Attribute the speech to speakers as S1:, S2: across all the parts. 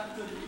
S1: Ich
S2: dachte,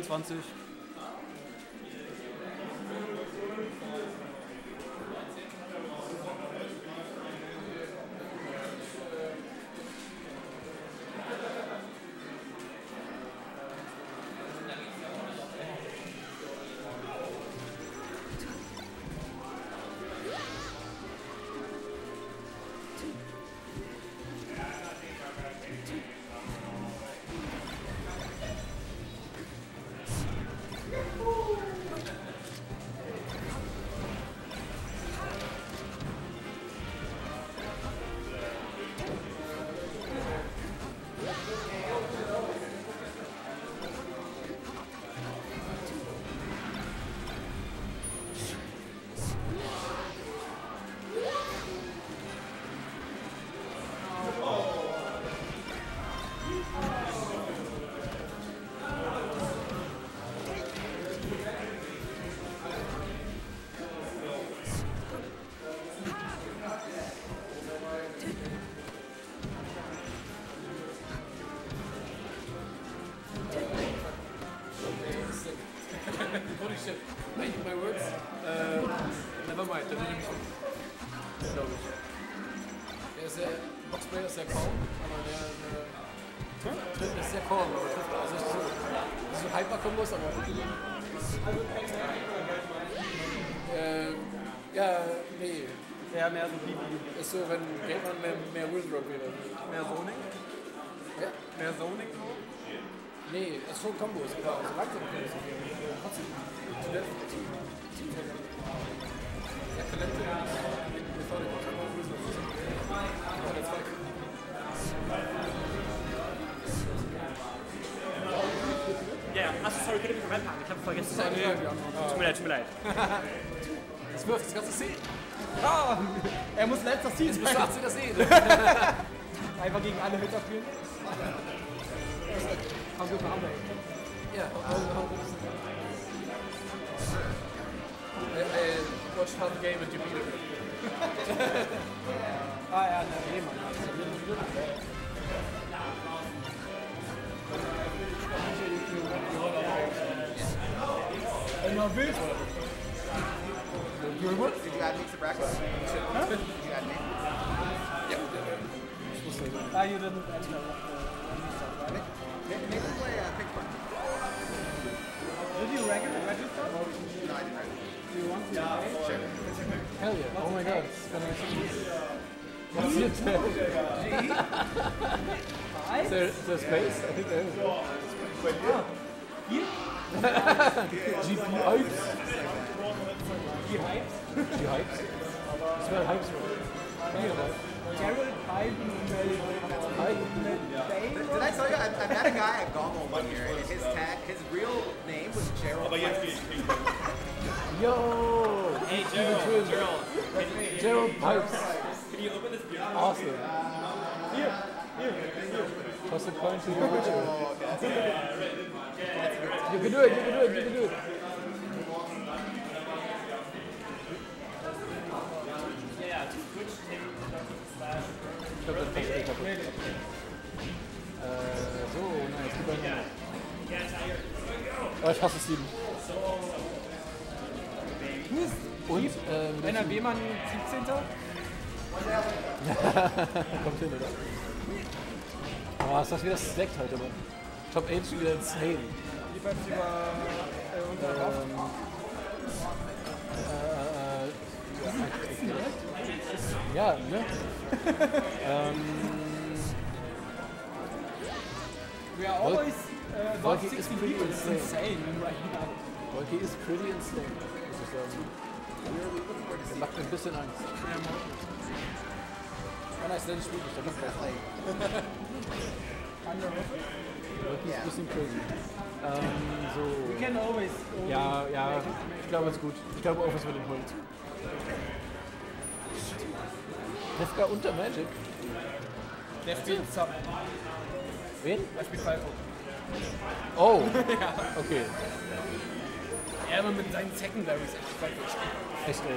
S3: 24. so Hyper-Kombos, aber. Äh, ja, nee.
S2: Ja, mehr so wie
S3: Ist so, wenn Gateman mehr, mehr Windrock wäre.
S2: mehr Zoning.
S3: Ja?
S2: Mehr Zoning so.
S3: Nee, ist schon Kombos, aber so langsam Kombos. Trotzdem. Der- Ja, Talente. Wir fahren den Combo Wizard. Ja, der zweite.
S1: Vergessen.
S3: Das die andere.
S1: Tut mir leid, tut mir leid.
S3: Das wirft das ganze See.
S2: Ah, er muss letzter Ziel
S3: zu
S2: sein.
S3: 18 das See.
S2: Einfach gegen alle Hütter spielen. Haben wir Arme.
S3: Ja, hau, hau, hau. I, watched half the game and you beat it.
S2: Ah ja, ne, Lehmann. Immer wild.
S4: Did you add me to breakfast? Did you add me?
S2: Ah, you didn't enter. uh,
S4: Maybe maybe play uh, Pickpocket.
S2: Did you reg- register?
S4: No, I didn't ready.
S2: Do you want to play?
S4: Sure.
S3: Hell yeah. Oh my god. It's gonna What's it? is, there, is there space? I think there is. GP hypes.
S2: Die Hypes?
S3: G hypes? Das wäre hypes. Hier,
S2: Gerald
S3: Hype.
S4: Did I tell you I, I met a guy at Gommel one year, and his tag, his real name was Gerald. Pipes.
S3: Yo!
S5: Hey,
S3: Even
S5: Gerald,
S3: twins.
S5: Gerald, can, can,
S3: Gerald Pipes.
S5: can you open this beer?
S3: Awesome. Toss a to your butcher. You can do it, you can do it, you can do it. Ich glaube, das passt kaputt. Äh, so, nice, die beiden. Aber ich hasse Steven. Und, ähm,
S2: NRW Mann 17.
S3: kommt hin, oder? Oh, ist das wieder stacked heute, Mann. Top 8 schon wieder insane.
S2: Jeweils über äh, Dorf.
S3: Ähm, äh, äh, ja, ne? ähm,
S2: We are always uh, about
S3: Volky is
S2: 16
S3: pretty
S2: people. It's
S3: insane.
S2: insane right now.
S3: Volky ist pretty insane, muss ich sagen. Der macht mir ein bisschen Angst. Oh nice, dann spielt der macht gleich. Volky ist ein bisschen crazy. Ähm, so.
S2: We can always.
S3: Ja, ja, ich glaube, es ist gut. Ich glaube auch, was wir den holen. Hefka unter Magic?
S2: Der spielt Sub.
S3: Wen?
S2: Er spielt Falco.
S3: Oh, okay.
S2: Er immer mit seinen Secondaries echt Falco spielt.
S3: Echt, ey.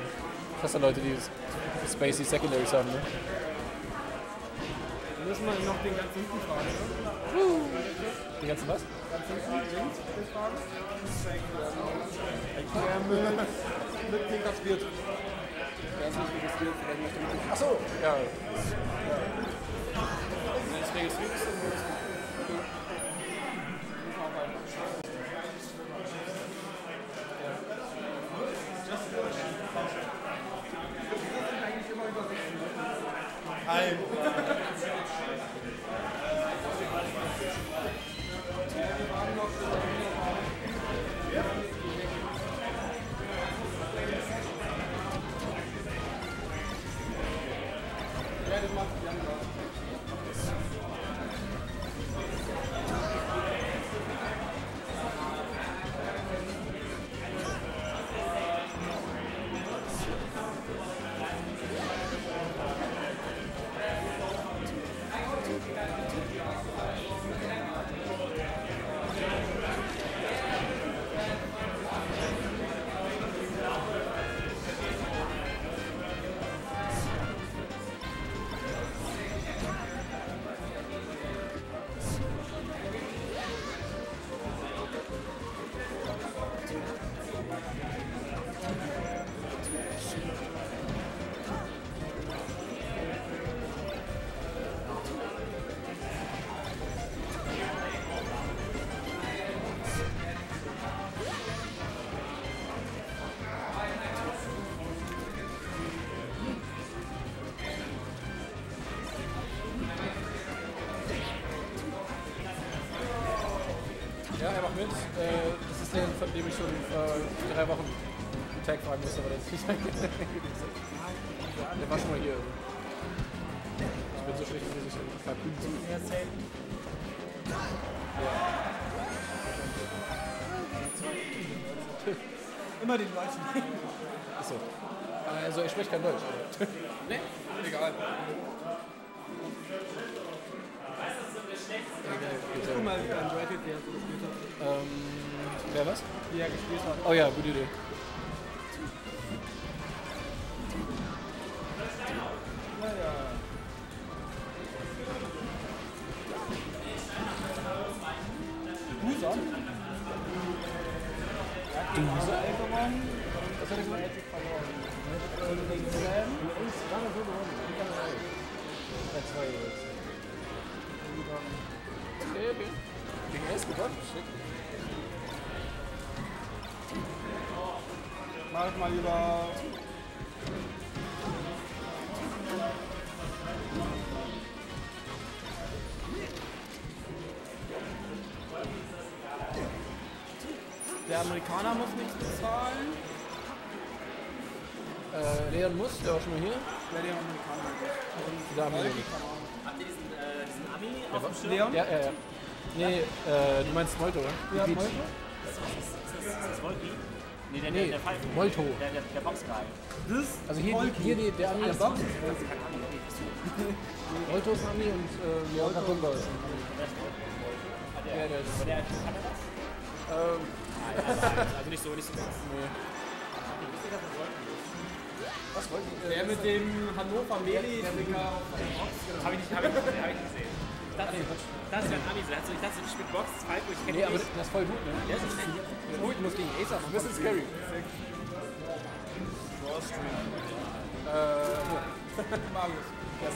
S3: Das sind Leute, die Spacey Secondaries haben, ne?
S2: Müssen wir noch den ganz hinten fragen. Ne?
S3: Die ganzen was?
S2: Ganz hinten links den fragen. Der mit, mit dem kastriert. Der ist nicht registriert, vielleicht möchte er nicht.
S3: Achso, ja.
S2: Wenn es registriert ist, dann ist es
S3: Ja, der war schon mal hier. Ich bin so schlecht, dass ich ein paar Kühen zu.
S2: Ja, safe. Immer den gleichen.
S3: Achso. Also, ich spreche kein Deutsch.
S2: Ne? Egal. Guck mal, wie ein Racket, der so gespielt hat.
S3: Ähm, wer was?
S2: Wie er gespielt hat.
S3: Oh ja, gute Idee.
S2: Ja.
S3: Molto?
S5: Ist das, ist das, ist? Nee, der,
S3: Nee,
S5: der, der.
S3: Molto.
S5: Der, der, der Boxguy.
S2: Das
S3: Also hier, die, hier die, der Ami ist
S2: Box?
S3: Molto ist Ami und äh, Katumba ist Ami. Der ist.
S5: Aber der kann er das?
S3: Ähm,
S5: Also, also nicht so, nicht so krass.
S3: nee. Was wollten die?
S2: Der mit dem Hannover Meli.
S5: Habe ich nicht, hab ich, hab ich nicht gesehen. Ich dachte, das ist ja ein Ami. so. Ich dachte, du spielst Box, Falco, ich kenne
S3: Nee, aber
S5: nicht.
S3: das ist voll gut, ne?
S5: Der ist nicht
S3: Gut, muss gegen Acer machen. Ein bisschen scary. Äh,
S2: Marius.
S3: das.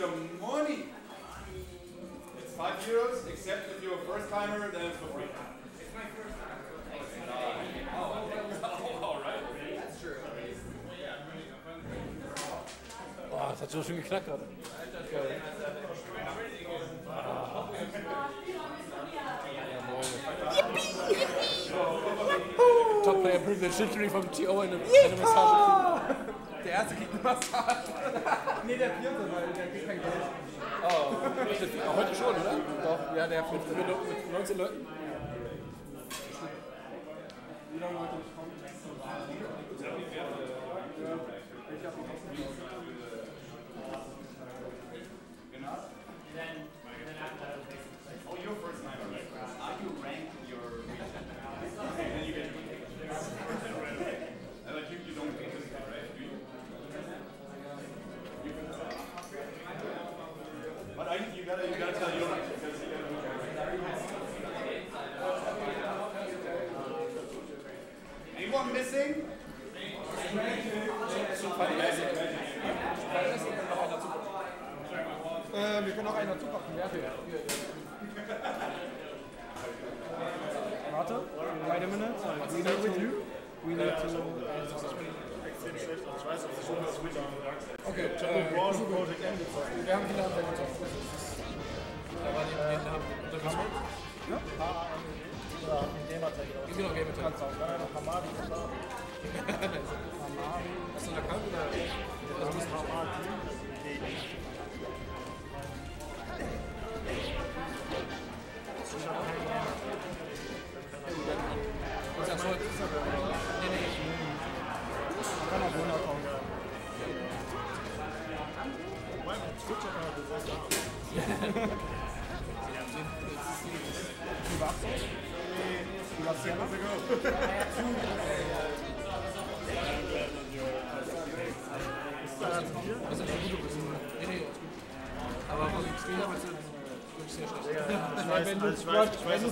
S6: Your money. It's five euros, except if you're a first timer, then it's for free.
S3: Boah, das hat so schön geknackt gerade. Geil. Top Player Privilege literally vom TO in einem in einem Massage.
S2: Der erste kriegt eine Massage. nee, der vierte, weil der kriegt kein Geld.
S3: Oh, heute schon, oder? Doch, ja, der mit, mit, mit 19 Leuten.
S6: Oh, you're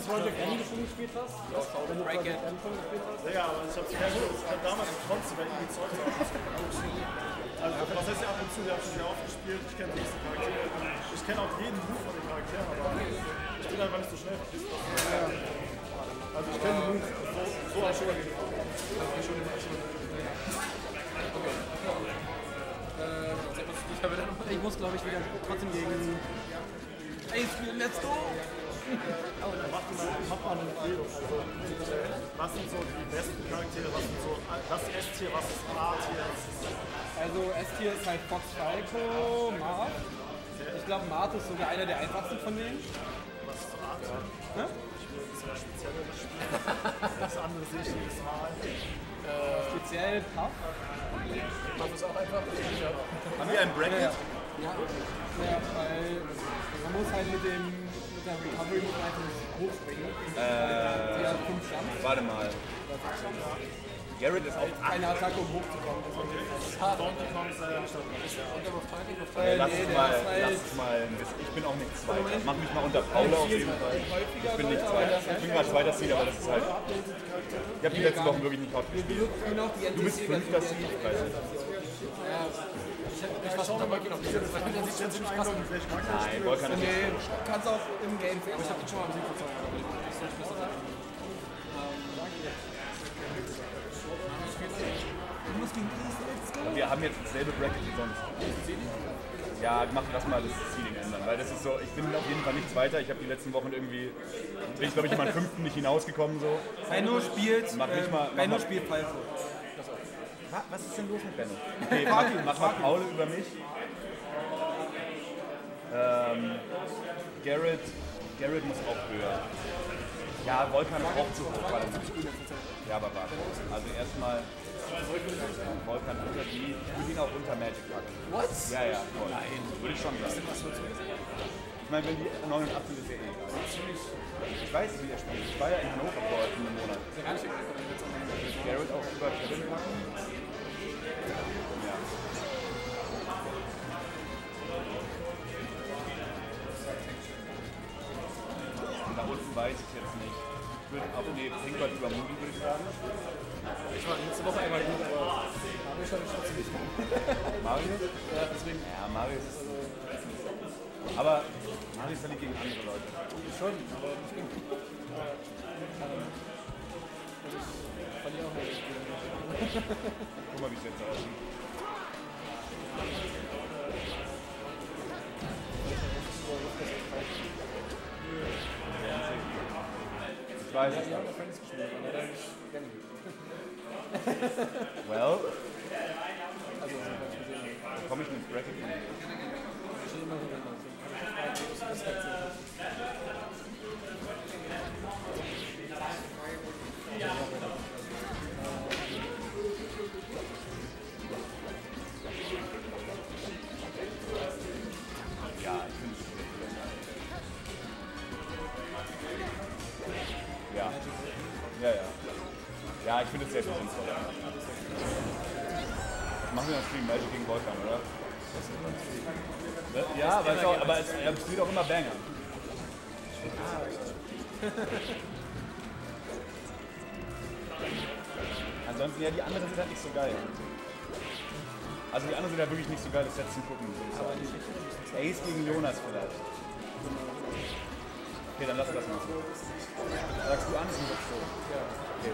S2: Project, wenn du Project M schon gespielt hast, wenn du
S3: Break
S2: Project
S3: it.
S2: M schon gespielt hast,
S7: Ja, aber ich ich hab damals trotzdem bei ihm gezeugt. Also, was heißt ja ab und zu, wir haben schon sehr oft gespielt, ich kenne die nächsten Charaktere. Ich kenne auch jeden Move von den Charakteren, aber ich bin einfach nicht so schnell. Also, ich kenne den Move so, so auch schon.
S2: ich muss glaube ich wieder trotzdem gegen Ace spielen. Let's go!
S7: Macht mal eine Empfehlung. Also, was sind so die besten Charaktere, was sind so, das ist S-Tier, was ist A-Tier, was ist
S2: Also S-Tier ist halt Fox Falco, Marth. Ich glaube Marth ist sogar einer der einfachsten von denen.
S7: was ist so A-Tier? Ich will ein bisschen was Spezielleres spielen. Das andere sehe ich jedes Mal.
S2: Speziell Puff.
S3: Mach es auch einfach. Ja.
S6: Haben wir ein Bracket?
S2: Ja, weil man muss halt mit dem mit der Recovery
S6: Äh, warte mal. Garrett ist auch
S2: keine Attacke um hochzukommen. Das ist
S3: auf auf
S6: Äh, lass es mal, lass es mal. Ich bin auch nicht Zweiter. Mach mich mal unter Paula auf jeden Fall. Ich bin nicht Zweiter. Ich bin gerade zweiter Seed, aber das ist halt. Ich habe die letzten Wochen wirklich nicht hart gespielt. Du bist fünfter Seed, ich weiß nicht.
S3: Ich weiß auch noch mal gehen auf die. Das aus.
S6: Nein, Volkan ist
S2: Nee, kannst auch im Game
S3: Ich hab den schon mal am Sieg das nicht.
S2: Du musst gegen Ace, let's go!
S6: Wir haben jetzt dasselbe Bracket wie sonst. Ja, mach lass mal das Seeding ändern, weil das ist so, ich bin auf jeden Fall nicht Zweiter. Ich habe die letzten Wochen irgendwie, bin ich glaube ich immer einen fünften nicht hinausgekommen so.
S2: Benno spielt,
S6: Mach nicht mal- mach
S2: Benno
S6: mal-
S2: spielt Falco.
S6: Wa- Was ist denn los mit Benno? Okay, mach, mach mal Paul über mich. Ähm, Garrett, Garrett muss auch höher. Ja, Volkan ist auch zu hoch. Warte mal. Ja, aber warte. Also erstmal Volkan unter die, ich würde ihn auch unter Magic packen.
S3: What?
S6: Ja, ja, voll. Nein. Würde ich schon sagen. Ich meine, wenn die 89 ist ja eh egal. Ich weiß, wie er spielt. Ich war ja in Hannover vor einem Monat. Garrett auch über Kevin packen. Weiß ich jetzt nicht. Ich würde auch, nee, Pinkwart über Moody würde ich sagen.
S3: Ich war letzte Woche einmal gut, aber habe ich trotzdem nicht.
S6: Marius?
S3: Ja, deswegen
S6: Ja, Marius ist. Aber Marius verliert gegen andere Leute.
S3: schon, aber nicht gegen mich. Ich verliere auch nicht.
S6: Guck mal, wie es jetzt aussieht. Weiß es nicht. Well. Komme ich ins Bracket Volkan, oder? Ja, aber, auch, aber es, er spielt auch immer Banger. Ansonsten, ja, die anderen sind halt nicht so geil. Also die anderen sind ja wirklich nicht so geil, das Set zu gucken. So Ace gegen Jonas vielleicht. Okay, dann lass das mal. Sagst du an, ist so. Okay.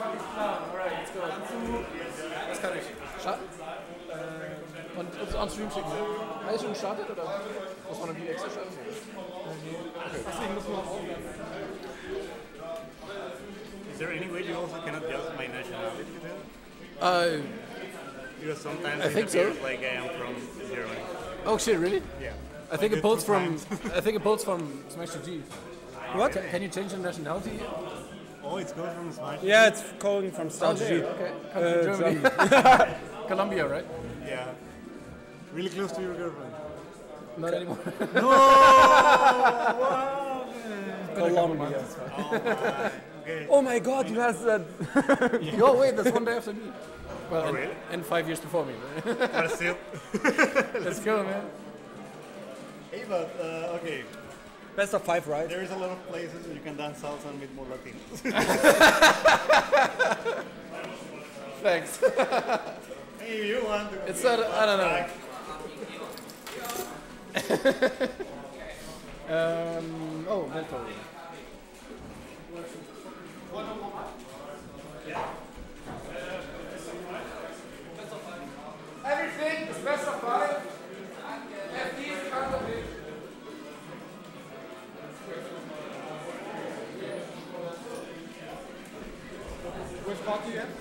S8: Fucking clown. Alright, let's go.
S3: Das kann ich. Scha äh, und uns on Stream schicken. ne? Habe ich schon gestartet oder muss man noch die extra starten?
S2: Deswegen muss man auch.
S7: Is there any way you also can adjust my nationality there?
S3: Uh,
S7: Because sometimes
S3: I think so.
S7: like I am from Germany.
S3: oh shit, really?
S7: Yeah.
S3: I think it
S7: did
S3: pulls from. I think it pulls from Smash to G.
S2: What?
S3: Can, can you change the nationality?
S7: Oh, it's going from Smash.
S2: Yeah, it's calling from Star G.
S3: Okay. Come
S2: Uh,
S3: to Germany. Colombia, right?
S7: Yeah. Really close to your girlfriend.
S3: Not anymore.
S2: Colombia.
S7: Okay.
S2: Oh my god, you have that.
S3: Yo, wait, that's one day after me. Well, and,
S7: really?
S3: and five years before me. Right?
S7: But still.
S3: Let's go, man.
S7: Hey, but uh, okay.
S2: Best of five, right?
S7: There is a lot of places you can dance salsa and meet more Latinos.
S3: Thanks.
S7: hey, you want to?
S3: It's not, I don't know. um, oh, mental.
S8: Everything is best of five.
S9: talk to you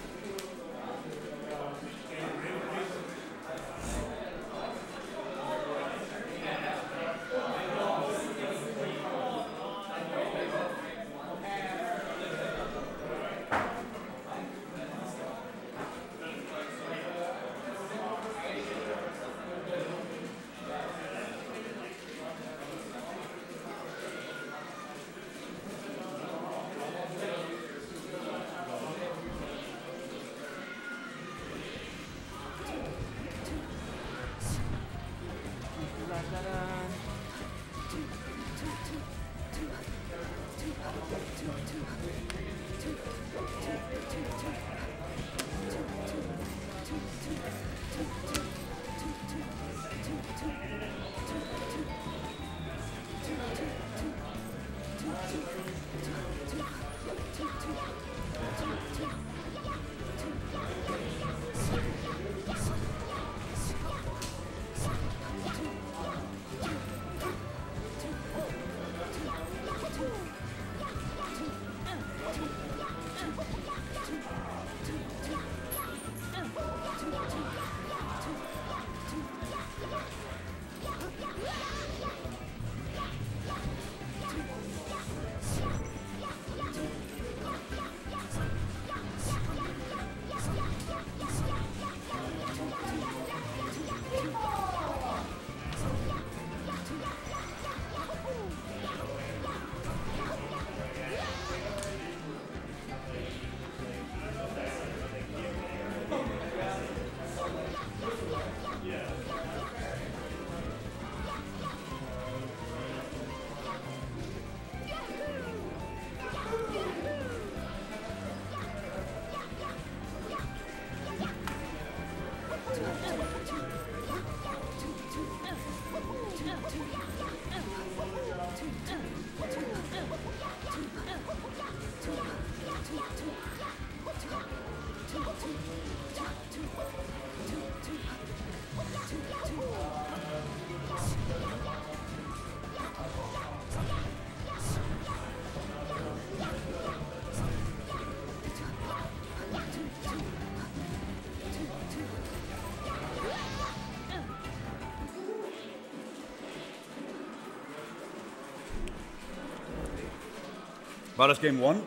S6: War das Game One?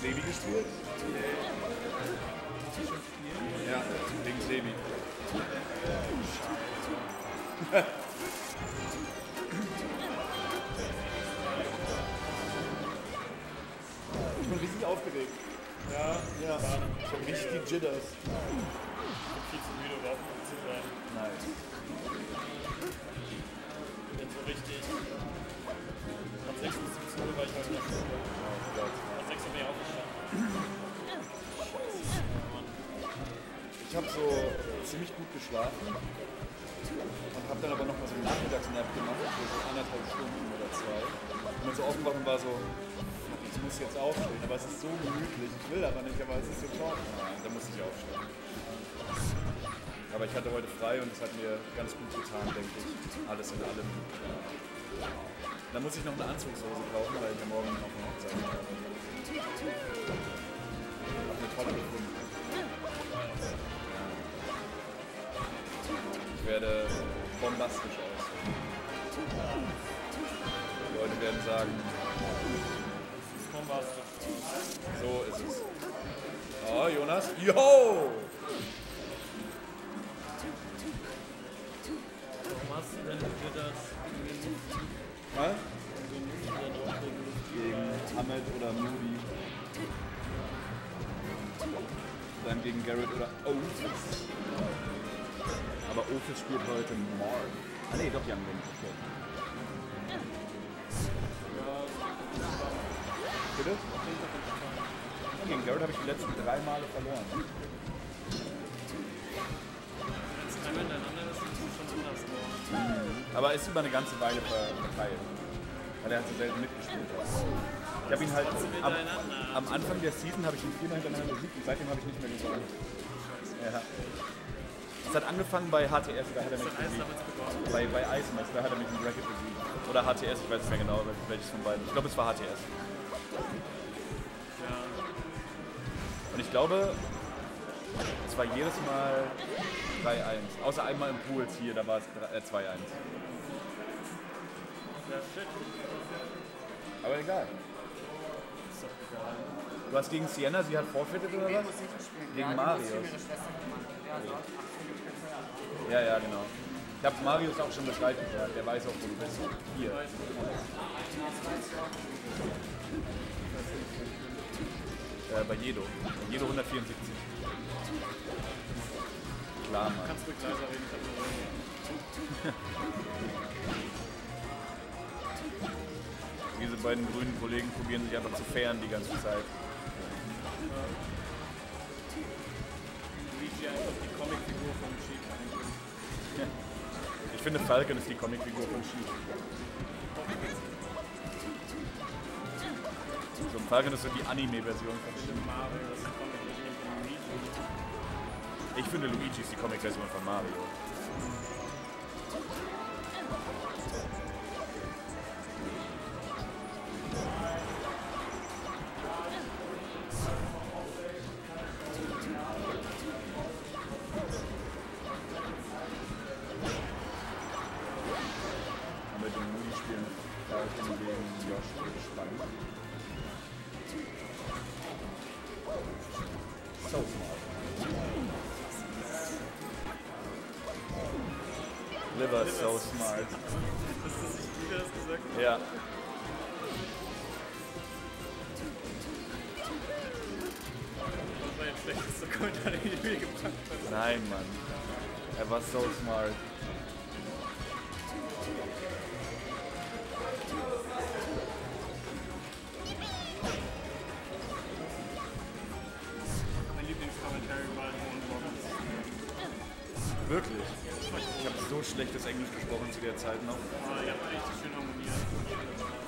S6: Gegen Sebi gespielt? Ja, gegen Sebi. Ich bin richtig aufgeregt.
S10: Ja,
S6: Ja.
S10: ich habe richtig die Jitters.
S1: Viel zu müde, überhaupt nicht zu sein.
S6: Nice.
S1: Ich bin so richtig. Von 6 bis 17 Uhr war ich heute in
S6: ziemlich gut geschlafen und habe dann aber noch mal so einen Nachmittagsnap gemacht für so anderthalb Stunden oder zwei. Und dann so aufgewacht und war so, ich muss jetzt aufstehen, aber es ist so gemütlich, ich will aber nicht, aber es ist so short. Nein, da muss ich aufstehen. Aber ich hatte heute frei und es hat mir ganz gut getan, denke ich. Alles in allem. Dann muss ich noch eine Anzugshose kaufen, weil ich ja morgen noch eine Hochzeit habe. Hab eine tolle gefunden. Ich werde bombastisch aussehen. Die Leute werden sagen, so ist es. Oh, Jonas. Yo!
S1: Du denn Jitters?
S6: Was? Gegen Hamed oder Moody. Dann gegen Garrett oder Otis. Aber Otis spielt heute Mark. Ah nee, doch Young Link. Okay. Bitte? Gegen Garrett habe ich die letzten drei Male verloren.
S1: Jetzt dreimal hintereinander, ist schon anders geworden.
S6: Aber ist über eine ganze Weile ver- verteilt. Weil er hat so selten mitgespielt. Ich habe ihn halt am, am Anfang der Season habe ich ihn viermal hintereinander besiegt und seitdem habe ich nicht mehr gewonnen. Ja. Es hat angefangen bei HTS, da hat er mich besiegt. Bei, bei Icemax, da hat er mich im Bracket besiegt. Oder HTS, ich weiß nicht mehr genau, wel- welches von beiden. Ich glaube, es war HTS. Und ich glaube, es war jedes Mal 3-1. Außer einmal im Pools hier, da war es drei- äh, 2-1.
S1: Ja, shit.
S6: Aber egal. Du hast gegen Sienna, sie hat forfeited oder was? Gegen Marius. Ja, ja, genau. Ich habe Marius auch schon Bescheid gesagt. Der weiß auch, wo du bist. Hier. Äh, bei Jedo. Jedo 174. Klar, Mann.
S1: Kannst du leiser Reden.
S6: Diese beiden grünen Kollegen probieren sich einfach zu fairen die ganze Zeit.
S1: Luigi einfach die Comicfigur Cheat eigentlich.
S6: Ich finde Falcon ist die Comicfigur von She. So, Falcon ist so die Anime-Version von She. Ich finde Luigi ist die Comic-Version von Mario.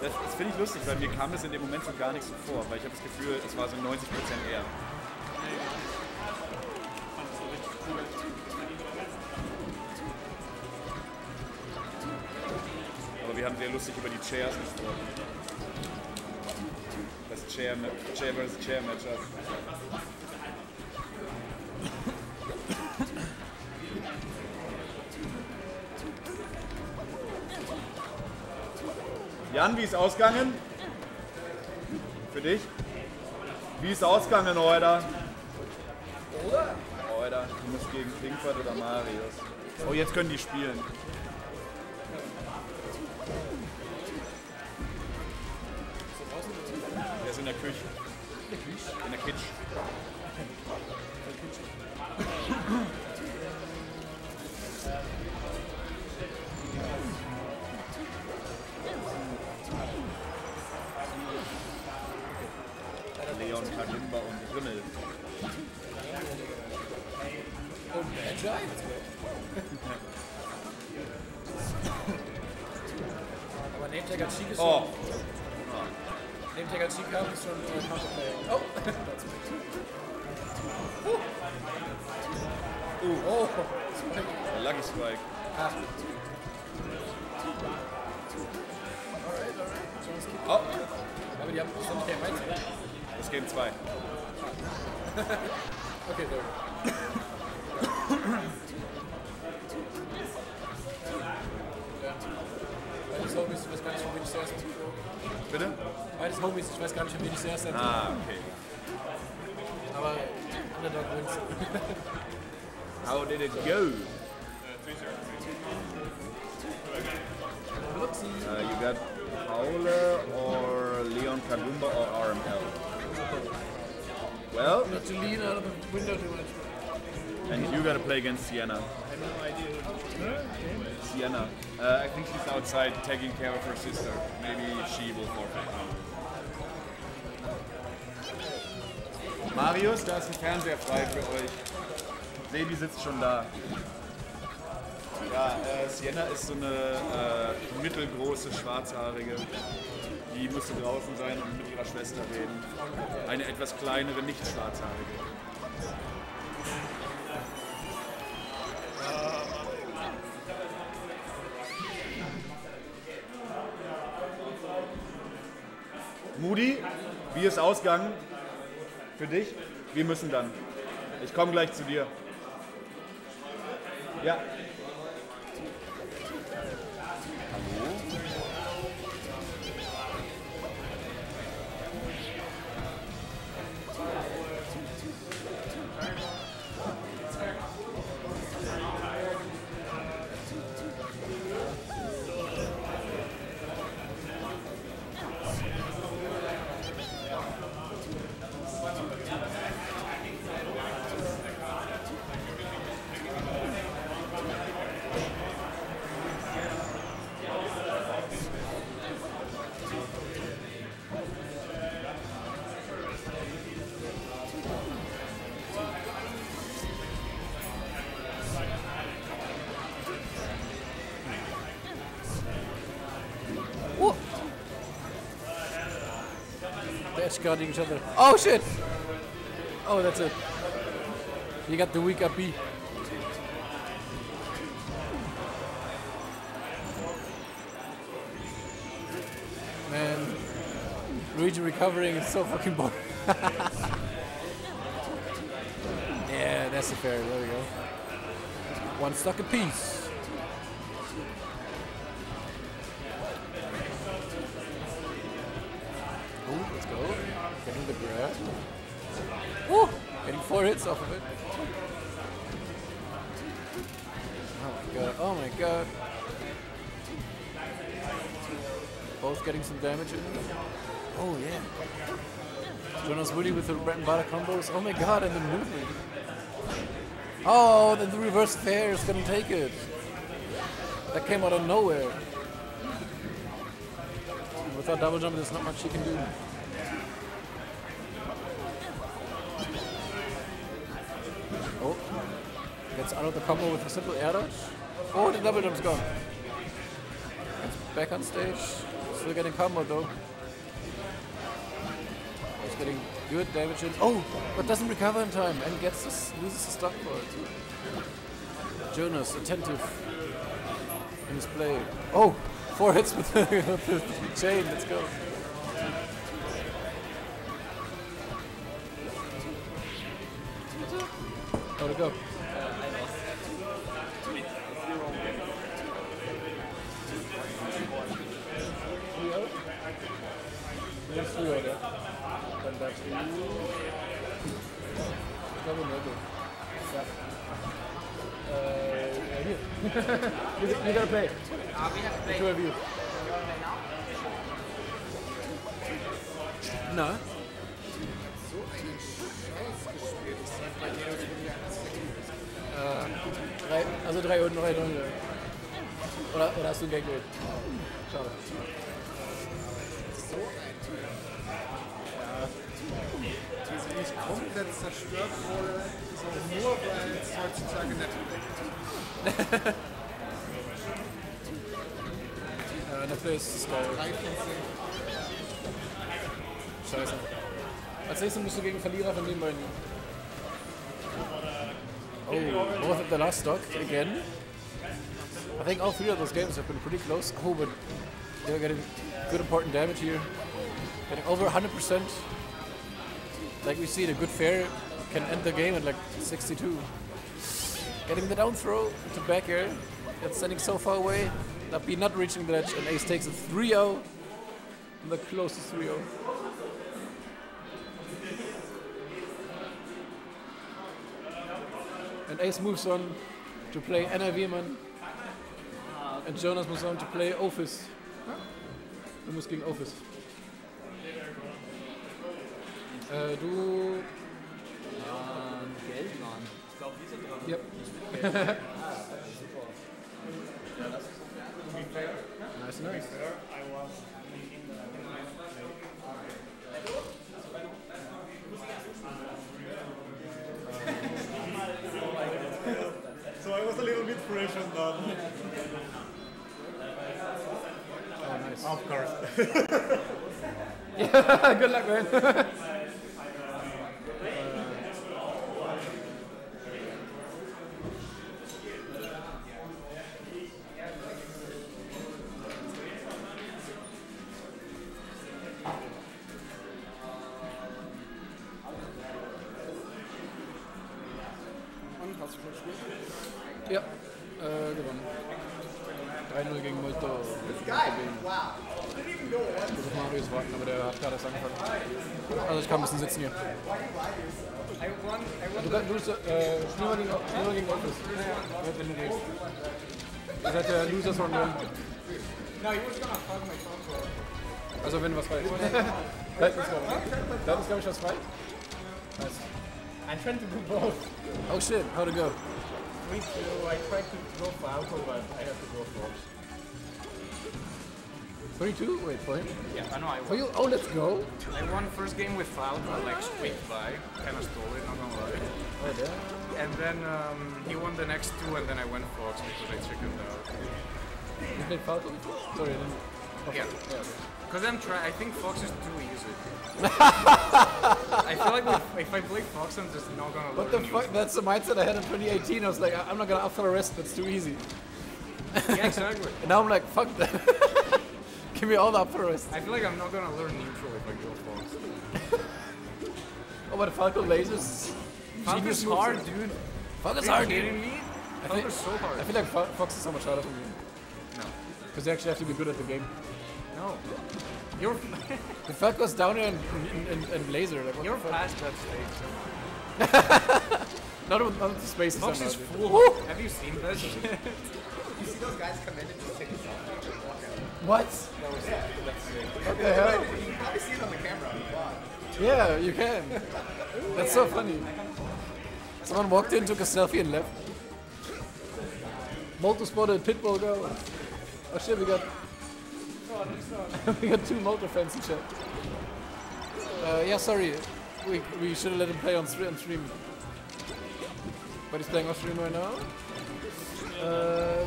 S11: Das, das
S6: finde ich lustig, weil mir kam das in dem Moment so gar nicht so vor, weil ich habe das Gefühl, es war so 90% er.
S11: Ich fand das so richtig cool.
S6: Aber wir haben sehr lustig über die Chairs gesprochen. Das Chair, Chair vs. Chair Matchup. Jan, wie ist ausgegangen? Für dich? Wie ist ausgegangen, Euder?
S3: Oder?
S6: Euder, du musst gegen Pinkford oder Marius. Oh, jetzt können die spielen. Der ist in der Küche. In der Kitsch. Leon
S3: schon. Name Tag als Cheek haben ist schon äh, Counterplay. Oh! uh. Oh!
S6: Der Lucky Spike.
S3: Ah. Alright, alright.
S6: Oh,
S3: Aber die haben nicht der Mainz.
S6: das Game 2.
S3: Okay, sehr gut. ja. Beides Homies, ich weiß gar nicht, von wem ich zuerst
S6: Bitte?
S3: Beides Homies, ich weiß gar nicht, von wem ich zuerst hatte.
S6: Ah, okay.
S3: Aber Underdog wins.
S6: How did it go? Uh, you got Paule or Leon Kagumba or RML? Well,
S3: Not to lean out of the window too much.
S6: and you gotta play against Sienna. Sienna. Uh, I think she's outside taking care of her sister. Maybe she will forfeit. Marius, da ist ein Fernseher frei für euch. Sebi sitzt schon da. Ja, äh, Sienna ist so eine äh, mittelgroße, schwarzhaarige. Die musste draußen sein und mit ihrer Schwester reden. Eine etwas kleinere, nicht schwarzhaarige. Moody, wie ist Ausgang für dich? Wir müssen dann. Ich komme gleich zu dir. Ja.
S3: Guarding each other. Oh shit! Oh, that's it. You got the weak up B. Man, Luigi recovering is so fucking boring. yeah, that's a fair. There we go. One stuck apiece. Four hits off of it. Oh my god, oh my god. Both getting some damage in. Oh yeah. Jonas Woody with the bread and butter combos. Oh my god, and the movement. Oh, then the reverse fair is gonna take it. That came out of nowhere. Without double jump, there's not much he can do. Gets out of the combo with a simple air dodge. Oh, the double jump's gone. Back on stage. Still getting combo though. He's getting good damage in. Oh, but doesn't recover in time and gets this, loses the stock for it. Jonas, attentive in his play. Oh, four hits with the, with the chain. Let's go. How to go? Yeah, here. you, you gotta play. The two of you. Na? Äh, drei, also drei und drei Null. Oder, oder hast du ein Gag geholt? Schade.
S4: die nicht komplett zerstört wurde, ist auch nur, weil es heutzutage Netflix
S3: ist geil.
S4: Drei von zehn.
S3: Scheiße. Als nächstes musst du gegen Verlierer von den beiden. Oh, both the last stock again. I think all three of those games have been pretty close. Oh, but they're getting good important damage here. Getting over 100%. Like we see, the good fair can end the game at like 62. Getting the down throw to back air. It's standing so far away. That be not reaching the edge, and Ace takes a 3-0. The closest 3-0. And Ace moves on to play Anna Wiemann. And Jonas moves on to play Office. Du musst gegen Office. Äh, du.
S2: Ähm, Geld, Mann. Ich glaube, sind dran.
S3: Ja. Nice, nice.
S10: So I was a little bit fresh on that.
S3: Oh, nice.
S10: Of course.
S3: Yeah, good luck, man.
S2: trying to do both.
S3: Oh shit, how to go?
S2: Me too. I tried to go for alcohol, but I have to go force.
S3: 22? Wait, for him?
S2: Yeah, I know. I
S3: For you? Oh, let's go.
S2: I won first game with Falco, like squeaked by, kind of stole it, not gonna lie.
S3: Oh, there.
S2: And then um, he won the next two, and then I went Fox because I trickled out.
S3: You played Falco before? Sorry, I didn't. Okay.
S2: Yeah.
S3: yeah okay.
S2: Because I'm trying. I think Fox is too easy. I feel like if, if I play Fox, I'm just not gonna
S3: What the fuck? That's the mindset I had in 2018. I was like, I'm not gonna up for a rest. That's too easy.
S2: Yeah, exactly.
S3: And now I'm like, fuck that. Give me all the up for a.
S2: I feel like I'm not gonna learn neutral if I go Fox.
S3: Oh, but Falco lasers.
S2: Falco's hard, dude.
S3: Falco's
S2: Are you
S3: hard, dude.
S2: kidding me?
S3: I think,
S2: Falco's so hard.
S3: I feel like Fox is so much harder for me.
S2: No.
S3: Because you actually have to be good at the game.
S2: No. You're
S3: The Falco's down here and, and, and, and laser. Like, what
S2: you're
S3: the fuck?
S2: past that stage.
S3: Not with, not with the spaces.
S2: Fox is full. Have you seen that shit?
S4: You see those guys come in and just take a selfie and walk out.
S3: What? What the hell?
S4: You can probably see it on the camera on the vlog.
S3: Yeah, you can. That's so funny. Someone walked in, took a selfie, and left. Motor spotted Pitbull go. Oh shit, we got. we got two motor fans in chat. Uh, yeah, sorry. We, we should have let him play on, on stream. But he's playing off stream right now. Uh,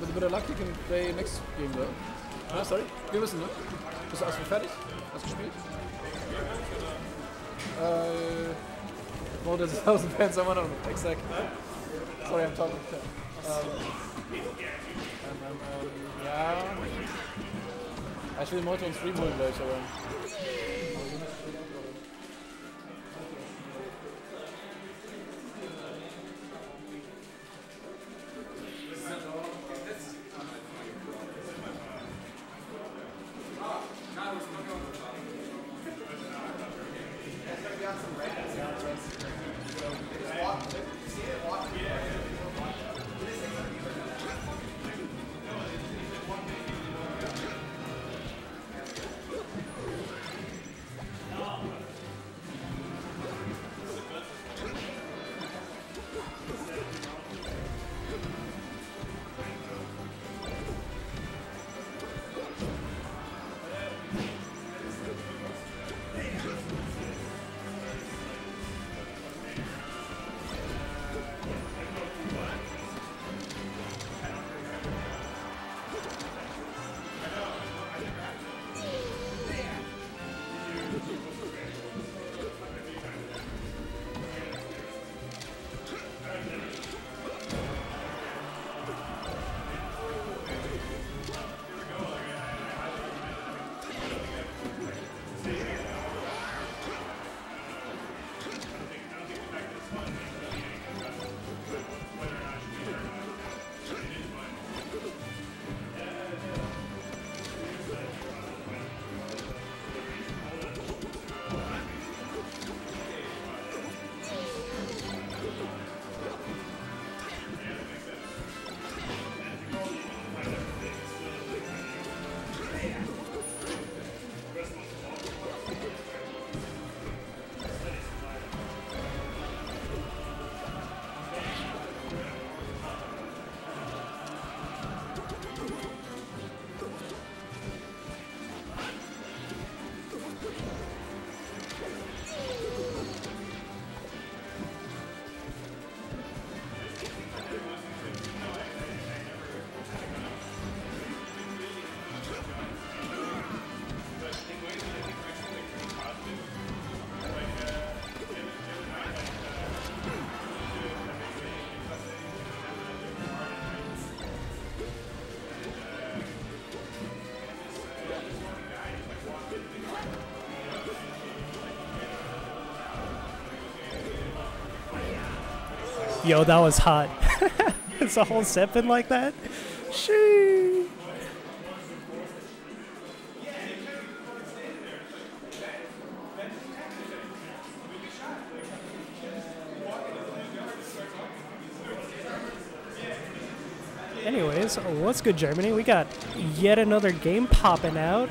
S3: with a bit of luck, he can play next game though. Ah, sorry. Wir müssen, ne? Bist du erstmal fertig? Hast du gespielt? Äh, more than a thousand fans, I don't know. Exactly. Sorry, I'm talking. Um, um, um, um, ja. Ah, Ich will ihn heute on Stream holen gleich,
S7: Yo, that was hot. Has the whole set been like that? Shoo. Anyways, what's good, Germany? We got yet another game popping out.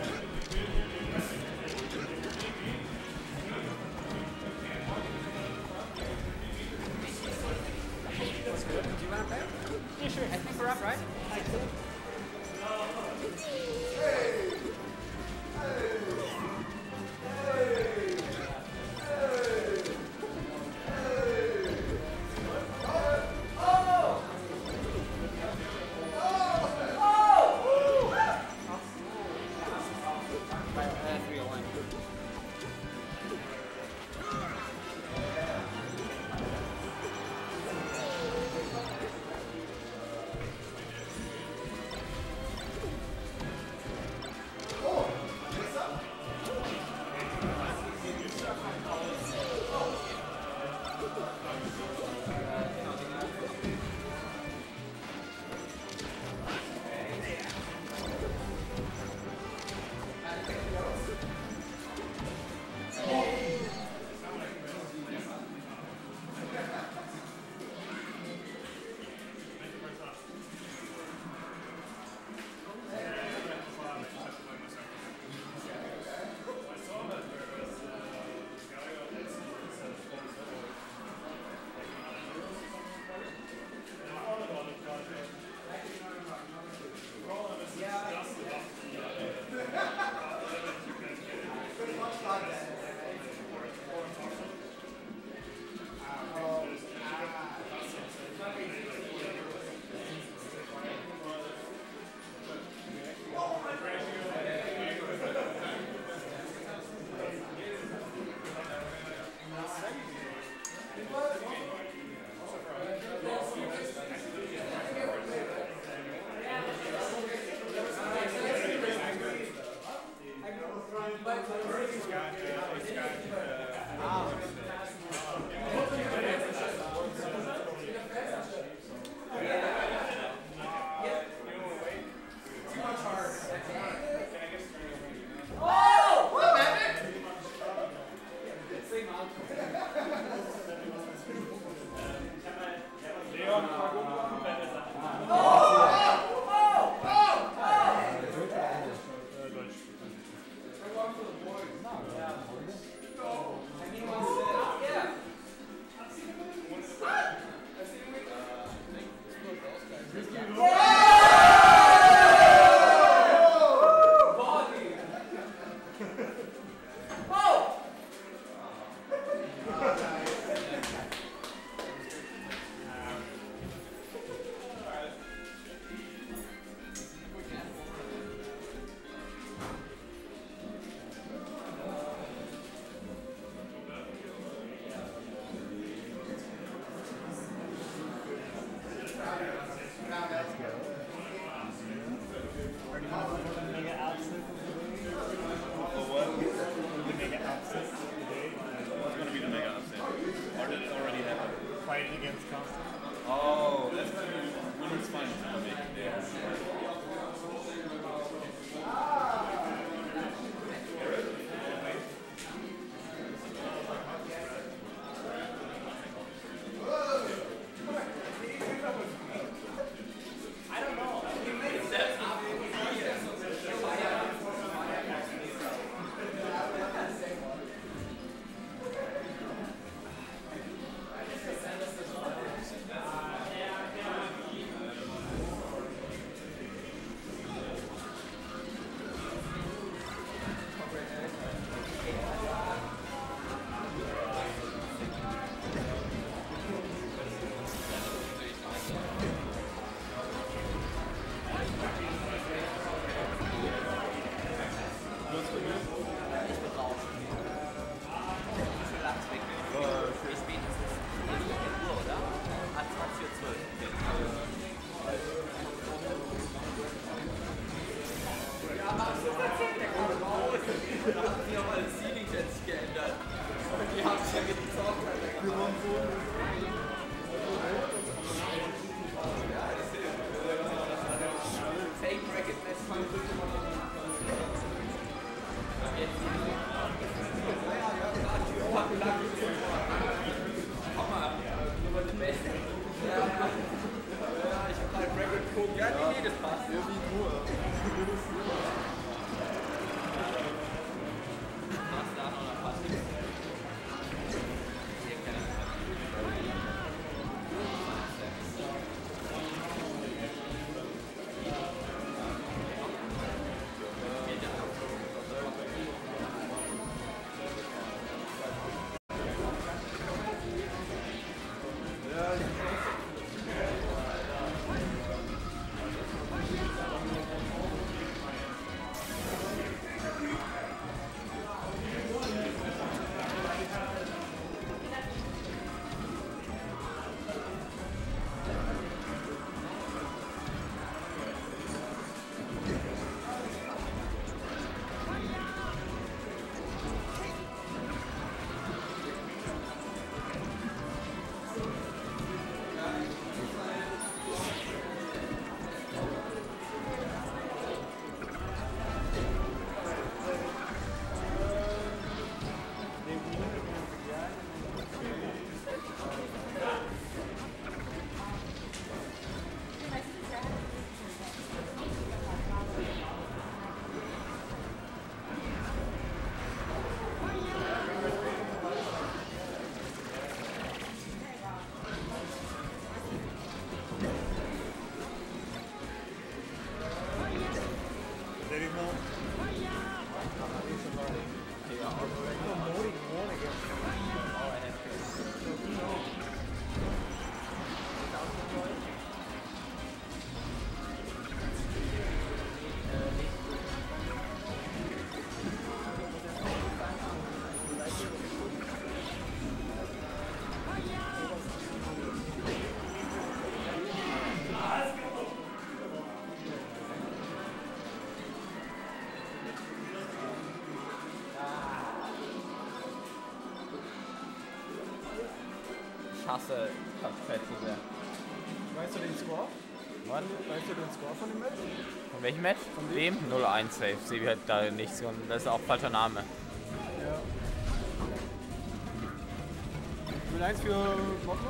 S12: Ich hasse Touchpad so sehr.
S4: Weißt du den Score?
S12: Wann?
S4: Weißt du den Score von dem Match?
S12: Von welchem Match? Von dem? 0-1 Safe. Sehe halt da nichts und das ist auch falscher Name.
S4: Ja.
S2: 0-1 für Motto?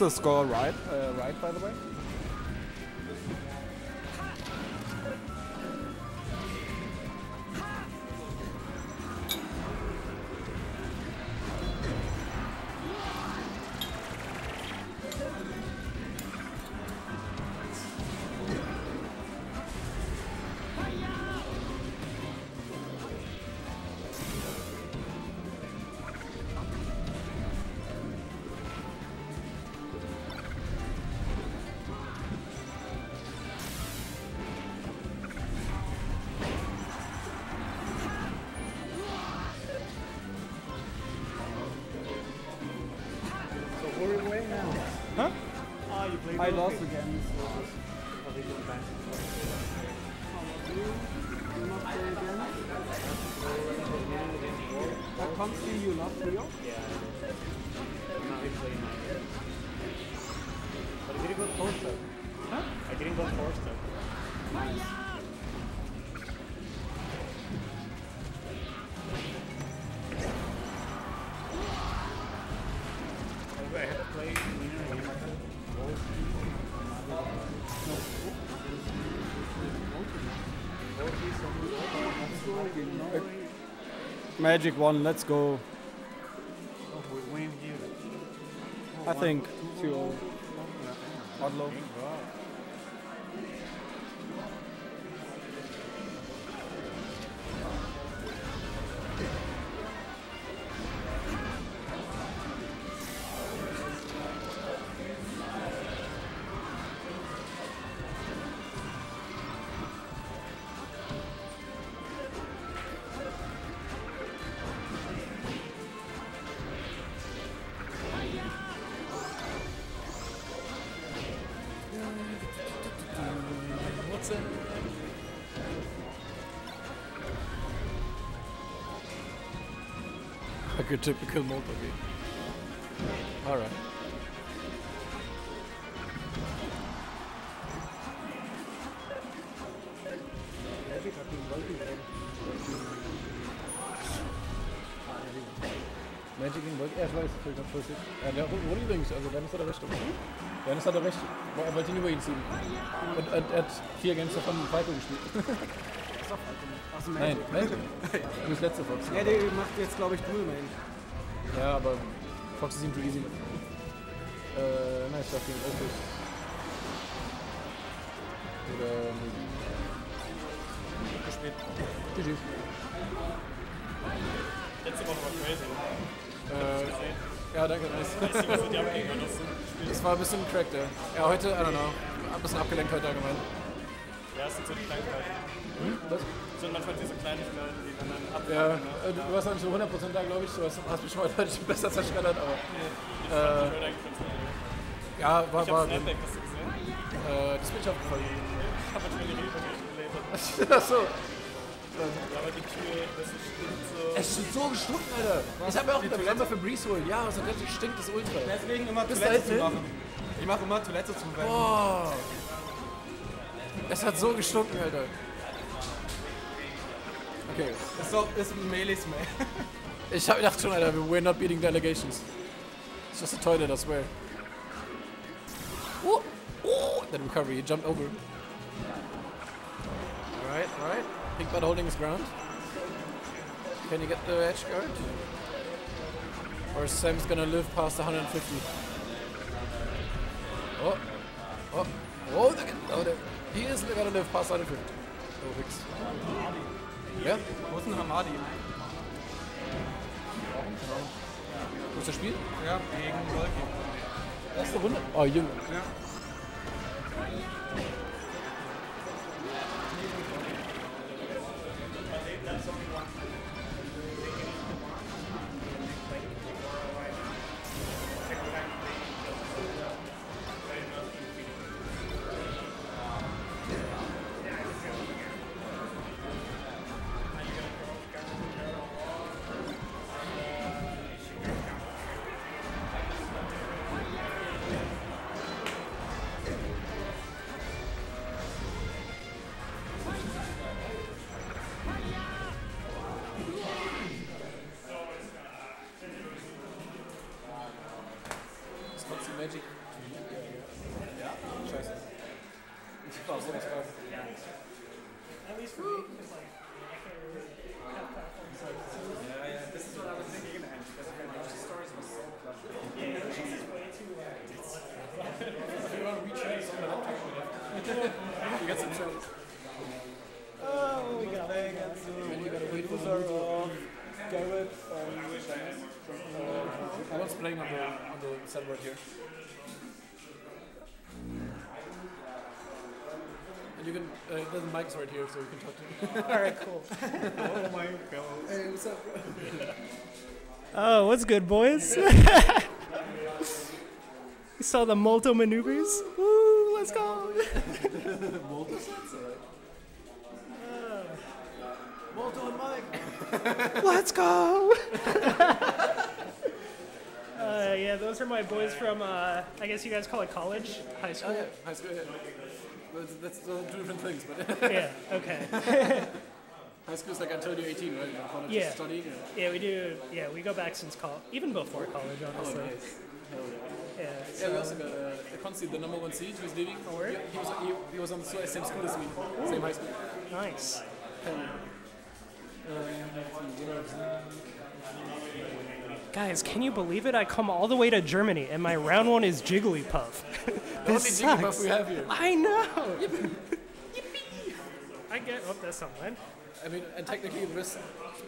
S2: The score right? Uh, right, by the way? Magic one, let's go.
S10: Oh, we win here.
S2: Oh, I one, think
S3: 2 0. Like a typical motor game. Alright. Magic gegen Wolf, ja, ich weiß, ich ganz flüssig. Ja, der wurde übrigens, also Dennis hat er recht. Dennis hat er recht, er wollte ihn über ihn ziehen. Und er, er hat vier Games davon Falco gespielt.
S2: Aus dem
S3: Nein,
S2: Magic.
S3: Magic. Du bist letzte Fox.
S2: Ja, der macht jetzt, glaube ich, Dual Main.
S3: Ja, aber Fox ist ihm zu easy. Äh, nein, ich darf gegen Opus. Oder.
S11: Gespielt.
S3: GG.
S11: Letzte Woche war crazy.
S3: Äh, ja, danke, nice. Das war ein bisschen cracked, ja. Ja, heute, I don't know. Ein bisschen abgelenkt heute allgemein.
S11: Ja, es sind so die Kleinigkeiten.
S3: Hm? Was?
S11: Es sind manchmal diese Kleinigkeiten, die dann dann ab.
S3: Ja, äh, du warst noch nicht so 100% da, glaube ich. Du hast, hast mich schon mal deutlich besser zerschreddert, aber.
S11: Ich
S3: Äh, ja, war.
S11: Ich
S3: war
S11: Snapback, hast du gesehen?
S3: äh, das mir nicht aufgefallen.
S11: Ich hab manchmal die Relocation gelabert.
S3: Achso.
S11: Aber die Tür, das stimmt so.
S3: Es ist so gestunken, Alter. Ich habe mir auch gedacht, Flammer für Breeze holen. Ja, so ganz stinkt das ultra.
S2: Deswegen immer
S3: Bis
S2: Toilette zu machen. Ich mache immer Toilette zu, weil
S3: Boah. Es hat so gestunken, Alter. Okay.
S2: doch ist Melee Smell.
S3: Ich hab gedacht schon, Alter, we're not beating delegations. It's just a toilet, I swear. Ooh, ooh, that recovery, he jumped over. Alright, alright. Pink Bud holding his ground. Can you get the edge guard? Or Sam's gonna live past 150? Oh, oh, oh, look at, oh, there. he is gonna live past 150. Oh, Hicks. Yeah?
S2: Wo ist denn Hamadi?
S3: Wo ist das Spiel?
S4: Ja, gegen Wolki.
S3: Erste Runde? Oh, Junge.
S4: Ja.
S3: Das mic's right here, so you can talk to me.
S13: Alright, cool.
S4: Oh my god.
S3: hey, what's up?
S13: Oh, what's good, boys? you saw the Molto maneuvers? Woo, let's go!
S3: Walter and Mike.
S13: Let's go! uh, yeah, those are my boys from, uh, I guess you guys call it college? High
S3: Oh
S13: school?
S3: yeah, high school. Yeah. That's, that's two different things, but
S13: Yeah, okay.
S3: high school is like until you're 18, right? And college
S13: Yeah.
S3: studying. Yeah.
S13: Yeah, we do, yeah, we go back since college, even before college, honestly. Yeah,
S3: Yeah,
S13: so,
S3: we also got uh, the number one seed, who's leaving.
S13: Oh, word?
S3: He, he was he, he was on the same school as me, same high school.
S13: nice. Guys, can you believe it? I come all the way to Germany and my round one is Jigglypuff.
S3: The only
S13: this
S3: Jigglypuff
S13: sucks.
S3: we have here.
S13: I know. I get. Oh, that's not mine.
S3: I mean, and technically the best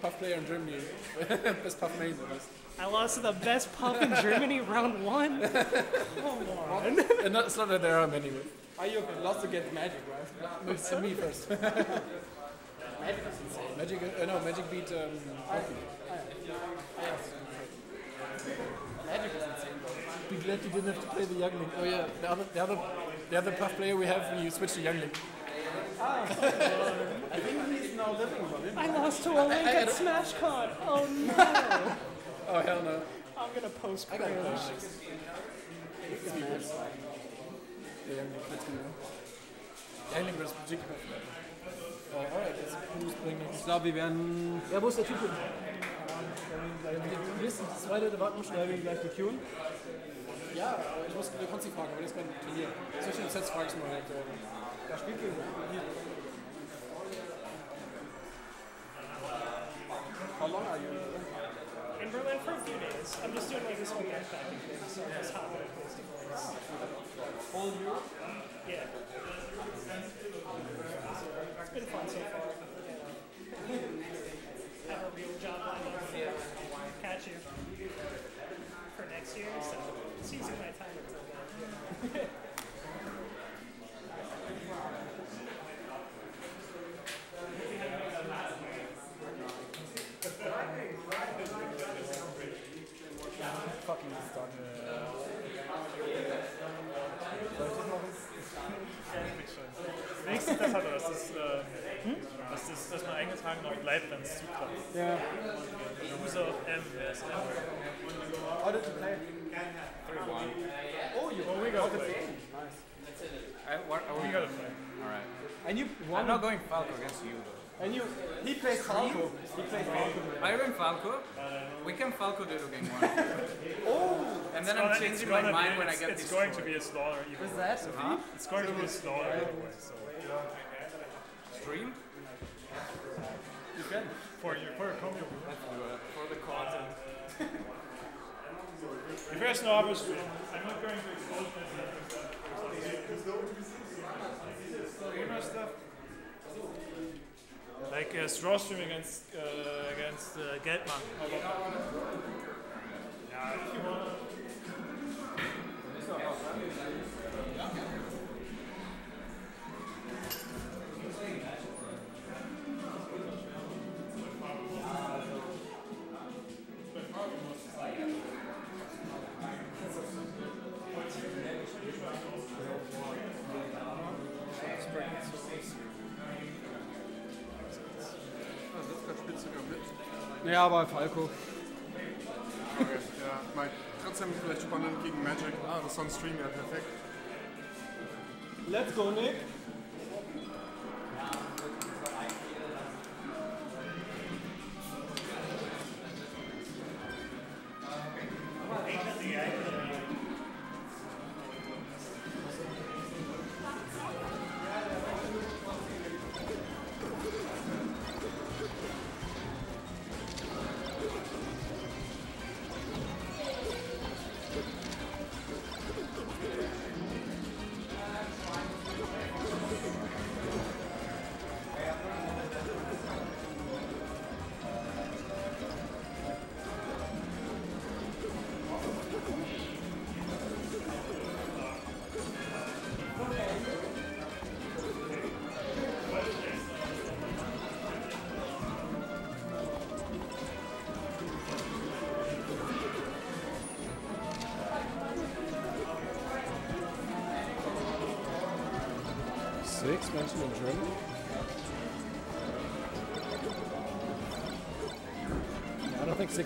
S3: puff player in Germany, best puff main. at least.
S13: I lost to the best puff in Germany round one. Come on.
S3: And not, it's not that there are many. but-
S2: Are you lost against Magic, right?
S3: No, it's me first. Magic, uh, no, Magic beat um, Hockey. Be glad you didn't have to play the Youngling. Oh yeah, the other, the other, the other puff player we have, you switched to Youngling.
S2: I think he's now living in Berlin.
S13: I lost to a link at SmashCon. Oh no.
S3: Oh hell no.
S13: I'm gonna post
S3: I got
S13: cringe.
S3: it. It's me worse. The Youngling, let's go. Youngling versus Jigglypuff. Uh, alright, jetzt who's playing next?
S2: Ich glaube, wir werden
S3: Ja, wo ist der Typ hin? Wir wissen, das zweite, der warten schon.
S2: wir gleich die Queuen.
S3: Ja, aber ich muss der Konzi fragen, aber das kein Turnier. Zwischen den Sets fragst du mal. äh,
S2: Da spielt gegen hier. How long are you?
S13: In Berlin for a few days. I'm just doing like this whole backpacking thing, so I'm just hopping from place to place.
S2: Whole Europe?
S13: Yeah. It's been fun so far. Have a real job lined up for catch you for next year, so it's using my time until then.
S2: Fucking stuck.
S11: Wenigstens das hat er, dass, das, äh, dass, das, dass man eingetragen noch bleibt, wenn es zuklappt.
S2: Yeah.
S11: User of M, wer ist M?
S2: And you
S12: I'm not going Falco against you though.
S2: And you. He plays Falco. He plays Falco.
S12: Are you going Falco? We can Falco Dodo game one. oh! And then I'm
S11: Gonna-
S12: changing my mind when I
S11: it's-
S12: get
S11: It's going to be a slaughter either
S2: Is that?
S12: Huh?
S11: It's going to be a slaughter either way, so
S12: Stream?
S2: You can.
S11: for your, for your combo.
S12: For the content.
S11: If there's no other stream, I'm not going to expose myself. Gamer stuff. Like uh, straw stream against uh, against uh, Geldmann. Yeah, if you want.
S2: Ja, aber Falco.
S4: Okay, ja, mal trotzdem vielleicht spannend gegen Magic. Ah, das ist ein Stream, ja, perfekt.
S2: Let's go, Nick.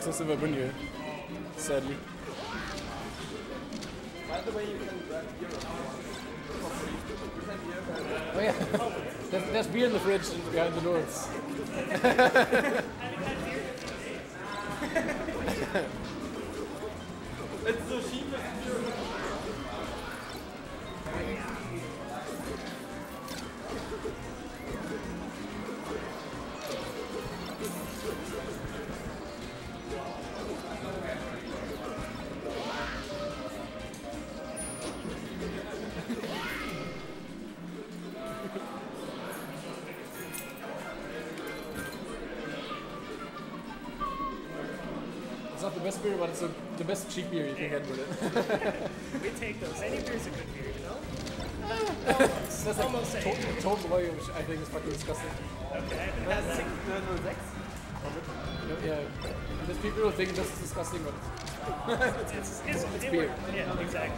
S3: I don't think six has ever been here, sadly.
S2: By the way, you can grab beer.
S3: Oh yeah, there's, there's beer in the fridge behind the doors.
S2: It's so cheap.
S3: It's not the best beer, but it's a, the best cheap beer you can get with it.
S13: We take those. Any beer's a good beer, you know?
S3: That's
S13: Almost
S3: to-
S13: saying.
S3: total volume, which I think is fucking disgusting.
S13: Okay, I haven't had that.
S3: Yeah, there's people who think this is disgusting, but
S13: It's, it's, it's,
S3: It's beer.
S13: Yeah, exactly.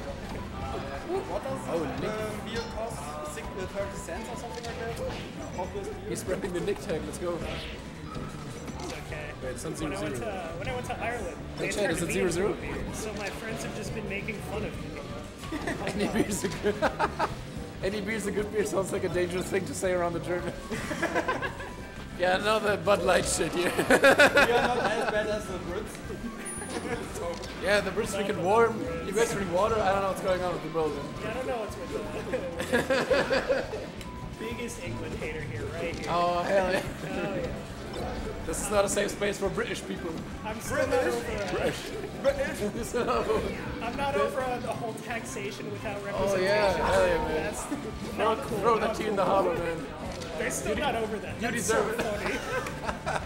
S2: What does
S3: Oh,
S2: uh, beer cost? Six, uh, 30 cents or something like that?
S3: He's repping the Nick tag. Let's go.
S13: It's okay.
S3: Wait, not
S13: When I, went to,
S3: 0-0.
S13: when I went to Ireland, they
S3: Hey, Chad, is
S13: turned
S3: it
S13: me into
S3: 0-0?
S13: a beer, So my friends have just been making fun of me.
S3: Any beer's a good. Any beer's a good beer sounds like a dangerous thing to say around the journal. yeah, another Bud Light shit here.
S2: We are not as bad as the Brits.
S3: yeah, the Brits drinking warm. You guys drink water. I don't know what's going on with the world. man.
S13: Yeah, I don't know what's with the biggest England hater here, right here.
S3: Oh hell yeah!
S13: Oh, yeah.
S3: This is not a safe space for British people.
S13: I'm still not over. Uh,
S3: So-
S13: I'm not over uh, the whole taxation without representation.
S3: oh yeah, hell yeah, man.
S13: That's
S3: Throw,
S13: not cool.
S3: throw that
S13: not
S3: tea in the harbor, man.
S13: They're still not over that.
S3: you
S13: That's
S3: deserve
S13: so funny.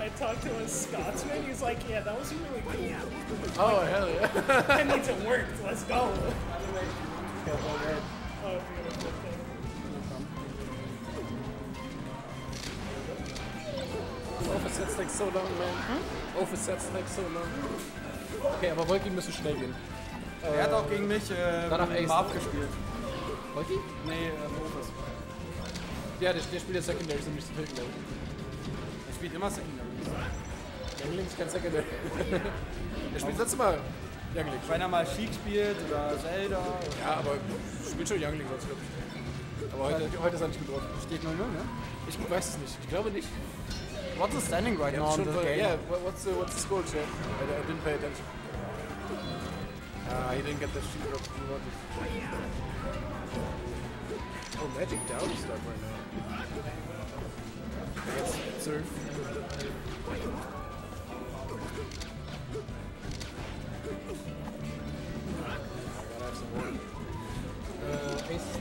S13: I talked to a Scotsman. He's like, "Yeah, that was really cool.
S3: Oh hell yeah!
S13: That means it worked. Let's go." Oh, beautiful.
S3: Oversets take so long, man. Oversets take so long. Okay, aber Wolki müssen schnell gehen.
S2: Er hat auch gegen mich äh,
S3: Danach Ace,
S2: Marv
S3: ne?
S2: gespielt.
S3: Wolki?
S2: Nee, äh, Mofus.
S3: Ja, der, der spielt ja Secondary, ist nicht ich.
S2: Er spielt immer Secondary.
S3: Young Link ist kein Secondary. der spielt das letzte Mal Young Link.
S2: Wenn er mal Sheik spielt oder Zelda.
S3: Ja, aber spielt schon Young Link sonst, glaube ich. Aber heute, heute ist er nicht getroffen.
S2: Steht 0-0, ne?
S3: Ich weiß es nicht. Ich glaube nicht.
S2: What's the standing right now
S3: schon
S2: the game?
S3: yeah, what- what's the, what's the score, chat? I, I didn't pay attention. Ah, he didn't get the sheet drop he wanted. Oh, Magic down stuck right now. Yes, surf. I gotta have some water. Uh, ace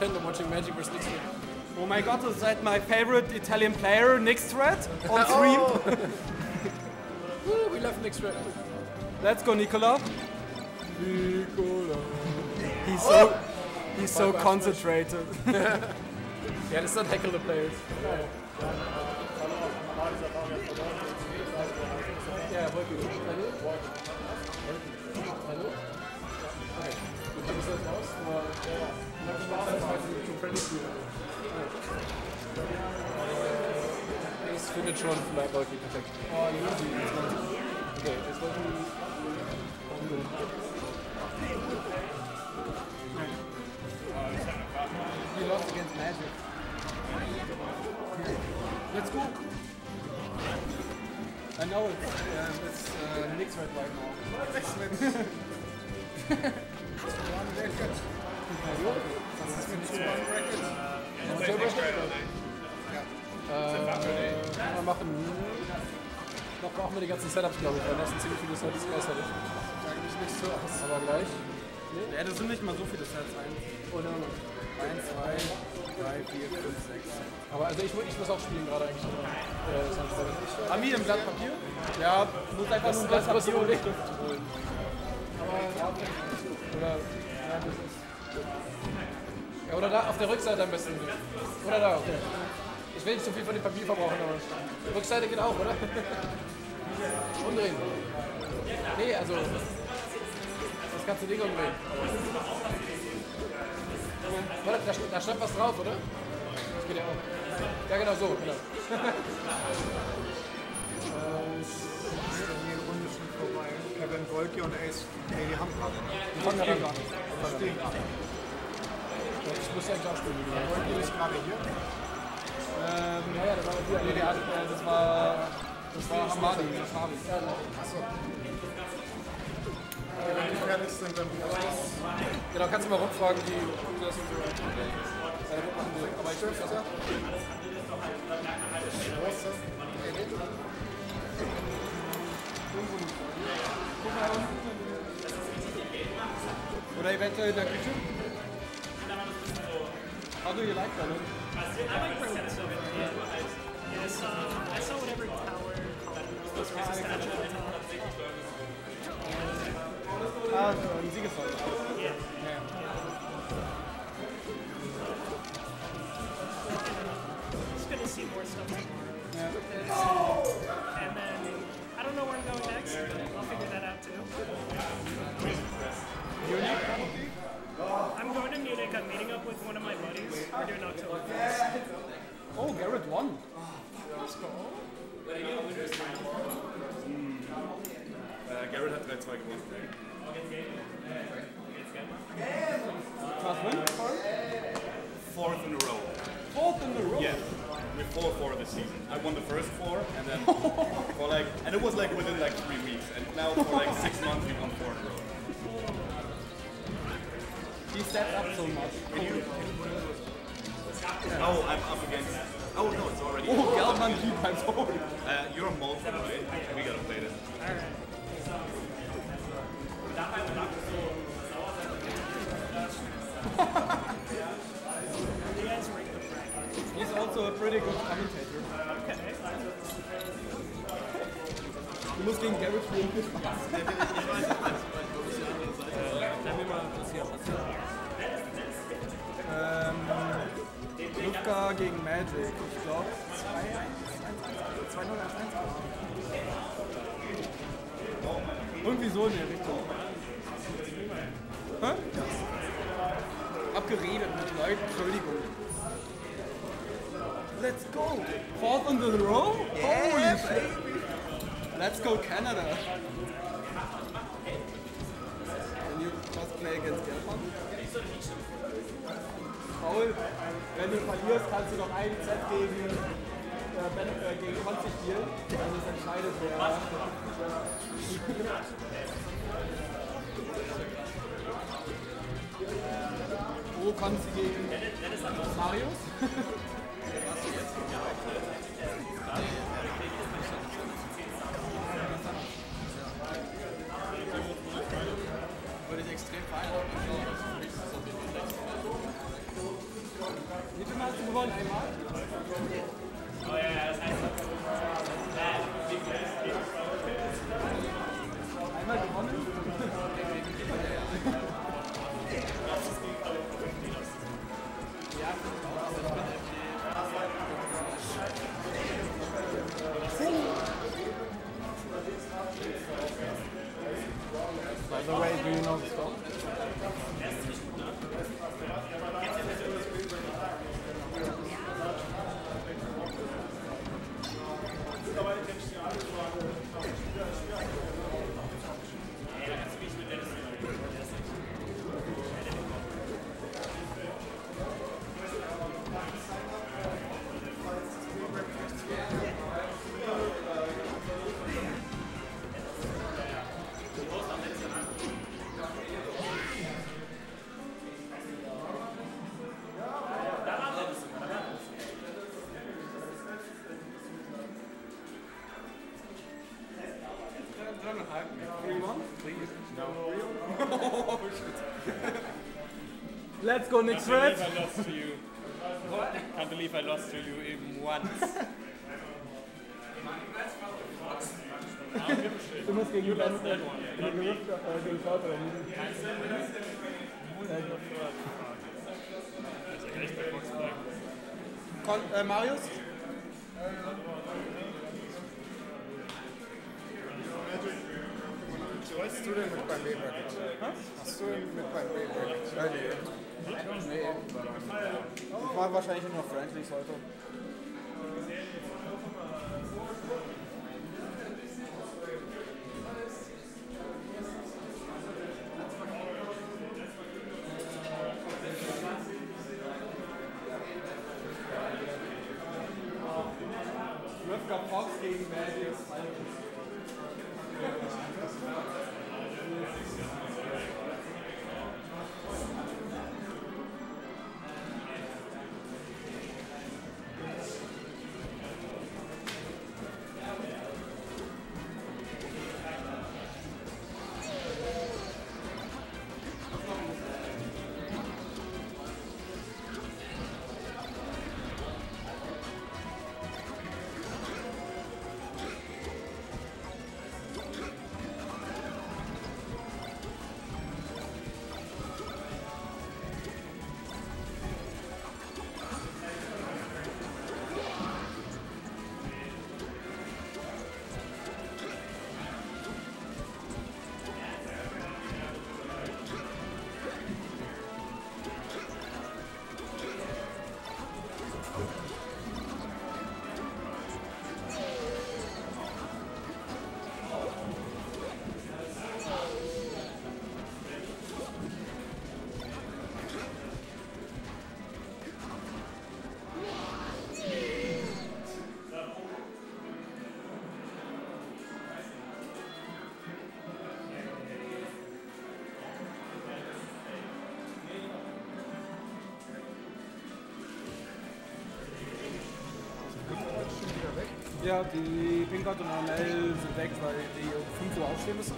S13: I
S3: can just pretend I'm watching Magic vs. Nixon.
S2: Oh mein Gott, das ist halt my favorite Italian player, Nick Thread, on stream.
S3: Woo, we love Nick's rap.
S2: Let's go, Nicola.
S3: Nicola.
S2: He's so, he's so concentrated.
S3: Yeah, let's not heckle the players. Yeah, Volki. Hallo? Hallo? Okay. Du kannst das raus, aber das findet schon vielleicht Volki perfekt. Okay, jetzt Volki.
S2: He lost against Magic. Let's go. I know it's, uh, it's uh, Nick's red right now.
S3: Äh, wir machen. Noch brauchen wir die ganzen Setups, glaube ich, weil das sind ziemlich viele Setups gleichzeitig. Aber gleich.
S2: Ja, das sind nicht mal so viele Sets. Eins,
S3: Oder?
S2: eins zwei, drei, vier, fünf, sechs.
S3: Aber also ich, ich muss auch spielen gerade eigentlich. aber, Äh, das aber-
S2: Haben wir ein Blatt Papier? Ja, muss einfach nur ein Blatt
S3: das ist
S2: Papier und
S3: nicht.
S2: Stift holen.
S3: Oder, ja, das ist. Ja, oder da auf der Rückseite am besten. Oder da, okay. Ich will nicht so viel von dem Papier verbrauchen, aber. Rückseite geht auch, oder? umdrehen. Nee, also. Das ganze Ding umdrehen. Warte, da, da stand was drauf, oder? Das geht ja auch. Ja, genau so. Genau.
S4: Kevin Wolke und Ace, die haben gerade.
S3: Die fangen daran gar nicht. Ich muss eigentlich auch spielen. gesagt.
S4: Wolke ist gerade hier.
S2: Ähm,
S3: Ja, ja, das war hier.
S2: nee, der äh, das war, das war Hamadi. Das war
S4: Wenn die fertig sind, dann.
S3: Genau, kannst du mal rumfragen, wie das so. Äh, machen die? Aber ich will das ja.
S4: Große.
S2: Oder eventuell in der Küche. How do you like that?
S13: I like Berlin so Yeah, I saw, I saw whatever tower was a statue at the top.
S2: Ah, ein Siegesfall.
S13: Yeah. It's good to see more stuff tomorrow. And then I don't know where I'm going next, We're doing October. Yeah. Oh, Garrett won. Let's go. Uh, Garrett hat 3-2 gewonnen. Last win? Fourth in
S2: a row. Fourth
S6: in a row? Yeah. With four four this season. I won the first four and then for like and it was like within like three weeks and now for like six months we won four in a row.
S2: He stepped up so much.
S6: Can you, can you Oh, I'm up against. Oh no, it's already.
S2: Oh, Gelman three times over.
S6: Uh, you're a Molten, right? We gotta play this.
S2: He's also a pretty good commentator. Du musst gegen Garrett spielen, Lufka gegen Magic. Ich glaube 2 0 Irgendwie so in der Richtung. Hä? Hab geredet mit Leuten, Entschuldigung. Let's go! Fourth in the row? Holy shit! Let's go Canada! Can you just play against Gelfand? Paul, wenn du verlierst, kannst du noch einen Set gegen, äh, Ben, äh, gegen Konzi spielen. Also es entscheidet wer. Wo Konzi gegen Marius? go Nick
S11: Can't believe I lost to you. Can't believe I lost to you even once.
S2: Du musst gegen Ben gegen Gerücht, äh, gegen Körper liegen.
S11: Echt bei Fox bleiben.
S2: Kon äh,
S4: uh,
S2: Marius? Ich war wahrscheinlich nur noch Friendlies heute. Ja, die Pinkert und Amel sind weg, weil die um 5 Uhr aufstehen müssen.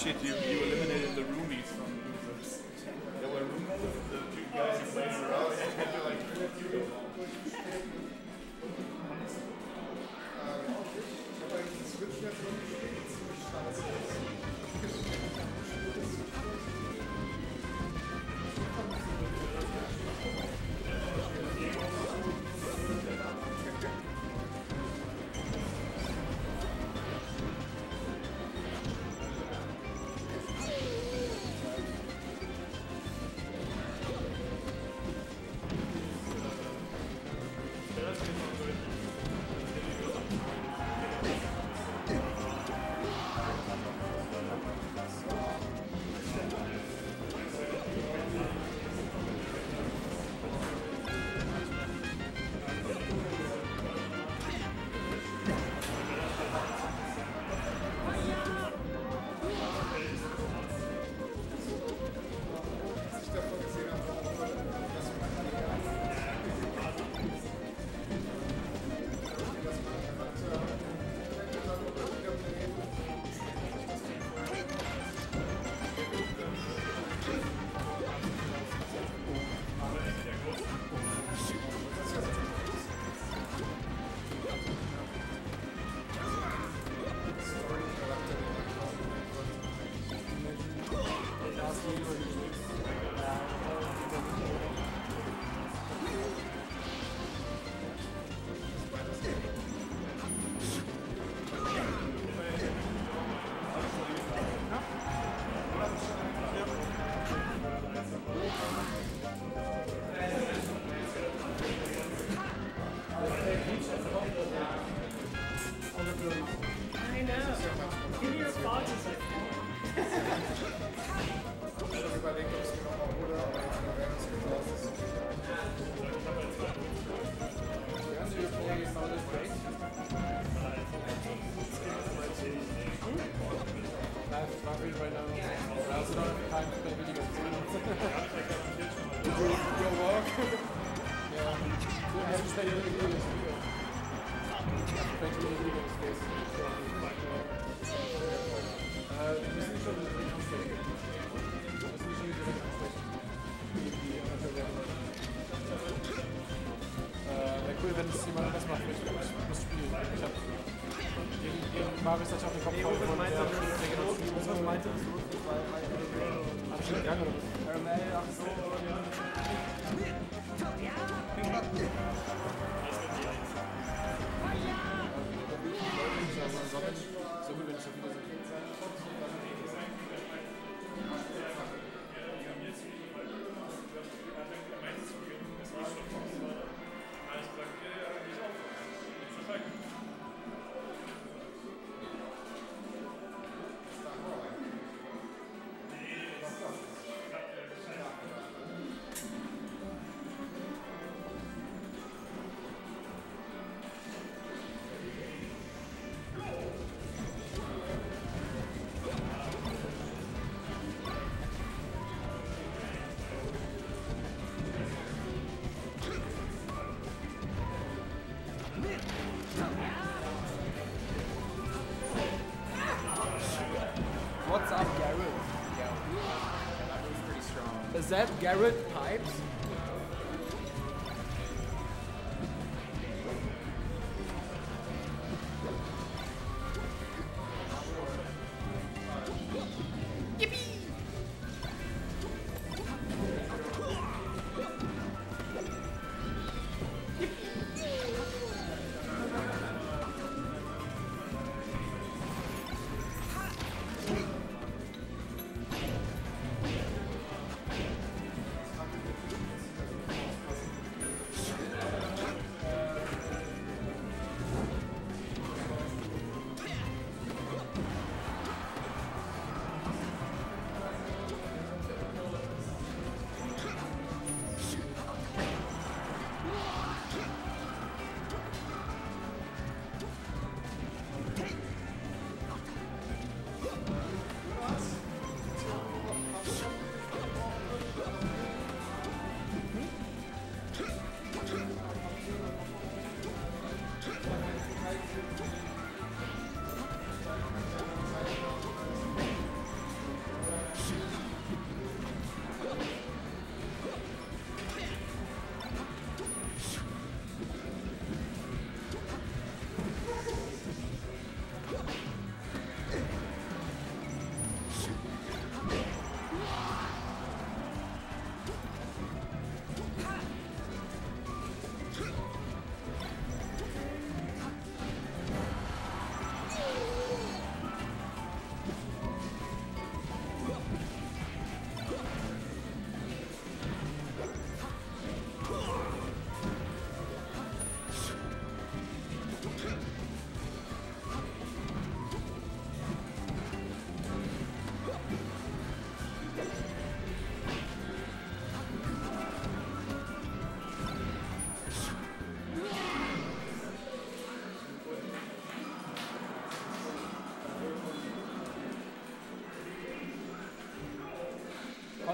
S6: shit, you, you eliminated the roomies from losers. There were roomies with the two guys playing around and they're like,
S11: uh, switch that Marvel está
S4: te Zeb Garrett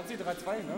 S7: sie 3-2, ne?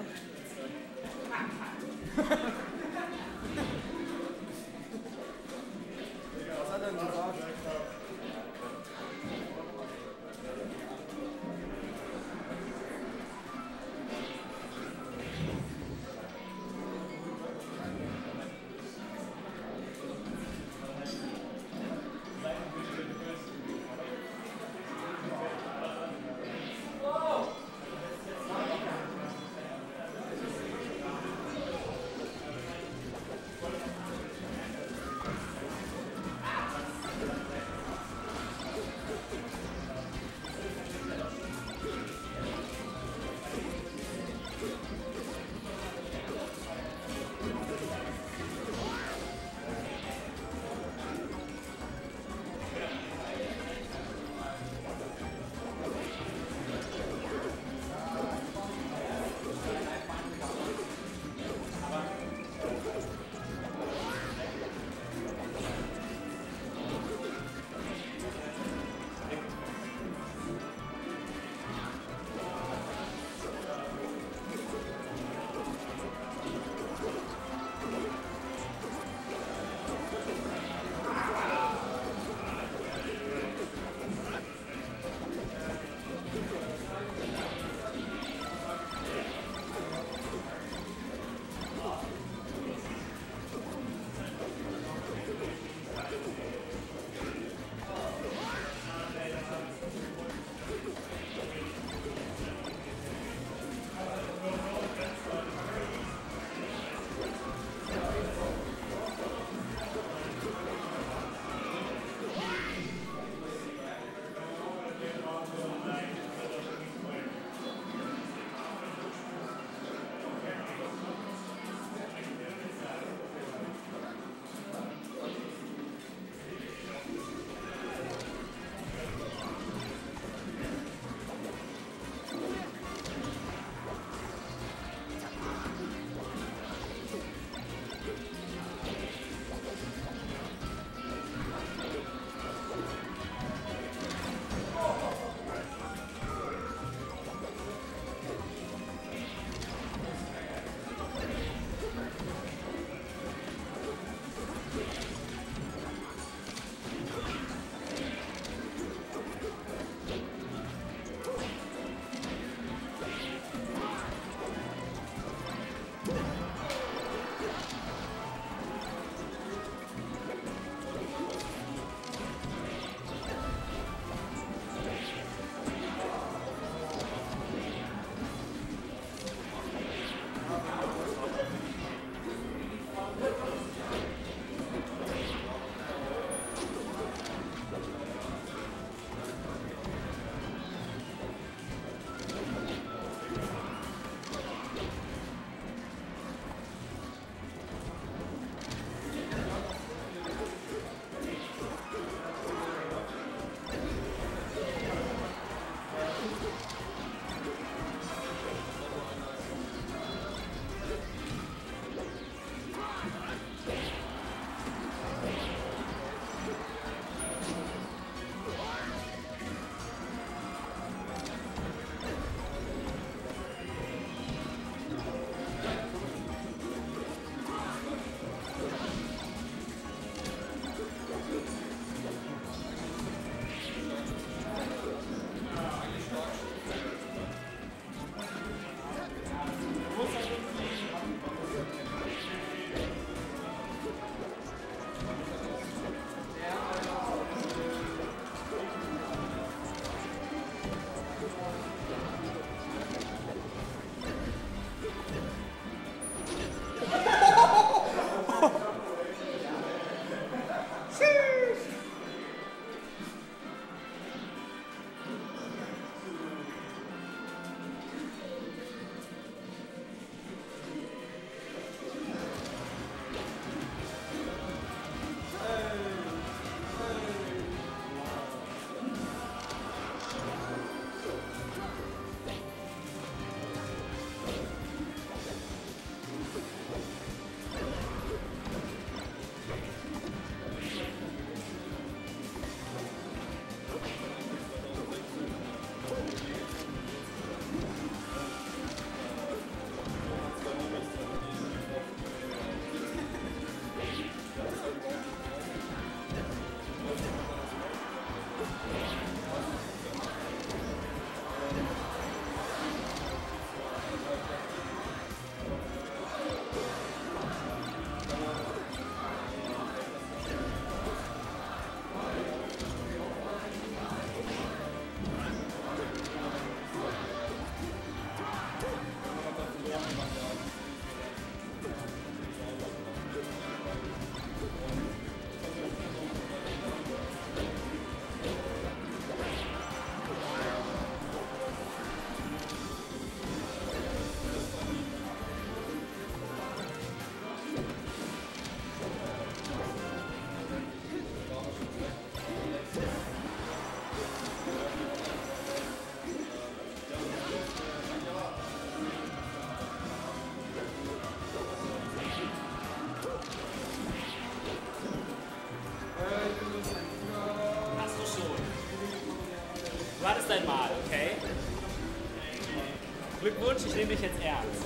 S5: Nehme dich jetzt ernst.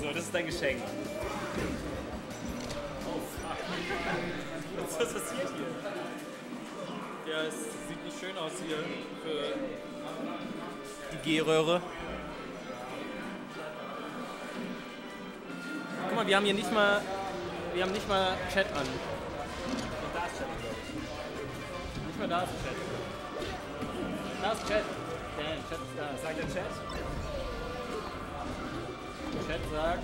S5: So, das ist dein Geschenk. Oh, fuck. Was, passiert hier?
S12: Ja, es sieht nicht schön aus hier für
S5: Die G-Röhre.
S12: Guck mal, wir haben hier nicht mal, wir haben nicht mal Chat an.
S5: Und da ist Chat.
S12: Nicht mal da ist Chat. Da ist Chat. Dan, Chat ist da.
S5: Sagt der Chat?
S12: Chat sagt.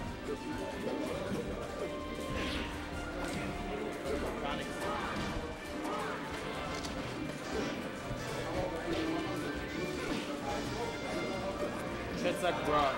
S12: Chat sagt bra.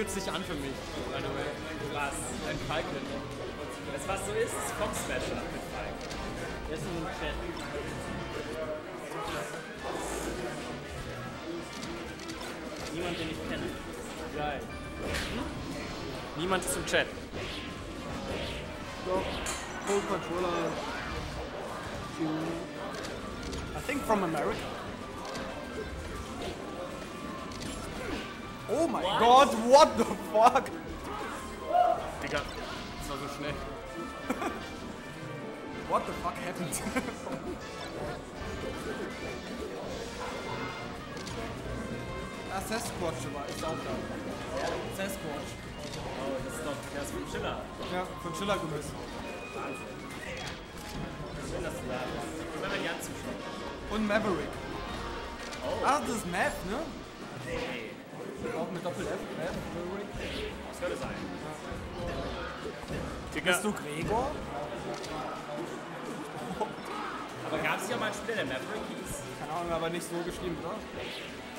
S12: Fühlt sich an für mich. By the way.
S5: Was?
S12: Ein Falken.
S5: Das, was so ist, ist vom Smash Up mit Falk.
S12: Der ist in dem Chat. Niemand, den ich kenne. Geil. Niemand ist im Chat.
S14: Doch, Full Controller.
S2: I think from America. God, what the fuck?
S12: So
S2: geschrieben, oder?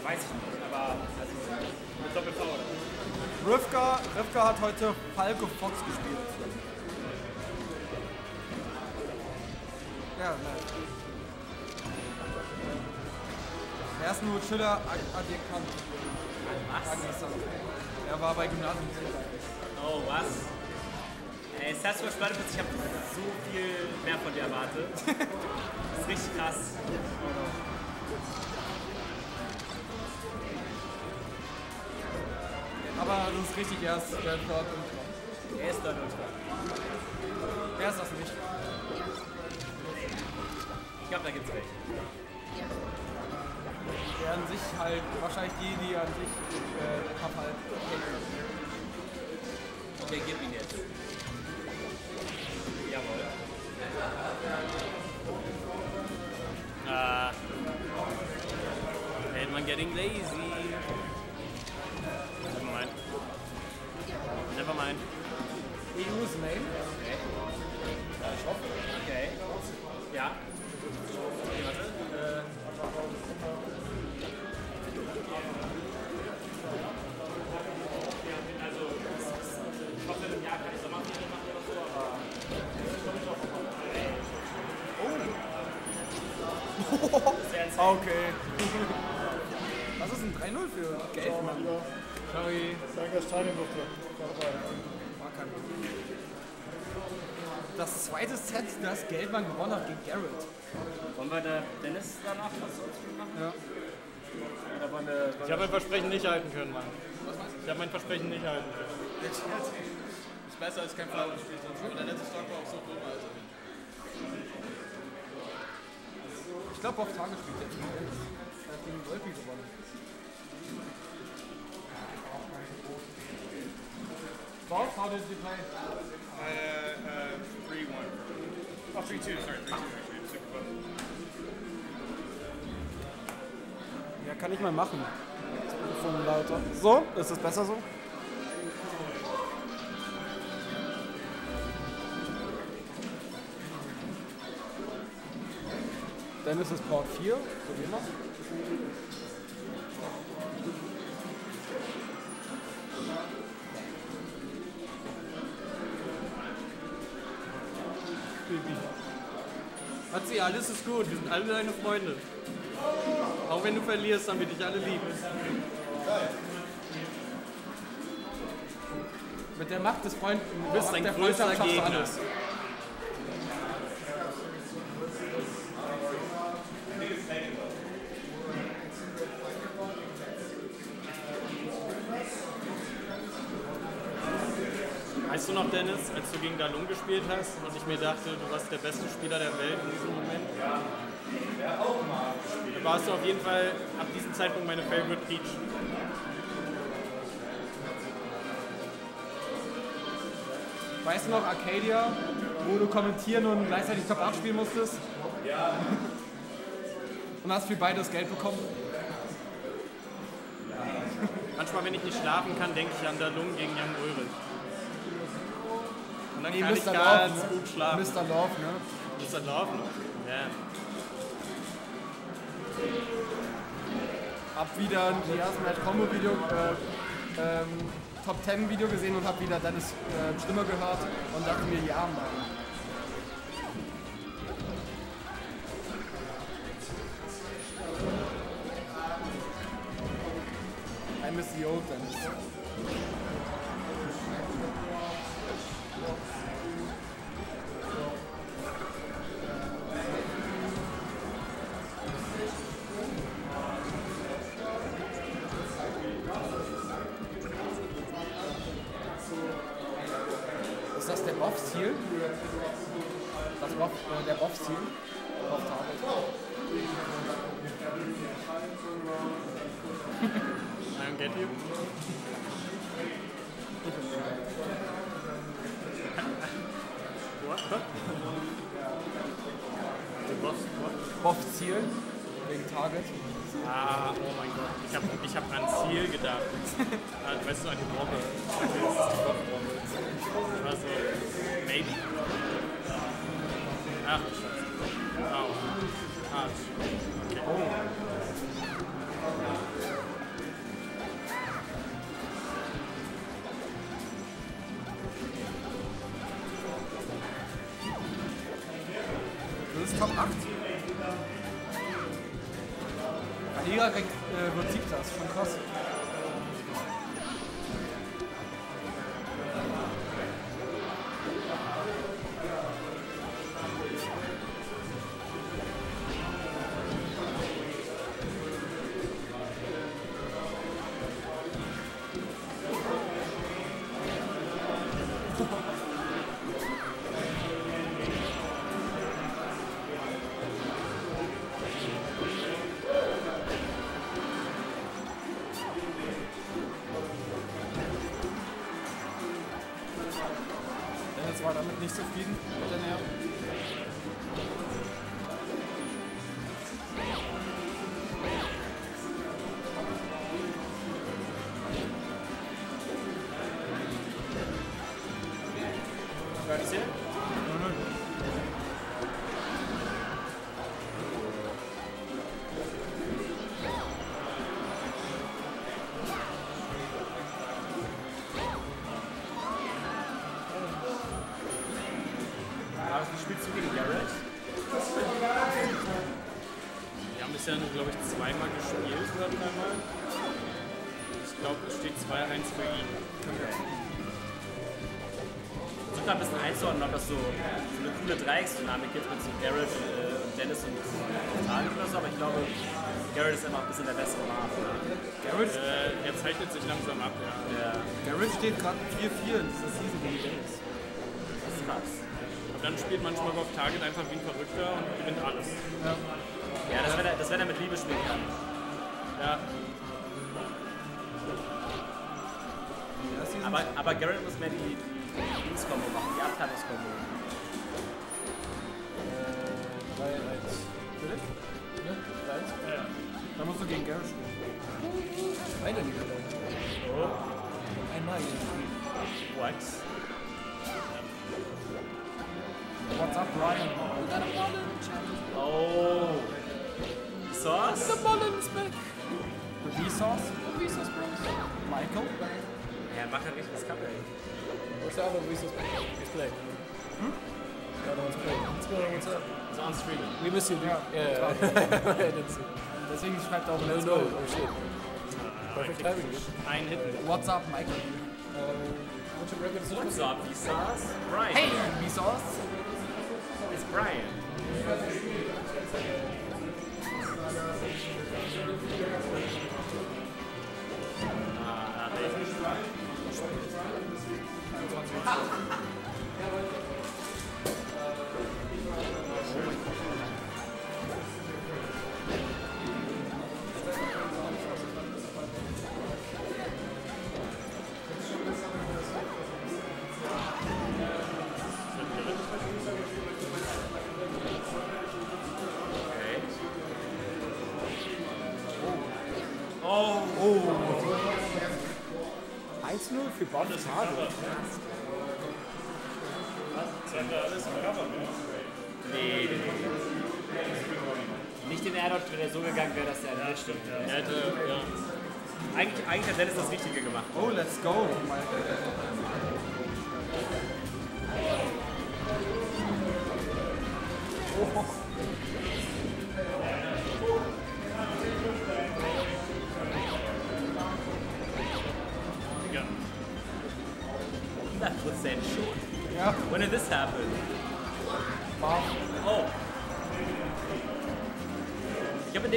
S5: Weiß ich nicht, aber also mit Doppel-V oder.
S2: Rivka, Rivka hat heute Falco Fox gespielt. Ja, nein. Er ist nur Schiller Adjekant.
S5: Was?
S2: Er war bei Gymnasium.
S5: Oh, was? Ey, Sasquatch Platypus, ich habe so viel mehr von dir erwartet. Das ist richtig krass.
S2: Aber das ist richtig, er ist der Third Ultra.
S5: Er ist dort ultra.
S2: Er ist das nicht.
S5: Ich glaube, da gibt's recht.
S2: Der an sich halt, wahrscheinlich die, die an sich äh, Cup halt haten.
S5: Okay, gib ihn jetzt. Jawohl.
S12: Uh, and I'm getting lazy. Never mind.
S2: EU's Name?
S5: Okay. Ja, ich hoffe.
S15: Das
S2: Geldmann gewonnen hat gegen Garrett.
S5: Wollen wir der Dennis danach was machen?
S2: Ja.
S16: Ich habe mein Versprechen nicht halten können, Mann. Ich habe mein Versprechen nicht halten können.
S12: Ist besser als kein Frauenspiel, sonst der letzte Stock war auch so dumm, also.
S2: Ich glaube, auf Tage spielt jetzt. Er hat gegen Wolpi gewonnen. Bob, how did you play?
S17: Uh, uh, 3 1. Oh, 3 2, sorry, 3 2 actually. Super close.
S2: Ja, kann ich mal machen. Vom Lauter. So? Ist das besser so? Dann ist es Port 4. Probieren wir es. Immer.
S17: Hatzi, alles ist gut, wir sind alle deine Freunde. Auch wenn du verlierst, dann wir dich alle lieben.
S2: Mit der Macht des Freundes,
S17: Du bist ein größter Gegner.
S2: alles.
S17: Du noch, Dennis, als du gegen Dalung gespielt hast und ich mir dachte, du warst der beste Spieler der Welt in diesem Moment? Da warst du auf jeden Fall ab diesem Zeitpunkt meine Favorite Peach.
S2: Weißt du noch Arcadia, wo du kommentieren und gleichzeitig Top 8 spielen musstest?
S17: Ja.
S2: Und hast für beides Geld bekommen?
S17: Manchmal, wenn ich nicht schlafen kann, denke ich an Dalung gegen Jan Ulrich. Und dann
S2: Nee,
S17: kann ich
S2: Mr.
S17: ganz
S2: Love, ne?
S17: gut schlafen.
S2: Mr. Love, ne?
S17: Mr. Love, ne? Ja.
S2: Hab wieder ein Diaz Match Combo Video, äh, ähm, Top 10 Video gesehen und hab wieder Dennis äh, Stimme gehört und dachte mir, ja, Mann. I miss the old Dennis.
S5: Spielst du gegen Garrett?
S17: Wir haben bisher nur, glaube ich, zweimal gespielt oder dreimal. Ich glaube, es steht 2-1 für ihn.
S5: Versucht da ein bisschen einzuordnen, ob das so, so eine coole Dreiecksdynamik gibt mit so Garrett äh, und Dennis und Target oder so, aber ich glaube, Garrett ist immer ein bisschen der bessere Mark.
S2: Garrett,
S17: Äh, er zeichnet sich langsam ab, ja.
S5: Ja,
S2: Garrett steht gerade 4-4 in dieser Season gegen Dennis.
S17: Dann spielt manchmal auf Target einfach wie ein Verrückter und gewinnt alles.
S5: Ja, das wäre das, wenn er mit Liebe spielen kann.
S17: Ja,
S5: Aber, aber Garrett muss mehr die, die Dings-Kombo machen, die Abteilungskombo.
S2: Äh, 3-1. Philipp? Ne? 3-1?
S17: ja.
S2: Dann musst du gegen Garrett spielen. Beide Liga
S17: Oh.
S2: Einmal gegen ihn.
S5: What?
S2: What's up, Ryan?
S5: Oh. Vsauce.
S3: The Mullen's back. The Vsauce? The Vsauce Bros. Michael?
S5: Ja, mach ein richtiges Comeback.
S3: Where's the other Vsauce back? He's playing. Hmm? The other one's playing. What's going on? What's up?
S5: It's on stream.
S3: We miss you, dude.
S4: Ja.
S3: Yeah. yeah. That's it. Deswegen schreibt auch Let's Go. Oh shit. Perfect timing. dude.
S17: Ein Hit.
S3: What's up, Michael? Uh, what's your record?
S5: What's up, Vsauce? Brian.
S3: Hey, Vsauce.
S5: It's Brian.
S17: Ah,
S3: für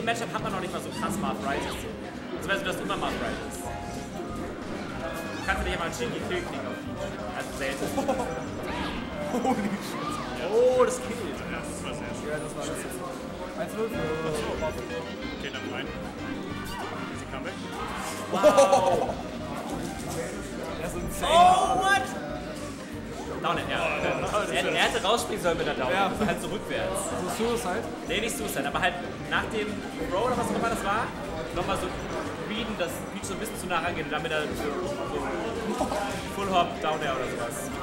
S5: dem Matchup hat man noch nicht mal so krass Rises. Also, weißt du, du hast immer. Du kannst ja nicht mal einen Shingy Kill kriegen sollen mit der Down.
S2: Ja.
S5: Also halt so rückwärts.
S2: So Suicide?
S5: Nee, nicht Suicide, aber halt nach dem Throw oder was auch immer das war, nochmal so readen, dass Peach so ein bisschen zu nah rangeht und damit er so, so Full Hop, Down Air oder sowas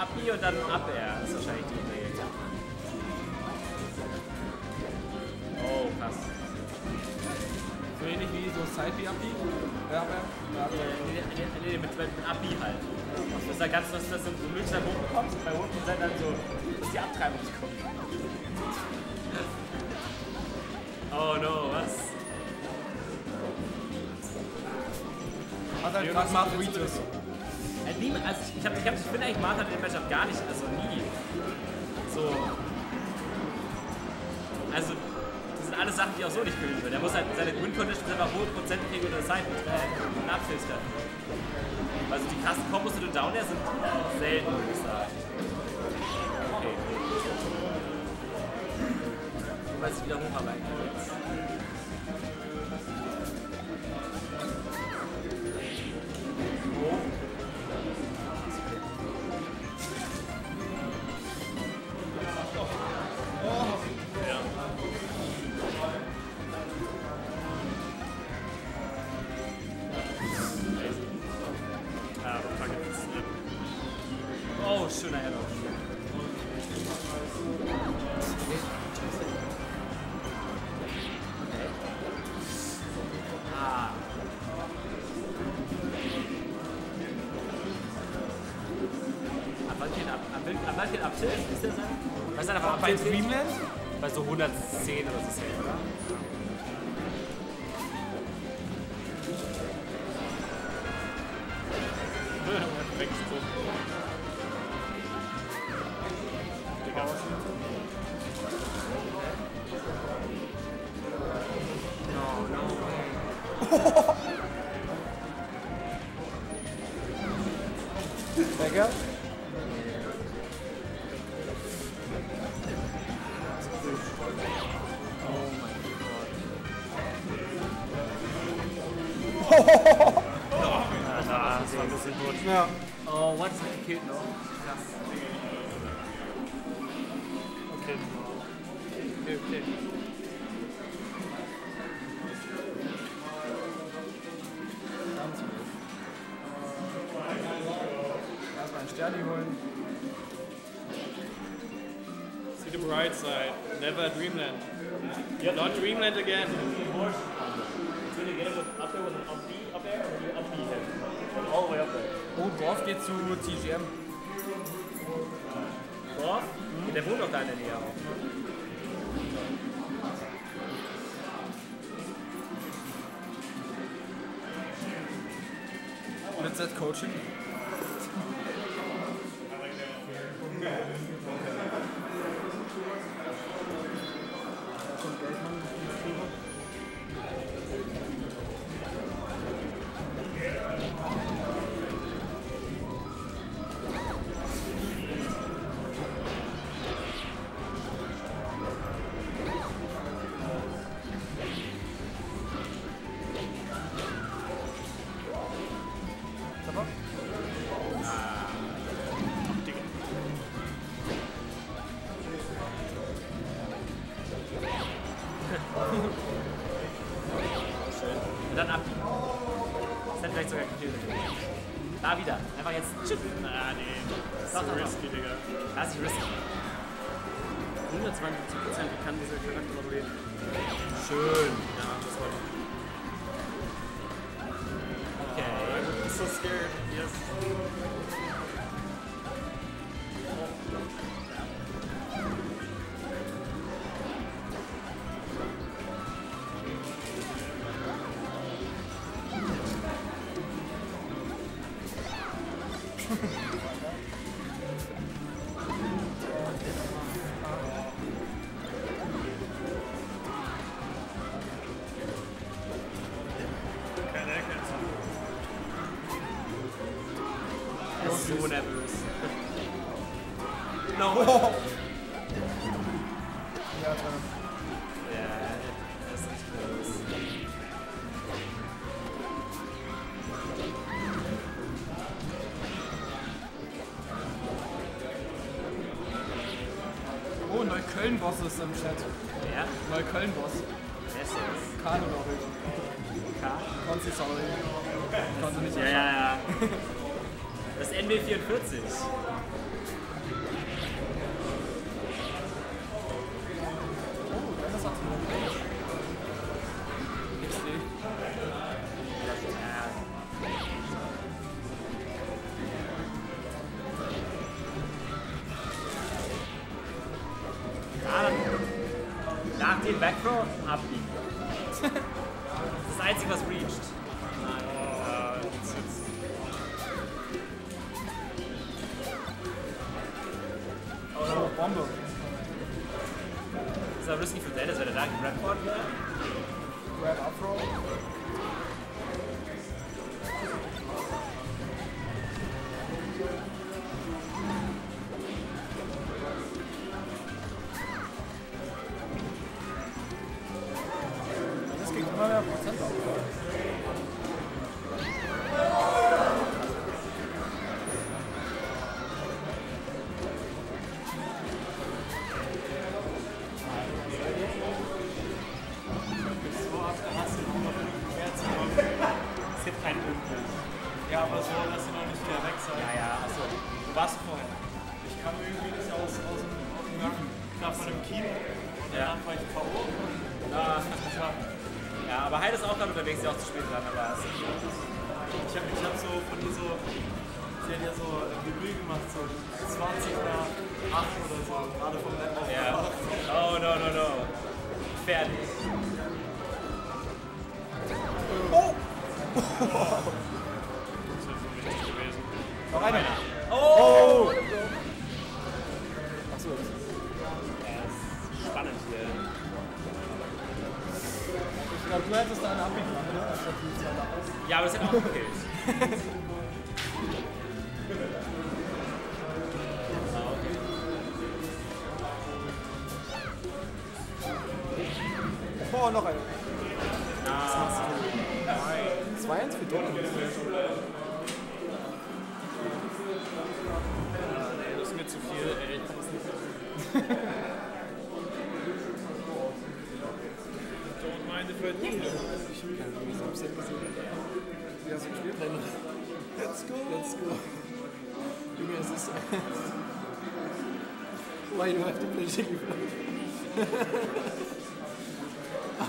S5: Weak Up B und dann Up Air. Das ist wahrscheinlich die Idee. Oh, krass.
S2: So ähnlich wie so Side B Abi. Ja, aber. Ja, aber.
S5: Nee, nee, nee, mit, mit B halt. Das ist da ganz, dass das so möglichst nach oben kommt. Bei unten sind dann so, dass die Abtreibung kommt. Oh no, was?
S3: Hat halt gerade Martha Ritus.
S5: Äh, also ich, hab, ich, hab, ich finde eigentlich Martha gar nicht, also nie. So. Also, das sind alles Sachen, die auch so nicht gewinnen will. Der muss halt seine Win-Conditions einfach hohe Prozent kriegen und das Side äh, abfiltern. Also die krassen Kombos zu den Down sind selten, würde ich sagen. Okay. Weil sie wieder hocharbeiten Tilt, ist der sein? Was ist davon?
S3: Bei Dreamland?
S5: Bei so 110
S3: Dorf geht zu TGM.
S5: Dorf? Der wohnt doch da in der Nähe auch.
S3: Mit Z-Coaching.
S5: Das
S17: ist risky, Digga.
S5: Das ist risky.
S17: 120% kann dieser Charakter noch reden.
S5: Schön.
S17: Ja, das war
S5: Okay.
S17: I'm so scared. Yes.
S5: No. Nach dem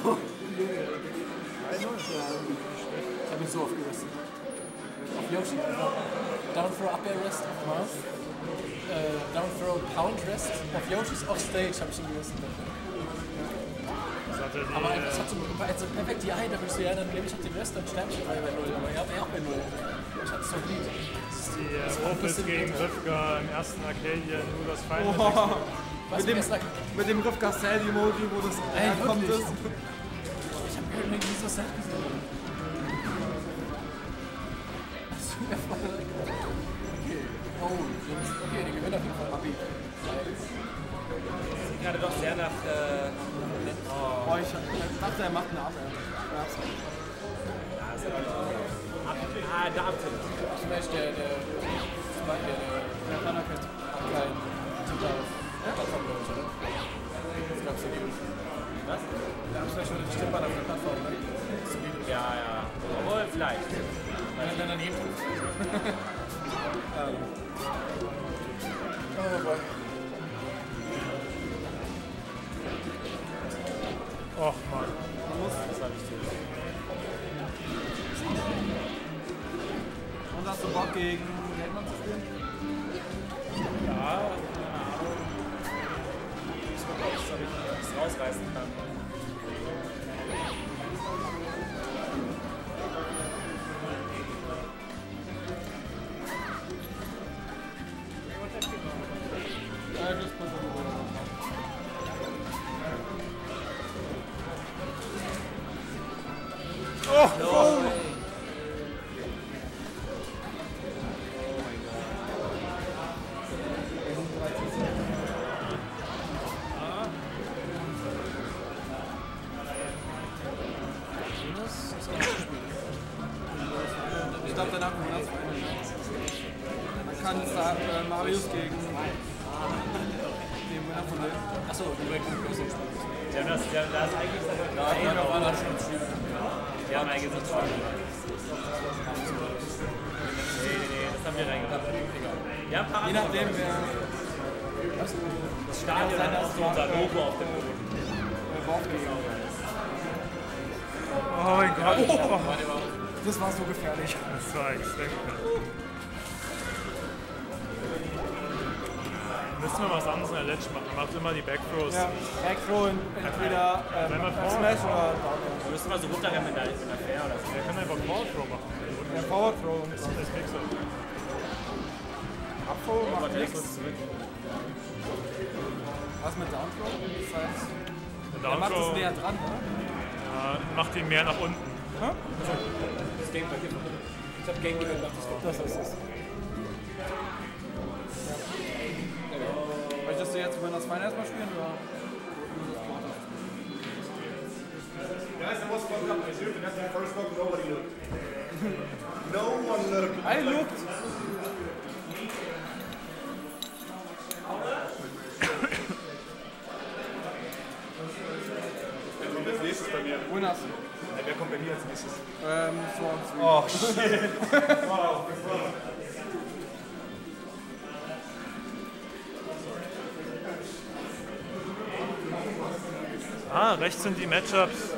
S5: Oh,
S3: Junge. Ja, ich hab mich so oft gerestet. Auf Yoshi einfach. Down throw up air rest auf Mars. Äh, down throw pound rest auf Yoshis off stage hab ich ihn
S11: die,
S3: Aber
S11: äh,
S3: es hat so, also perfekt die Ei, da würdest du ja, dann nehme ich halt den Rest, dann sterbe ich bei 0. Aber ich hab ja auch bei 0. Ich hatte es doch lieb.
S11: die äh,
S3: Das war ein
S11: Opus
S3: bisschen
S11: gegen. Rivka im ersten Arcadia nur das Final.
S2: Oh.
S3: Was,
S2: Mit dem, mit dem Riff Garcel Emoji, wo das
S3: Ey,
S2: herkommt.
S3: wirklich?
S2: Ist.
S3: Ich hab irgendwie so selten gesehen. Das. Okay. Oh, Jungs. Okay, die gewinnen auf jeden Fall. Abi.
S5: Sieht gerade doch sehr nach. Äh, oh.
S2: Boah, ich dachte, er macht eine Abwehr. Ja,
S5: Ja, ist Ab, ah, da abtippen.
S3: Vielleicht der, der, der, der, der Thundercat hat Das
S5: war so
S2: gefährlich.
S11: das war extrem gut. Müssen wir was anderes in der Ledge machen. Macht immer die Backthrows.
S2: Ja, Backthrow in- entweder ähm. Smash oder
S5: Du müsstest mal so runterrennen mit der, mit der Fair oder so.
S11: Wir können einfach Forward Throw machen.
S2: ja, Power Throw. und
S11: Das
S2: so.
S11: ist Pixel.
S2: Upthrow macht nichts.
S5: kurz zurück.
S2: Was mit Down Throw? Das heißt,
S11: Der
S2: er macht es
S11: Downthrow,
S2: näher dran, ne?
S11: ja, macht ihn mehr nach unten.
S3: Game bei dir. Ich hab Game gedacht, das kommt. Das ist es.
S2: Möchtest du jetzt mal spielen? Oder?
S10: I the looked. no one looked.
S2: I looked.
S10: Kommt als nächstes bei. Ja, mir als nächstes?
S2: Ähm, Swords.
S10: Oh, shit. wow.
S11: Ah, rechts sind die Matchups.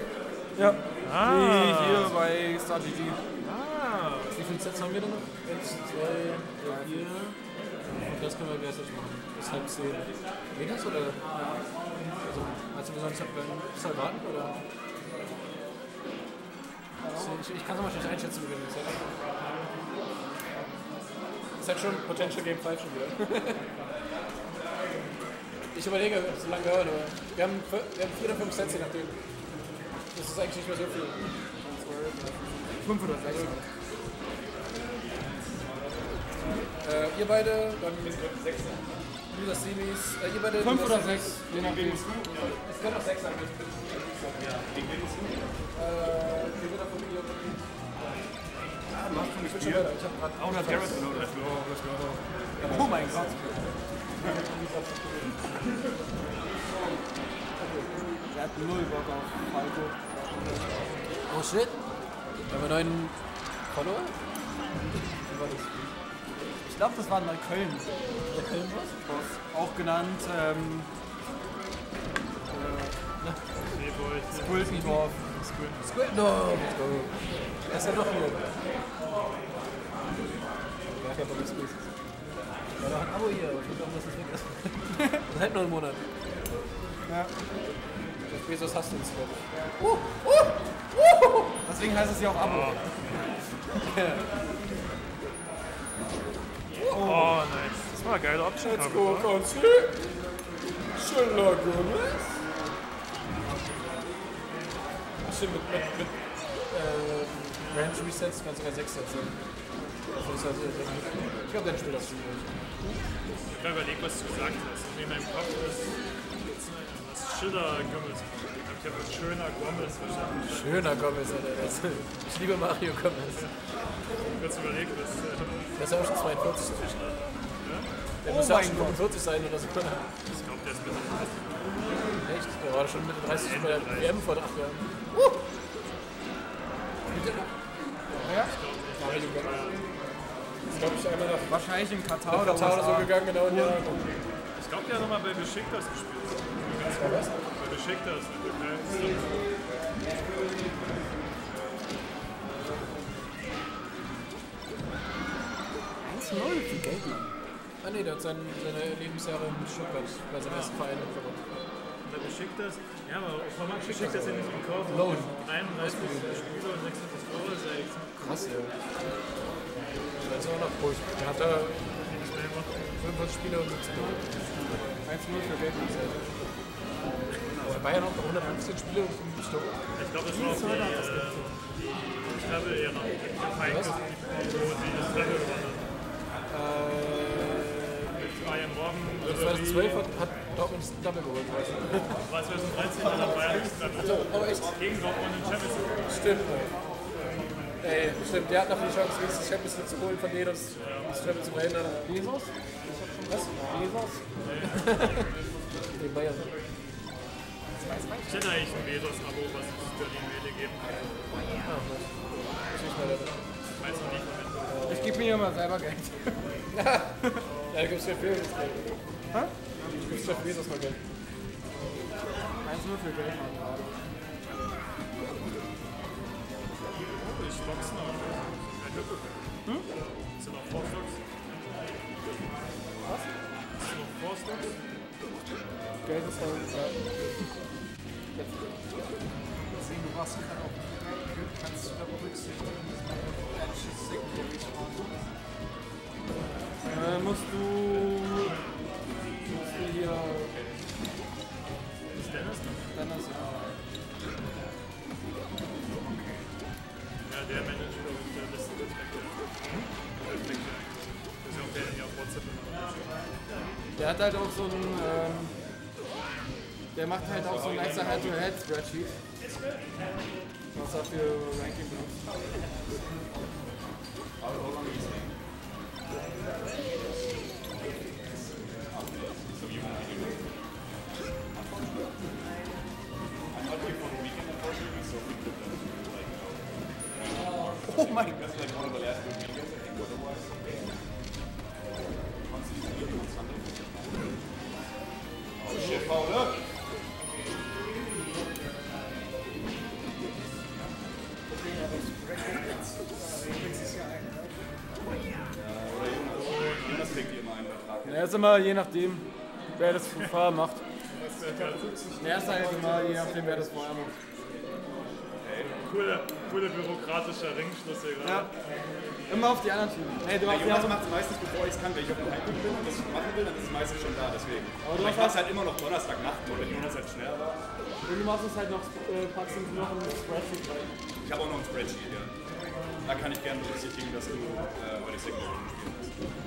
S2: Ja.
S11: Ah.
S2: Wie hier bei StarGG.
S11: Ah.
S3: Wie viele Sets haben wir denn noch? Eins, zwei, drei, vier. Und das können wir gleichzeitig machen. Bis halb zehn. Geht das oder? Also, meinst du, wir sollen es halb warten oder? Ich, ich kann es mal schlecht einschätzen, wie wir das Set ist halt schon Potential Game 5 schon wieder. ich überlege, ob es so lange dauert, aber wir haben, wir haben vier oder fünf Sets, je nachdem. Das ist eigentlich nicht mehr so viel.
S2: Fünf oder sechs.
S3: Äh, ihr beide, dann Loser Semis, äh, ihr beide.
S2: Fünf oder sechs, je nachdem.
S3: Es können auch sechs sein. Bist du? Schon gespielt. Ich hab grad
S10: Oh, das genommen.
S2: Oh mein Gott. Er hat null Bock auf Falco.
S3: Oh shit. Wir haben einen neuen Follower?
S2: Ich glaube, das war Neukölln. Der Köln-Boss? Auch genannt ähm, äh, Squiltendorf.
S3: Squiltendorf. Er ist ja doch hier. Ja, kein Bock auf Squills. Ja, da hat ein Abo hier, aber ich auch, dass das weg ist. Das hält nur einen Monat.
S2: Ja.
S3: Jeff Bezos hasst uns, glaube ich.
S2: Uh, uh, uh. Deswegen heißt es ja auch Abo.
S11: Oh, nice. Das war eine geile Option.
S3: Let's go,
S11: ich.
S3: Schöner Gomez. Stimmt, mit, mit, mit äh, Range Resets kannst du sogar 6 Sets sein. Das also, ich glaube, dann spielt das Spiel.
S11: Ich habe überlegt, was du gesagt hast. In meinem Kopf ist das Schiller Gomez. Ich habe schöner Gomez verstanden.
S3: Schöner Gomez, Alter. Das, ich liebe Mario Gomez.
S11: Kurz überlegt, was. Äh,
S3: Der ist ja auch schon 42 so viel. Der
S2: Oh
S3: muss ja auch schon
S2: Gott.
S3: 45 sein oder so.
S11: ich glaube, der ist mit
S3: Echt? Der war schon Mitte 30 bei der WM vor 8 Jahren.
S2: Ja?
S3: Mario Gomez. Ist, glaube ich, einmal nach
S2: Wahrscheinlich in Katar oder
S3: Katar oder so gegangen, genau. Und ja,
S11: Ich glaube, der hat nochmal bei Besiktas gespielt.
S3: was?
S11: Bei Besiktas. Okay.
S2: Viel Geld, Mann.
S3: Ah ne, der hat seine, seine Lebensjahre in Stuttgart bei seinem ersten Verein verbracht.
S11: Bei Besiktas. Ja, aber warum hat Besiktas ja nicht gekauft?
S3: Loan.
S11: 31 Spiele und 26 Tore. Das ist ja echt
S3: Krass, ja. Der ist auch noch ruhig. Der hat da 45 Spiele und 17 Tore.
S2: 1-0 für Geld.
S3: Aber Bayern auch noch 115 Spiele und 50 Tore.
S11: Ich glaube, das war auch die, äh, die Treppe-Ära. Heike, wo sie das Treppe gewonnen hat. Mit Bayern Robben, Ribéry.
S3: 2012 hat, hat Dortmund das Double geholt, weißt du?
S11: War 2013 hat Bayern das Treppe
S3: Aber echt?
S11: gegen Dortmund in Champions League.
S3: Stimmt. Ey, stimmt. Der hat noch die Chance, wenigstens Champions League zu holen von denen, das, das Treppe zu verhindern.
S2: Jesus?
S3: Was?
S2: Jesus?
S3: Die Bayern.
S11: Ich hätte eigentlich ein Bezos-Abo, was es für die Mele geben kann.
S3: Ich.
S11: Meinst du nicht?
S2: Ich gebe mir immer selber Geld.
S3: Ja, da gibt's ja Bezos Geld.
S2: Hä?
S3: Du gibst Jeff Bezos mal Geld.
S2: 1-0 für Geld, gerade.
S11: Oh, ich. Ja, Glück. Hm? Sind noch Four Stocks?
S2: Was?
S11: Sind noch Four Stocks?
S2: Geld ist halt. Ja. Deswegen, du machst halt auch kannst du da berücksichtigen, dass man Matches Secondary machen. Äh, musst du halt auch so ein. Ähm, der macht halt auch so ein extra Head-to-Head-Spreadsheet. Was er für Ranking benutzt.
S6: Oh mein Gott. Immer
S2: je nachdem, wer das vorher macht. Er ist halt immer je nachdem, wer das vorher macht.
S11: Cooler, cooler bürokratischer Ringschluss hier
S2: Ja.
S11: gerade.
S2: Immer auf die anderen schieben. Hey, du
S6: Der
S2: ja,
S6: macht es meistens, bevor ich es kann. Wenn ich auf dem Heimweg bin und das machen will, dann ist es meistens schon da, deswegen.
S2: Aber du
S6: Aber ich
S2: hast
S6: mach's halt immer noch Donnerstagnacht, und wenn Jonas halt schneller war.
S2: und du machst es halt noch, äh, packst es noch in das Spreadsheet rein.
S6: Ich habe auch noch ein Spreadsheet, ja. Da kann ich gerne berücksichtigen, dass du äh, heute Secondary gespielt hast.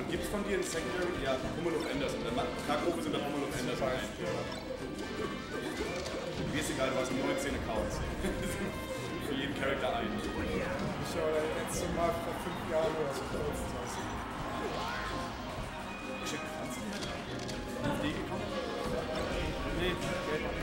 S6: Und gibt es von dir ein Secondary? Ja, Hummel und Anderson. Dann macht Tagrufe sind da Hummel und Anderson ein. Mir ist egal, du hast 19 Accounts. Für jeden Charakter ein.
S4: Ich habe das letzte Mal vor fünf Jahren oder so benutzt hast.
S6: Schick, kannst du die gekommen?
S2: Nee, Geld.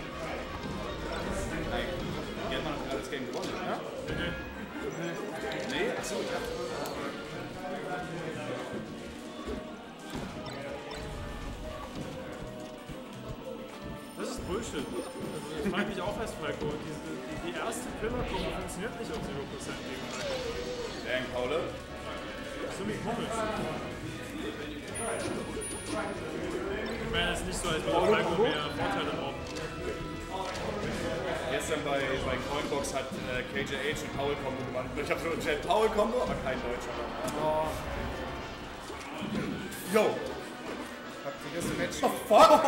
S6: Combo, aber kein Deutscher. Yo!
S4: Habt ihr das Match?
S6: Oh fuck!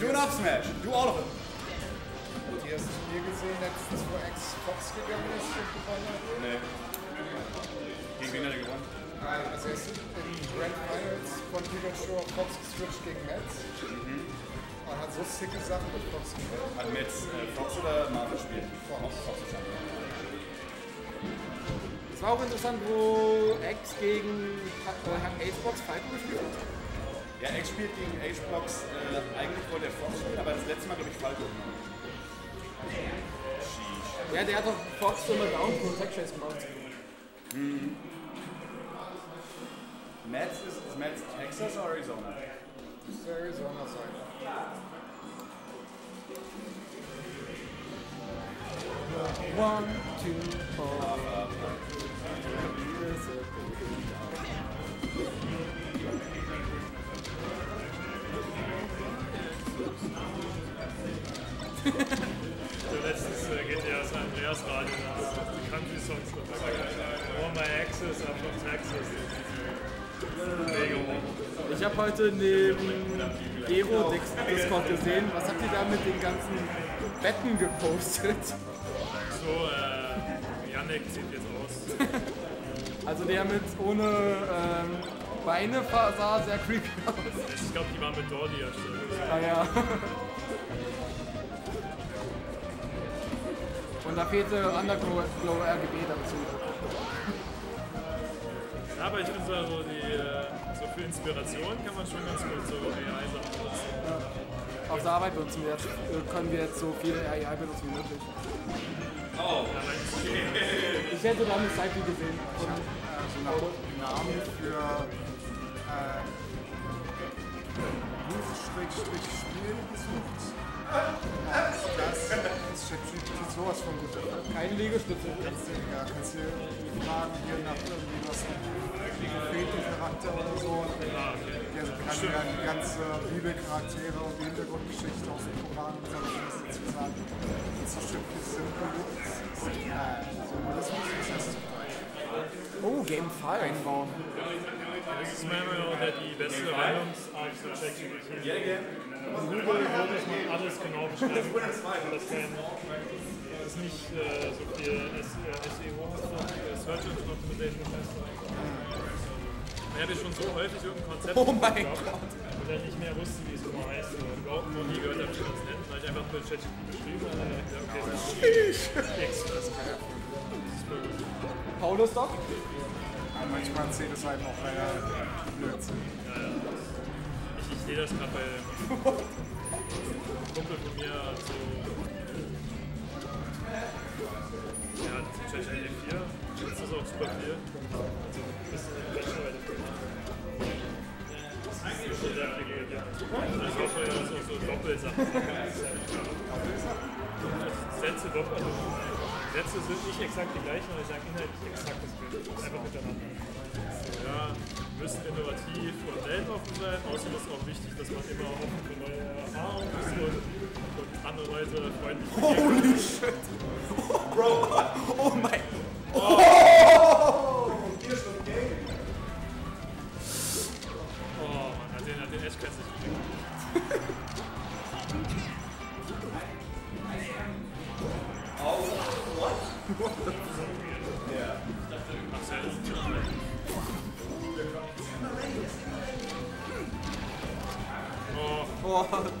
S6: Do an up smash. Do all of it.
S4: Habt ihr das Spiel gesehen letztens, wo Ex-Fox gegangen ist und gewonnen hat?
S6: Nee. Gegen wen hat er gewonnen?
S4: Nein, also er ist in Grand Finals von Pikachu auf Fox geswitcht gegen Mets. Und hat so sicke Sachen mit Fox gemacht.
S6: Hat Metz äh, Fox oder Marvel gespielt?
S4: Fox.
S6: Fox wahrscheinlich.
S2: Es war auch interessant, wo X gegen äh, Acebox Falco gespielt hat.
S6: Ja, X spielt gegen H-Box. Äh, eigentlich wollte er Fox spielen, aber das letzte Mal, glaube ich, Falco.
S2: Ja, der hat doch Fox immer Down Protect Chase gemacht.
S6: Metz ist, ist Metz Texas oder Arizona?
S4: Arizona sein.
S2: One, two, four.
S11: So letztens äh, GTA San Andreas Radio, da hast die Country-Songs dabei. All my exes are from Texas.
S2: Ich habe heute neben Gero Discord gesehen. Was habt ihr da mit den ganzen Betten gepostet?
S11: So, äh, Yannick sieht jetzt aus.
S2: Also der mit ohne ähm, Beine sah sehr creepy aus.
S11: Ich glaube, die waren mit Dordi erstellt.
S2: Ah ja. Und da fehlte Underglow RGB dazu.
S11: Ja, aber ich finde so, also die, so für Inspiration kann man schon ganz gut so AI-Sachen benutzen.
S2: Auf der Arbeit benutzen wir jetzt, äh, können wir jetzt so viel AI benutzen wie möglich.
S6: Oh,
S2: Ich hätte da eine Seite gesehen. Von,
S4: Also nach Namen für äh, Buch-Spiel gesucht. Das ist ChatGPT sowas von gut.
S2: keine Liegestütze.
S4: Kannst du, ja, kannst du fragen hier nach irgendwie was gefehlten Charakter oder so. Der kann ja die ganze Bibelcharaktere und die Hintergrundgeschichte aus dem Koran und was dazu sagen. Das ist bestimmt ein Symbolismus. Ist das auf Deutsch.
S2: Oh, Game 5. Einbauen.
S11: Das ist meiner Meinung nach die beste Reinigungsart für ChatGPT. In Google würde ich mal alles genau beschreiben, das das ist nicht äh, so viel äh, SEO, hast du, äh, Search Engine Optimization heißt. Er hatte schon so häufig irgendein Konzept
S2: Oh mein
S11: gehabt, er nicht mehr wusste, wie es genau heißt. Und überhaupt noch nie gehört habe, wie man es nennt. Dann habe ich einfach mit ChatGPT geschrieben und dann habe ich gesagt, okay, das ist X. Das ist wirklich.
S2: Paulus doch?
S4: Ja, manchmal zählt es halt noch leider Blödsinn.
S11: Ja, ja. Ich, ich sehe das gerade bei einem Kumpel von mir so. Ja, ChatGPT 4. Das ist auch super viel. Also ein bisschen Sätze doppelt. Also Sätze sind nicht exakt die gleichen, aber ich sage inhaltlich exakt das Gleiche. Einfach miteinander. Ja, müssen innovativ und weltoffen sein. Außerdem ist auch wichtig, dass man immer offen für neue Erfahrungen ist und, und andere Leute freundlich
S2: Holy shit! Bro! Oh mein.
S11: Oh Mann, hat den, hat den echt ganz nicht gekriegt. Ach, sehr Oh,
S2: Oh.
S11: oh.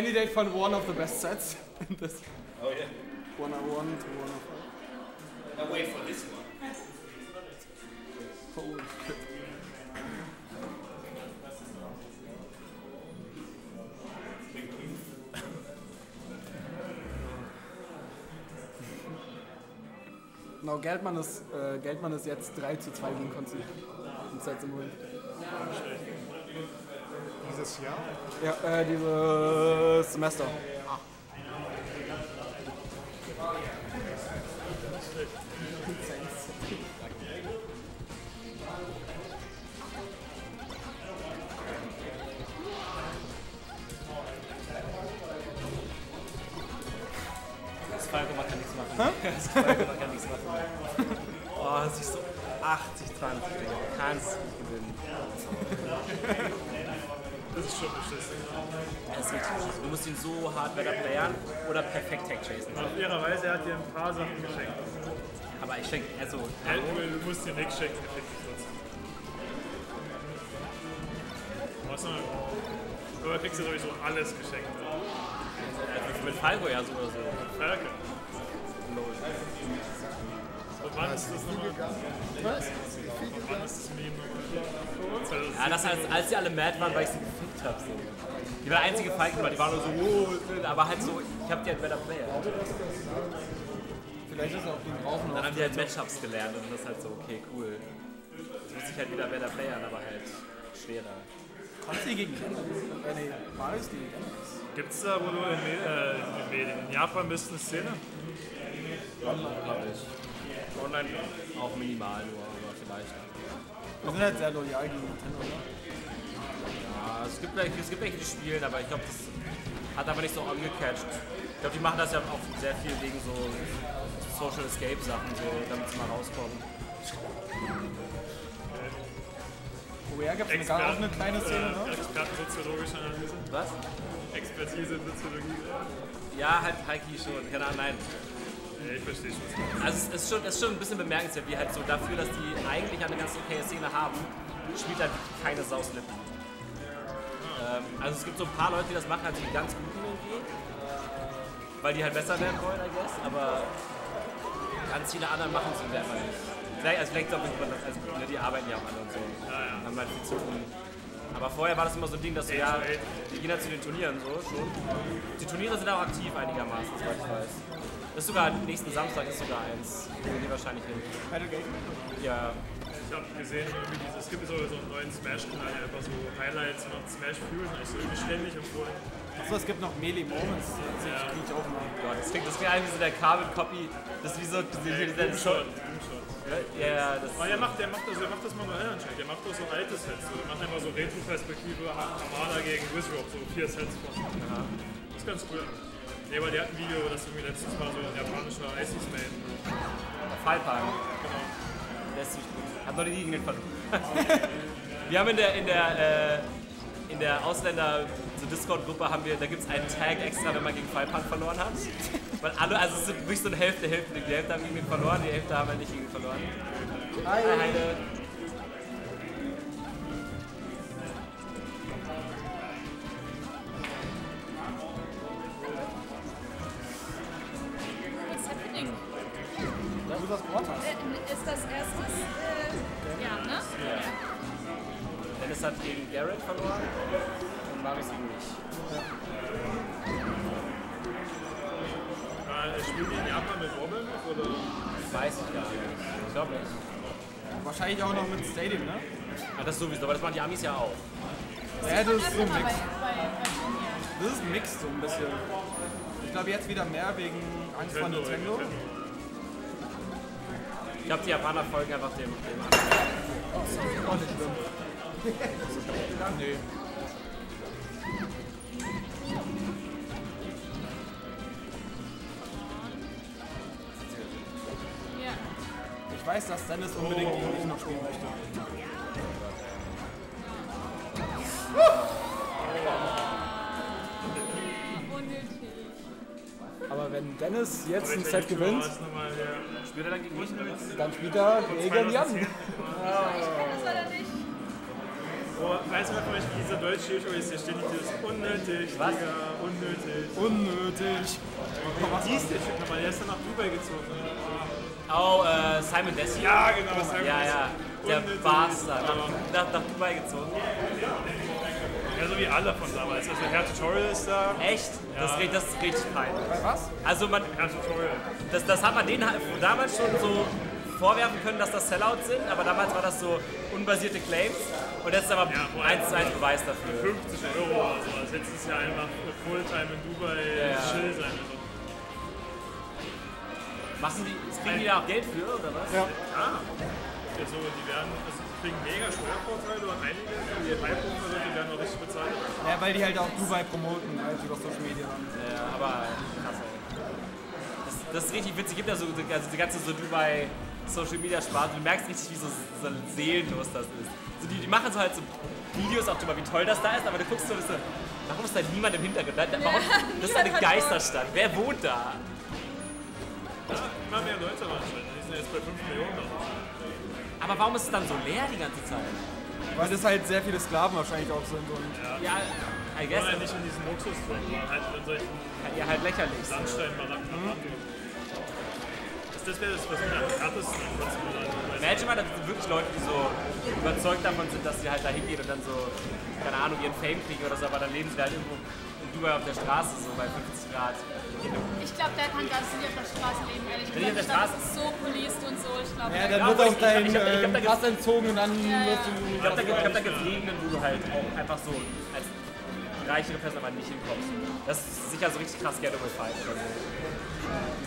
S2: Candidate von one of the best sets. in this
S6: Oh yeah.
S2: 101 to 105.
S5: Now wait for this one.
S2: Holy shit. Genau, Geldmann ist, äh, Geldmann ist jetzt 3 zu 2 gegen Konzi. In Sets im Moment.
S4: Jahr?
S2: Ja, äh, dieses Semester.
S5: Musst ihn so hart weiter playern oder perfekt tag chasen.
S11: Auf fairerweise, er hat dir ein paar Sachen geschenkt.
S5: Aber ich denke, also,
S11: Ja, du musst dir nichts schenken. Was noch? Aber kriegst du sowieso alles geschenkt.
S5: also mit Falco ja so oder so.
S11: Falke. Und wann ist das nochmal?
S4: Was?
S11: Wann ist das Meme nochmal?
S5: Ja, das heißt, als die alle mad waren, weil ich sie gefickt habe. So. Die war der einzige Falken, weil die waren nur so, oh, aber halt so, ich hab die halt better Player.
S2: Vielleicht ist er auf den
S5: Und dann haben die halt Matchups gelernt und das ist halt so, okay, cool. Jetzt muss ich halt wieder better playern, aber halt schwerer.
S2: Konzi gegen Kendall. Äh, nee, Marius gegen Kendall.
S11: Gibt's da, wo du in, äh, in Medien, in Japan bist, eine Szene?
S5: Online, glaube ich. Online auch minimal nur, aber vielleicht.
S2: Wir sind halt sehr loyal gegen Nintendo, ne?
S5: Ja, es gibt welche, es gibt welche, die spielen, aber ich glaube, das hat aber nicht so angecatcht. Ich glaube, die machen das ja auch sehr viel wegen so Social Escape Sachen, so, damit sie mal rauskommen.
S2: Korea gibt es gar auch eine kleine Szene, ne?
S11: Äh, Expertensoziologische Analyse.
S5: Was?
S11: Expertise in Soziologie.
S5: Ja, halt Heiki schon, keine Ahnung, nein.
S11: Ja, ich verstehe schon.
S5: Also es ist schon, es ist schon ein bisschen bemerkenswert, wie halt so dafür, dass die eigentlich eine ganz okay Szene haben, spielt halt keine Sau Slipknot. Ähm, also es gibt so ein paar Leute, die das machen, die ganz guten irgendwie, weil die halt besser werden wollen, I guess, aber ganz viele andere machen es irgendwie einfach nicht. Vielleicht, also vielleicht man das, also ne, die arbeiten ja auch alle und so, haben halt viel zu tun. Aber vorher war das immer so ein Ding, dass so, ja, die gehen halt zu den Turnieren so schon. Die Turniere sind auch aktiv einigermaßen, soweit ich weiß. Das ist sogar nächsten Samstag ist sogar eins. Gehen die wahrscheinlich hin. Ja.
S11: Ich habe gesehen, irgendwie dieses, es gibt so, so einen neuen Smash-Kanal, der einfach so Highlights von Smash fühlen, also irgendwie ständig empfohlen.
S6: Achso, es gibt noch Melee Moments. Das
S11: Ja.
S6: kriege ich auch mal.
S5: Gott, das klingt, das klingt eigentlich wie so der Carbon Copy. Das ist wie so. Diese,
S11: Äh,
S5: dieser,
S11: Boomshot, Boomshot.
S5: ja, ja, das.
S11: Aber er macht, der macht, also, er macht das manuell anscheinend. Der macht auch so alte Sets. So. Der macht einfach so Retro-Perspektive, Hamada gegen Wizrock, so vier Sets von. Das ist ganz cool. Nee, aber der hat ein Video, das irgendwie letztens war, so ein japanischer Isis Main.
S5: Fallpark.
S11: Genau.
S5: Der ist ziemlich gut. Hab noch nie gegen den verloren. Wir haben in der, in der, äh, in der Ausländer so Discord-Gruppe haben wir, da gibt es einen Tag extra, wenn man gegen Fallpunk verloren hat. Weil alle, also es sind wirklich so eine Hälfte, Hälfte. Die Hälfte haben gegen ihn verloren, die Hälfte haben wir nicht gegen ihn verloren. Hi. Heide.
S18: Äh, ist das erstes?
S5: Dennis hat gegen Garrett verloren und Marius gegen mich.
S11: Äh, spielen die in Japan mit Wobble noch? Oder?
S5: Weiß ich gar nicht. Ich glaube nicht.
S6: Wahrscheinlich auch noch mit Stadium, ne?
S5: Ja, das sowieso, aber das machen die Amis ja auch.
S6: Ja, das ist so ein Mix. Das ist ein Mix so ein bisschen. Ich glaube jetzt wieder mehr wegen Angst vor Nintendo.
S5: Ich glaube, die Japaner folgen einfach dem, dem
S6: Auch nicht schlimm. Nee.
S18: Ja.
S6: Ich weiß, dass Dennis unbedingt gegen mich noch spielen möchte. Aber wenn Dennis jetzt ein Set gewinnt,
S5: Spielt er dann gegen mich
S6: dann spielt er gegen Jan.
S18: Ich kann das leider nicht.
S11: Oh, weißt du, von euch, wie dieser deutsche YouTuber ist, der ständig dieses unnötig,
S5: Was?
S11: Digga, unnötig.
S6: Unnötig.
S11: Wie hieß der Typ nochmal? Der ist dann nach Dubai gezogen.
S5: Oh, äh, Simon Desi.
S11: Ja, genau, Simon
S5: Ja, ja. Der. Bastard. Nach, nach, nach Dubai gezogen.
S11: Ja, so wie alle von damals. Also Herr Tutorial ist da.
S5: Echt? Das, ist, das ist richtig peinlich.
S6: Was?
S5: Also man,
S11: Herr Tutorial.
S5: das, das hat man denen halt damals schon so vorwerfen können, dass das Sellouts sind, aber damals war das so unbasierte Claims und jetzt ist aber
S11: Ja,
S5: eins zu eins Beweis dafür.
S11: 50 Euro oder so. Also jetzt ist ja einfach Fulltime in Dubai
S5: Ja.
S11: chill sein. Also.
S5: Machen die, kriegen die da auch Geld für, oder was?
S6: Ja.
S11: Ah. Also, die werden, also die kriegen mega Steuervorteile und einige, die Hype-Punkte sind, die werden auch richtig bezahlt.
S6: Ja, weil die halt auch Dubai promoten, halt über Social Media.
S5: Ja, aber krass, ey. Das, das ist richtig witzig. Gibt ja so also die ganze so Dubai Social Media Sparte. Du merkst richtig, wie so, so seelenlos das ist. So, die, die machen so halt so Videos auch drüber, wie toll das da ist, aber du guckst so, bist so warum ist da niemand im Hintergrund? Da, warum, das ist eine Geisterstadt. Wer wohnt da?
S11: Ja, immer mehr Leute anscheinend. Die sind jetzt bei 5 Millionen.
S5: Aber warum ist es dann so leer die ganze Zeit?
S6: Weil das halt sehr viele Sklaven wahrscheinlich auch sind. Und
S5: Ja, I guess.
S11: Sondern nicht in diesen Luxusturm, sondern halt in solchen
S5: Ja, halt lächerlich.
S11: Sandsteinbaracken. Das, das wäre das, was mich am härtesten.
S5: Imagine mal, das sind wirklich Leute, die so überzeugt davon sind, dass sie halt da hingehen und dann so, keine Ahnung, ihren Fame kriegen oder so, aber dann leben sie halt irgendwo in Dubai auf der Straße, so bei 50 Grad.
S18: Ich glaube, der kann ganz nicht auf der Straße leben, ehrlich
S5: Wenn ich auf
S18: gesagt.
S5: der
S18: Ich glaube,
S5: Straße-
S18: das ist so policed und so. Ich glaube,
S6: ja,
S18: der-
S6: dann wird auch
S5: ich- ich-
S6: dein
S5: ich ich da
S6: Pass entzogen und dann
S18: Ja,
S6: wirst du.
S5: Ich glaube, da, gibt- ich glaub, da gibt Gegenden, wo du halt auch einfach so als reichere Person aber nicht hinkommst. Das ist sicher so richtig krass Getaway Fight.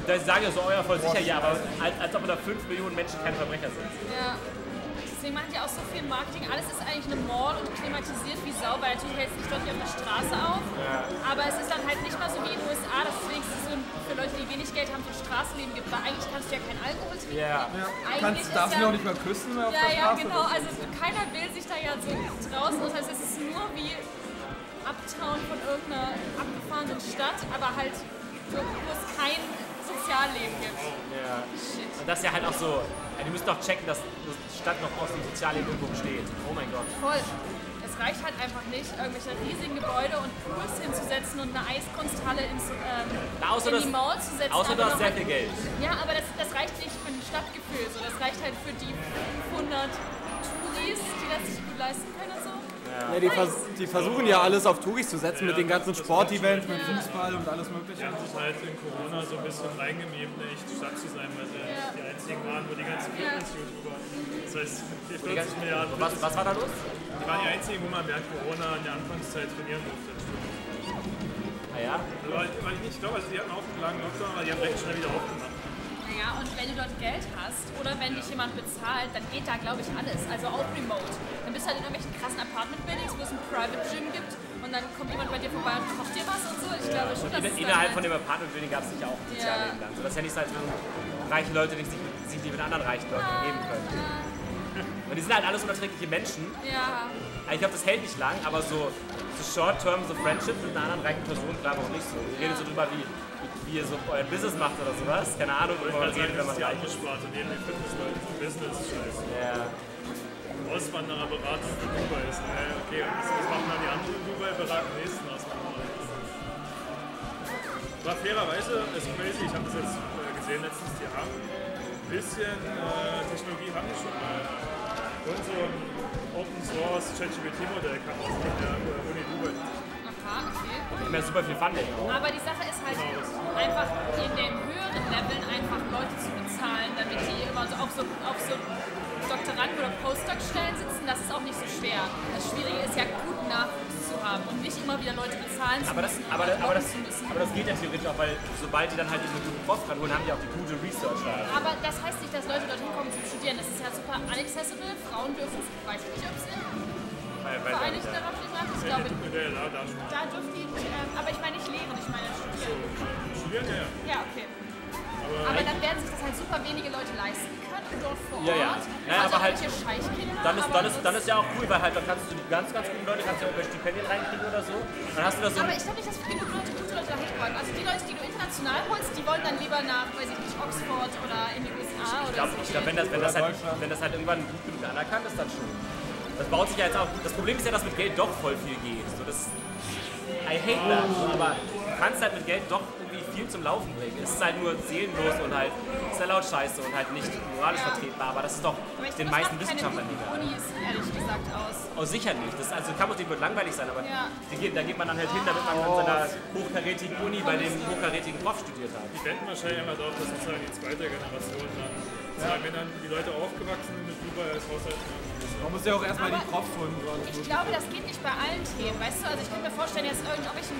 S5: Da sagen ja so, euer voll sicher, ja, aber als, als ob da 5 Millionen Menschen keine Verbrecher sind.
S18: Ja. Deswegen machen die auch so viel Marketing. Alles ist eigentlich eine Mall und klimatisiert wie Sau, weil du hältst dich dort hier auf der Straße auf. Aber es ist dann halt nicht mal so wie in den USA, dass es wenigstens so für Leute, die wenig Geld haben, so ein Straßenleben gibt. Weil eigentlich kannst du ja keinen Alkohol trinken.
S5: Ja.
S18: Eigentlich
S6: Kannst, darfst
S18: ja,
S6: du auch nicht mehr küssen auf
S18: Ja,
S6: der
S18: ja,
S6: Straße.
S18: genau. Also keiner will sich da ja so draußen. Das heißt, es ist nur wie Uptown von irgendeiner abgefahrenen Stadt, aber halt, wo es kein Sozialleben gibt.
S5: Ja.
S18: Shit.
S5: Und das ist ja halt auch so, die müssen doch checken, dass die Stadt noch aus dem Sozialleben irgendwo besteht. Oh mein Gott.
S18: Voll. Es reicht halt einfach nicht, irgendwelche riesigen Gebäude und Pools hinzusetzen und eine Eiskunsthalle ins, ähm,
S5: Na, außer
S18: in
S5: das-
S18: die Mall zu setzen.
S5: außer du hast sehr
S18: halt-
S5: viel Geld.
S18: Ja, aber das, das reicht nicht für ein Stadtgefühl. So. Das reicht halt für die 500 Touris, die das sich gut leisten können.
S7: Ja, die, vers die versuchen ja alles auf Touris zu setzen mit den ganzen Sportevents, mit Fußball und alles
S11: Die
S7: mögliche.
S11: haben sich halt in Corona so ein bisschen reingemieben, eine echte Stadt zu sein, weil sie
S18: Ja.
S11: die einzigen waren, wo die ganzen
S18: Ja.
S11: Fitness-YouTuber. Das heißt, die
S5: Die
S11: 40
S5: ganzen-
S11: Milliarden.
S5: Was, was war da los?
S11: Die waren die einzigen, wo man während Corona in der Anfangszeit trainieren durfte.
S5: Ah ja?
S11: Weil, weil ich nicht glaube, also die hatten auch einen langen Lockdown, aber die haben recht schnell wieder aufgemacht.
S18: Naja, und wenn du dort Geld hast oder wenn dich jemand bezahlt, dann geht da, glaube ich, alles. Also auch remote. Dann bist du halt in irgendwelchen krassen Apartment-Buildings, wo es ein Private Gym gibt und dann kommt jemand bei dir vorbei und kocht dir was und so. Ich glaube schon, dass
S5: innerhalb
S18: dann
S5: von dem Apartment-Building gab es sicher auch ein
S18: Ja.
S5: Sozialleben dann. So, das ist ja nicht so, als würden reiche Leute sich, sich die mit anderen reichen Leuten geben können. Und die sind halt alles unerträgliche Menschen.
S18: Ja,
S5: Ich glaube, das hält nicht lang, aber so, so Short-Term, so Friendships mit einer anderen reichen Person, klar, warum nicht so. Ihr redet so drüber, wie ihr so euer Business macht oder sowas. Keine Ahnung,
S11: kann
S5: man
S11: sagen,
S5: wenn man
S11: ist die andere
S5: ist.
S11: Sparte, neben den Fitnessleuten. Business-Scheiß.
S5: Ja.
S11: Auswanderer beraten für Dubai ist. Äh, okay, und was, machen dann die anderen in Dubai? Beraten nächsten Auswanderer. War fairerweise, ist crazy, ich habe das jetzt äh, gesehen letztens, die haben ein bisschen äh, Technologie haben die schon mal. Und so ein Open Source ChatGPT-Modell kam aus der Uni Dubai.
S18: aha,
S5: Ich meine, super viel Funding auch.
S18: Aber die Sache ist halt, einfach in den höheren Leveln einfach Leute zu bezahlen, damit die immer so auf so, auf so Doktoranden- oder Postdoc-Stellen sitzen, das ist auch nicht so schwer. Das Schwierige ist ja, guten Nachwuchs zu haben und nicht immer wieder Leute bezahlen zu
S5: Aber das,
S18: müssen,
S5: aber, das, aber, das, aber das geht ja theoretisch auch, weil sobald die dann halt diese guten Prof ranholen, haben die auch die gute Research da.
S18: Aber das heißt nicht, dass Leute dorthin kommen zum Studieren. Das ist ja super unaccessible. Frauen dürfen es, weiß ich nicht, ob es in
S5: Ja.
S18: Arabischen. Ich glaube,
S11: da,
S18: dürfen die, ähm, aber ich meine nicht lehren, ich meine studieren.
S11: Studieren, ja.
S18: Ja, okay. Aber dann werden sich das halt super wenige Leute leisten können, dort vor Ort.
S5: Ja, ja. Naja,
S18: also
S5: aber halt- Dann ist,
S18: aber
S5: dann, ist, dann ist ja auch cool, weil halt dann kannst du die ganz, ganz guten Leute kannst du ja über Stipendien reinkriegen oder so. Dann hast du da so
S18: Aber ich glaube nicht, dass genug Leute gute Leute dahin wollen. Also die Leute, die du international holst, die wollen dann lieber nach, weiß ich nicht, Oxford oder in die USA
S5: Ich
S18: oder
S5: glaube,
S18: so.
S5: ich glaub, wenn, das, wenn, das halt, wenn das halt irgendwann gut genug anerkannt ist, dann schon. Das baut sich ja jetzt auch. Das Problem ist ja, dass mit Geld doch voll viel geht. So, das, I hate that. So, aber du kannst halt mit Geld doch irgendwie viel zum Laufen bringen. Es ist halt nur seelenlos und halt, ist ja laut scheiße und halt nicht moralisch
S18: Ja.
S5: vertretbar. Aber das ist doch
S18: ich
S5: den meisten Wissenschaftlern egal.
S18: guten Unis, ehrlich gesagt, aus.
S5: Oh, sicher nicht. Das, also Campus wird langweilig sein, aber
S18: Ja.
S5: da geht man dann halt hin, damit man an seiner hochkarätigen Uni bei dem hochkarätigen Prof studiert hat.
S11: Die wenden wahrscheinlich immer darauf, dass sozusagen die zweite Generation dann, sagen, wenn dann die Leute aufgewachsen sind mit Dubai als Haushalt.
S7: Man muss ja auch erstmal die Profs holen. und
S18: Ich glaube, das geht nicht bei allen Themen, weißt du? Also ich kann mir vorstellen, jetzt irgendwelchen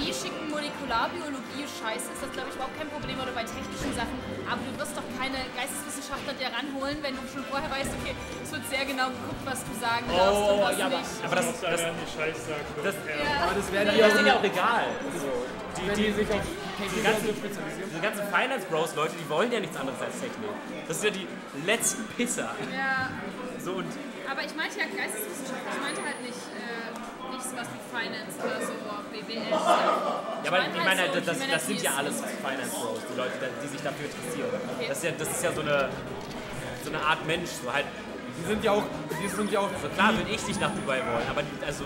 S18: nischigen Molekularbiologie-Scheiß ist das, glaube ich, überhaupt kein Problem oder bei technischen Sachen. Aber du wirst doch keine Geisteswissenschaftler dir ranholen, wenn du schon vorher weißt, okay, es wird sehr genau geguckt, was du sagen darfst und
S5: Oh,
S18: was
S5: ja, aber,
S18: nicht.
S5: aber das,
S11: Da
S5: das,
S11: werden die Scheiß sagen.
S5: das,
S7: Aber das
S5: das
S7: die
S5: ist denen ja
S7: auch
S5: egal. So, die,
S7: wenn
S5: die,
S7: die
S5: die
S7: Technik
S5: ganzen, diese ganzen Finance Bros Leute, die wollen ja nichts anderes als Technik. Das sind ja die letzten Pisser.
S18: Ja,
S5: So und
S18: aber ich meinte ja Geisteswissenschaft, ich meinte halt nicht, äh, nicht sowas wie Finance oder so, BWL.
S5: ja, aber ich meine,
S18: halt so
S5: das, das sind ja alles Finance Bros, die Leute, die sich dafür interessieren.
S18: Okay.
S5: Das ist ja, das ist ja so eine so eine Art Mensch, so halt
S7: Die sind ja auch, die sind ja auch
S5: So klar würde ich nicht nach Dubai wollen, aber die, also,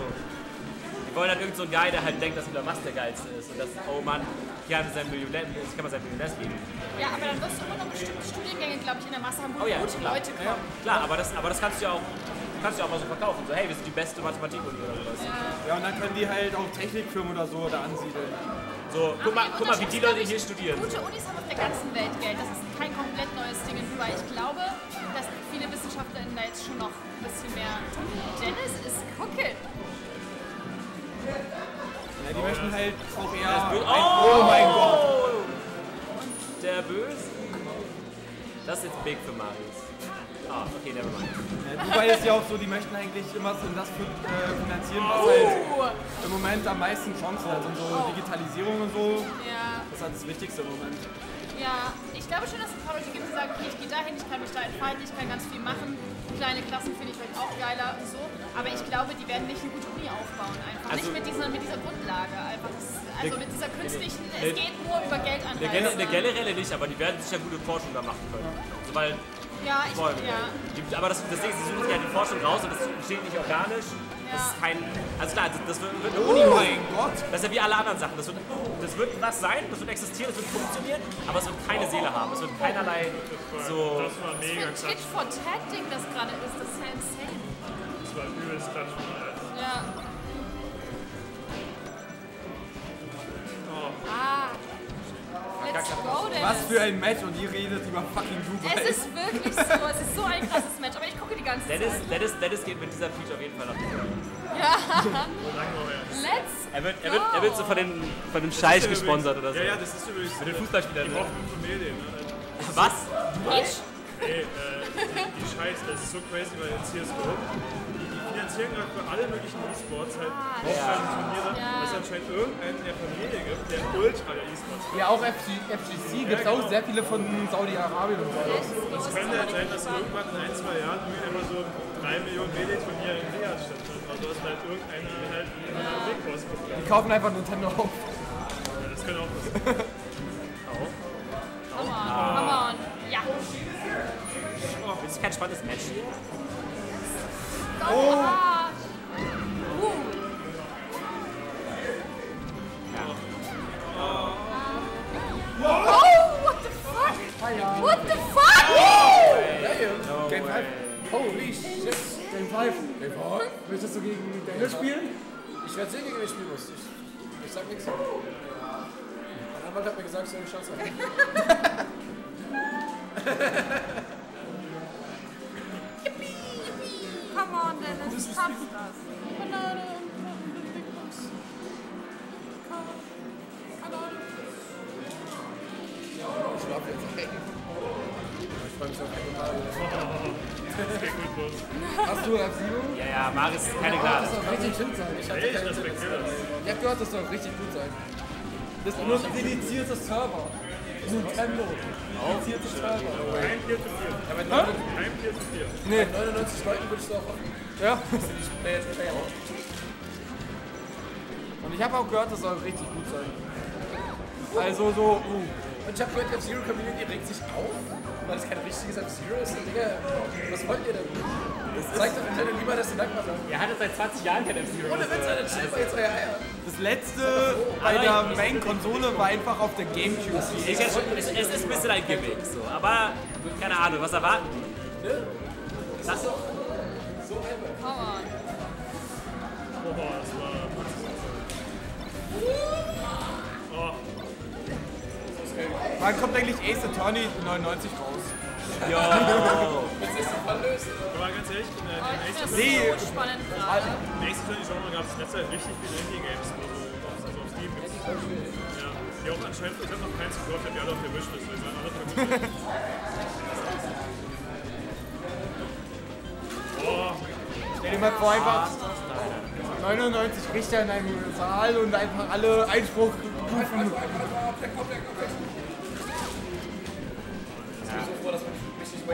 S5: wollen halt irgend so Guy, der halt denkt, dass Elon Musk der geilste ist. Und das, oh Mann, hier haben wir sein Millionär, jetzt kann man sein Millionär leben.
S18: Ja, aber dann wirst du immer noch bestimmte Studiengänge, glaube ich, in der Masse haben, wo
S5: Oh ja,
S18: gute
S5: klar.
S18: Leute kommen.
S5: Klar, aber das, aber das kannst du ja auch, kannst du ja auch mal so verkaufen. So, hey, wir sind die beste Mathematik-Uni oder sowas.
S7: Ja, und dann können die halt auch Technikfirmen oder so da ansiedeln.
S5: So, guck mal, guck mal, wie die Leute hier
S18: ich,
S5: studieren.
S18: Gute Unis haben auf der ganzen Welt Geld. Das ist kein komplett neues Ding in Dubai. Ich glaube, dass viele WissenschaftlerInnen da jetzt schon noch ein bisschen mehr. Dennis ist gucken.
S7: Ja, die möchten halt auch eher.
S5: Bö-
S7: Oh, mein Gott!
S5: Der Böse. Das ist jetzt big für Marius. Ah, okay, never mind.
S7: Ja, Dubai ist ja auch so, die möchten eigentlich immer in das äh, finanzieren, was halt im Moment am meisten Chancen hat. Und so Digitalisierung und so,
S18: Ja.
S7: das ist halt das Wichtigste im Moment.
S18: Ja, ich glaube schon, dass es ein paar Leute gibt, die sagen, okay, ich gehe dahin, ich kann mich da entfalten, ich kann ganz viel machen. Kleine Klassen finde ich vielleicht auch geiler und so. Aber ich glaube, die werden nicht eine gute Uni aufbauen. Einfach
S5: Also-
S18: nicht mit dieser, mit dieser Grundlage. Einfach das, also mit dieser künstlichen,
S5: Ne-
S18: es geht nur über Geldanreize.
S5: Gene, eine generelle nicht, aber die werden sicher gute Forschung da machen können. Also, weil,
S18: Ja, ich,
S5: wollen.
S18: ja.
S5: Die, aber das, das Ding ist, sie suchen sich ja die Forschung raus und das entsteht nicht organisch. Das ist kein. Also klar, das, das wird, wird eine Uni.
S2: Oh mein Gott.
S5: Das ist ja wie alle anderen Sachen. Das wird, das wird was sein, das wird existieren, das wird funktionieren, aber es wird keine Seele haben. Es wird keinerlei so.
S11: Das war mega
S18: Das Tit for Tat Ding, das gerade ist, das ja.
S11: Das war übelst klatschen. Alter.
S18: Ja.
S11: Oh.
S18: Ah. Let's go, Dennis.
S2: Was für ein Match und ihr redet über fucking Dubai.
S18: Es ist wirklich so, es ist so ein krasses Match, aber ich gucke die ganze
S5: Dennis,
S18: Zeit.
S5: Dennis, Dennis geht mit dieser Peach auf jeden Fall nach Dubai.
S18: Ja.
S11: Let's
S18: Let's
S5: Er wird, er wird, er wird so von den, von dem Scheich gesponsert oder so.
S11: Ja, ja, das ist übrigens.
S5: Mit den Fußballspielern.
S11: Die Hoffnung von Medien. Ne?
S5: Was?
S18: Peach?
S11: Ey, äh, die, die Scheiße, das ist so crazy, weil in CSGO, finanzieren gerade für alle möglichen E-Sports halt
S18: Ah, ja.
S11: weil es anscheinend irgendeinen in der Familie gibt, der ultra der E-Sports
S2: Ja, auch FG, FGC gibt es auch sehr viele von Saudi-Arabien und so.
S11: Das könnte halt sein, dass irgendwann in ein, zwei Jahren irgendwie einfach so 3 Millionen WD-Turniere in Riyadh stattfindet. Also dass halt irgendeiner halt einen Big Boss gibt.
S2: Die kaufen einfach Nintendo auf.
S11: Ja, das könnte auch passieren.
S18: Come on, come on. Ja.
S5: Das ist kein spannendes Match hier.
S18: Oh. Ah. Uh. Oh, what the fuck? What the fuck?
S2: 5. Holy shit. Game 5. Game 5? Möchtest du gegen Daniel?
S3: Ich werde sehen, gegen wen spielen muss. Ich, ich sag nichts. Mein Anwalt hat mir gesagt, ich soll eine Chance haben.
S18: Come on, Dennis, schaffst das. Banane und Big Box. Banane.
S3: Ich schlafe jetzt. Ey. Ich freue mich auf.
S11: Das gut los.
S2: Hast du F-Zero?
S5: Ja, ja, Maris ist keine
S3: Das
S5: Gnade.
S3: soll richtig schön sein. Ich
S11: ich
S3: keine
S11: respektiere das.
S3: Ich hab gehört, das soll richtig gut sein.
S2: Das ist nur ein dedizierter Server. Nintendo. Dedizierte Server.
S11: Kein 4 zu 4.
S3: Ja, mit
S11: Kein 4 zu 4.
S2: Nee.
S3: 99 Leuten würdest du auch hoffen.
S2: Ja. Und ich habe auch gehört, das soll richtig gut sein. Also so, uh.
S3: Und ich hab gehört, die F-Zero Community regt sich auf, weil es kein richtiges F-Zero ist. Digga, was wollt ihr denn? Das zeigt doch Nintendo lieber, dass sie dankbar sind.
S5: Ihr hattet seit 20 Jahren kein F-Zero.
S3: Ohne Witz, Alter, chill mal jetzt euer Eier.
S2: Das letzte bei der Main-Konsole war einfach auf der Gamecube.
S5: Es, es ist ein bisschen ein Gimmick, so. aber keine Ahnung, was erwarten die? Das,
S18: Come on.
S11: Boah, das war. Oh,
S2: Wann kommt eigentlich Ace Attorney 99 raus?
S5: Yo.
S11: aber ganz ehrlich, in der
S18: Oh,
S11: in
S18: ich
S11: der
S18: finde
S2: Nee.
S18: das so spannend gerade.
S11: nächsten Genre gab es in letzter Zeit richtig viele Indie-Games, also auf Steam gibt's. Ja, die auch anscheinend, ich habe noch keins hab die alle auf der Wishlist, weil waren alle. Oh,
S2: Stell dir mal vor, einfach 99 Richter in einem Saal und einfach alle Einspruch rufen.
S3: Ich bin so froh, dass man
S5: Oh,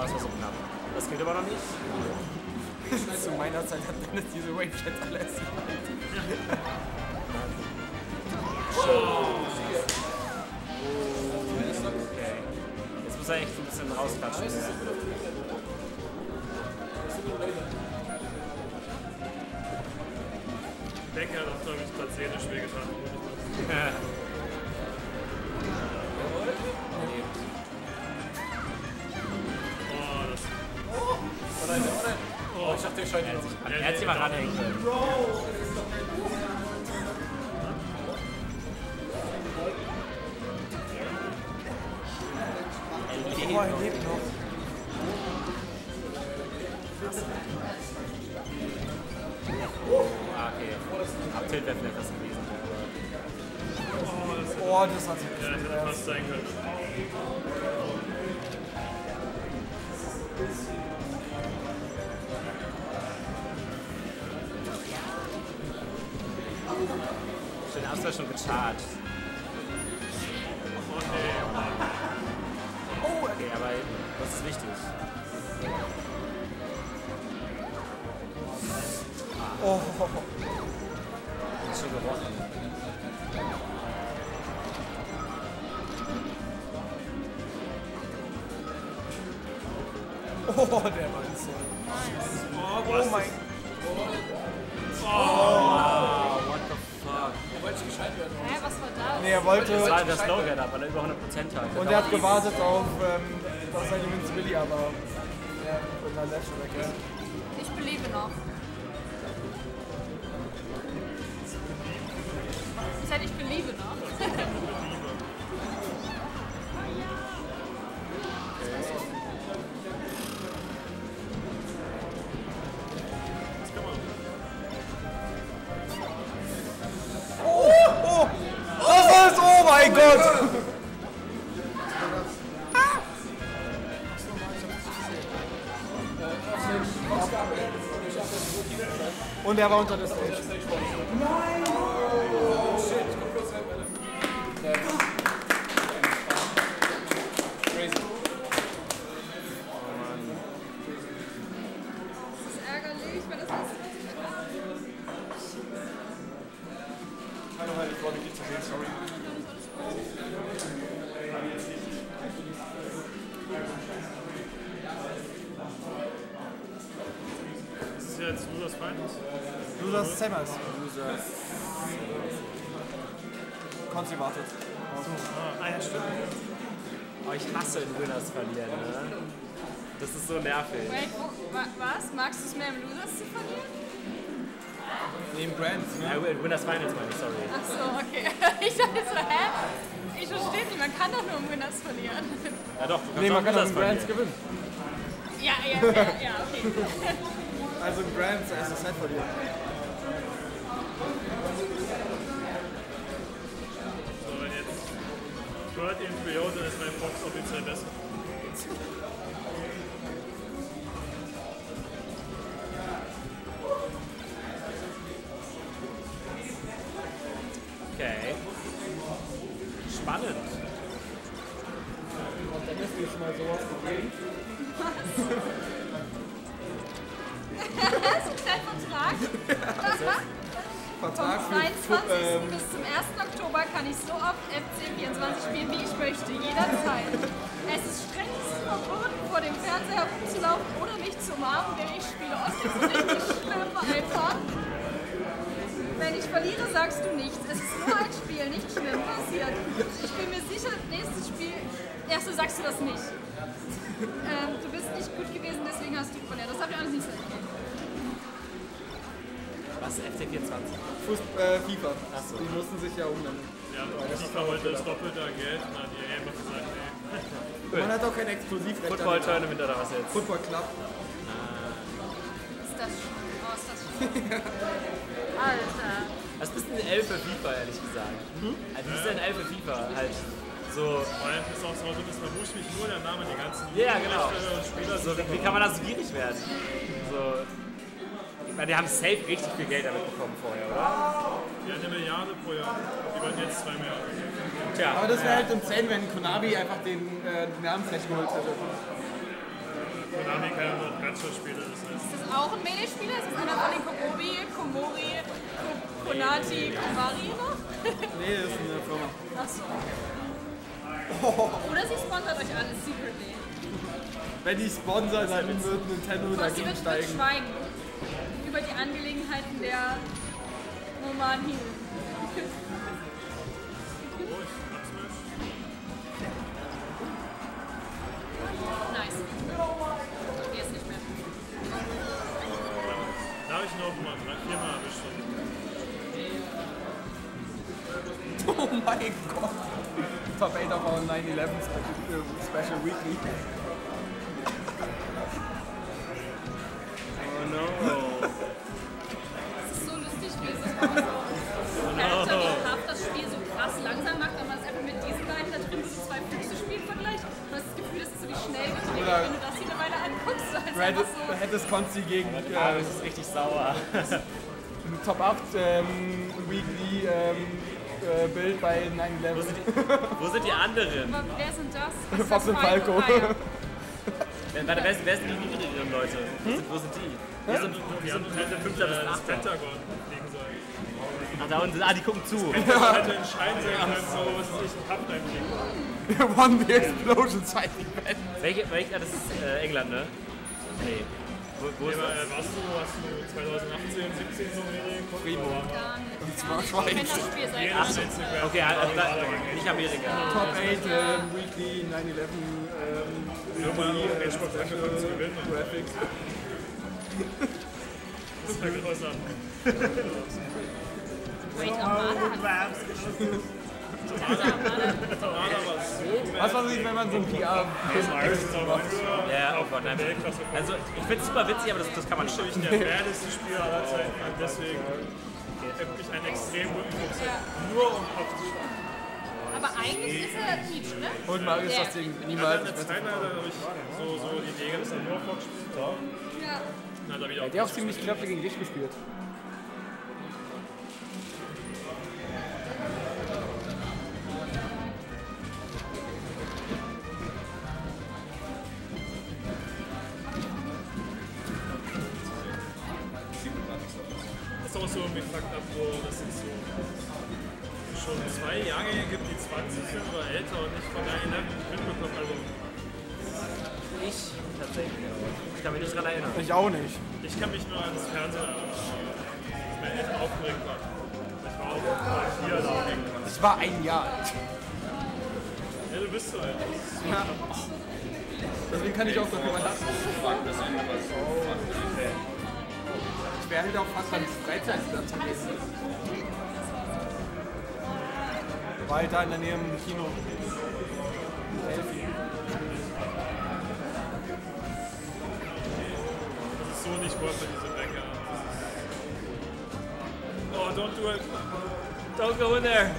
S5: das war so knapp. Das geht aber noch nicht.
S2: Zu meiner Zeit hat Dennis diese Wave-Chats alle erst
S5: Okay. Jetzt muss er echt ein bisschen rausklatschen.
S11: Becker hat auch, glaube ich, gerade seelisch wehgetan. Oh, das.
S5: Oh, ich dachte schon, er hat sich, er hat sich mal ranhängen können.
S2: Oh, er lebt noch.
S5: Ah, okay. Ab Tilt wäre vielleicht was gewesen.
S2: Oh, das hat sich
S11: Ja, das hätte fast sein können.
S5: Den hast du ja schon gecharged. Oh, okay, aber das ist wichtig. Slogan, da, weil er über 100% hat.
S2: Und er hat gewartet auf, ähm, dass seine Invincibility, aber. Ja, und dann lässt er weg. ist.
S18: Ich beliebe noch.
S2: Und er war unter der Stage.
S18: Das kann
S5: auch Winners
S2: in Brands
S5: verlieren.
S2: gewinnen.
S18: Ja, ja, ja, ja, okay.
S2: Also in Brands erstes Set verlieren.
S11: So,
S5: Football
S2: Club.
S18: Ist das schlimm? Oh, ist das schlimm. Alter.
S5: Das ist ein bisschen elf für FIFA, ehrlich gesagt. Also, das ist ja ein elf für FIFA. Halt so.
S11: Vor allem ist auch so, das verwuscht mich nur der Name, die ganzen
S5: Ja, genau.
S11: Und Spieler.
S5: So, wie, wie kann man da so gierig werden? So. Ich meine, die haben safe richtig viel Geld damit bekommen vorher, oder?
S11: Ja, eine Milliarde pro Jahr. Die werden jetzt zwei Milliarden.
S5: Tja.
S2: Aber das wäre halt insane, wenn Konami einfach den äh, Namensrecht geholt hätte.
S11: Konami kann ja noch Brettspiele, das heißt.
S18: Ist das auch ein Melee-Spieler? Ist das einer von den Komobi, Komori, Ko- Konati, Komari noch?
S2: Nee, das ist eine Firma.
S18: Achso. Oder sie sponsert euch alles secretly.
S2: Wenn die Sponsor, dann wird Nintendo dagegen
S18: wird, wird
S2: steigen.
S18: schweigen über die Angelegenheiten der Nomaden hier. Nice.
S11: Habe ich noch mal drei, viermal erwischt.
S2: Oh mein Gott. Top 8 of our 9-11 Special, äh, Special Weekly.
S5: Oh no.
S18: Es ist so lustig, wie es ist,
S2: hättest Konzi gegen.
S5: Ah, das ist richtig sauer.
S2: Top 8 ähm, Weekly ähm, äh, Bild bei 9-11.
S5: Wo sind die anderen?
S18: Wer sind das?
S2: Fox und Falco.
S18: Ah, ja.
S5: Wer, warte, wer, sind- wer sind die niedrigeren Leute? Wo, sind, wo sind die? Wo sind, wo
S11: Die
S5: sind, wo
S11: halt
S5: sind
S11: das
S5: fünfter bis achter?
S11: Pentagon fliegen sollen.
S5: Ach, da unten sind, ah, die gucken zu.
S11: Hätte entscheiden können, so, was ist ich, reinfliegen.
S2: One the Explosion Event.
S5: Welche, welche, ah, das ist äh, England, ne? Nee. Wo, wo
S11: Nee,
S5: ist das?
S11: äh, warst du, hast du 2018, 17 so Medien geguckt?
S2: Primo.
S18: Gar nicht.
S2: Und zwar
S18: Ich
S2: Schweiz.
S18: kenn das Spiel seit
S5: Ach.
S11: Instagram.
S5: Okay, also da, nicht Amerika.
S2: Top 8 ähm, Weekly 9-11 ähm,
S11: Irgendwann
S2: Weekly,
S11: hat
S2: äh,
S11: Xbox angefangen zu gewinnen.
S2: Graphics.
S11: Das fängt groß an.
S18: Great Armada hat
S2: Was sich, wenn man so ein PR
S5: Ja, oh Gott, nein. Also, ich finde es super witzig, aber das, das kann man nicht.
S11: Natürlich der faireste Spieler aller Zeiten und deswegen wirklich ein extrem guten Fuchs. Nur um Pop zu spielen.
S18: Aber eigentlich ist er Nietzsche, ne?
S2: Und Mario ist
S18: Der-
S2: das Ding
S11: Ja,
S2: niemals.
S11: in der Zeit hat er durch so, so die Idee, dass er nur Fox spielt.
S18: Ja.
S11: Hat er wieder
S2: Der hat auch ziemlich knapp gegen dich gespielt.
S11: Da
S2: in der im Kino.
S11: Das ist so nicht diese Bäcker. Oh, don't do it.
S5: Don't go in there.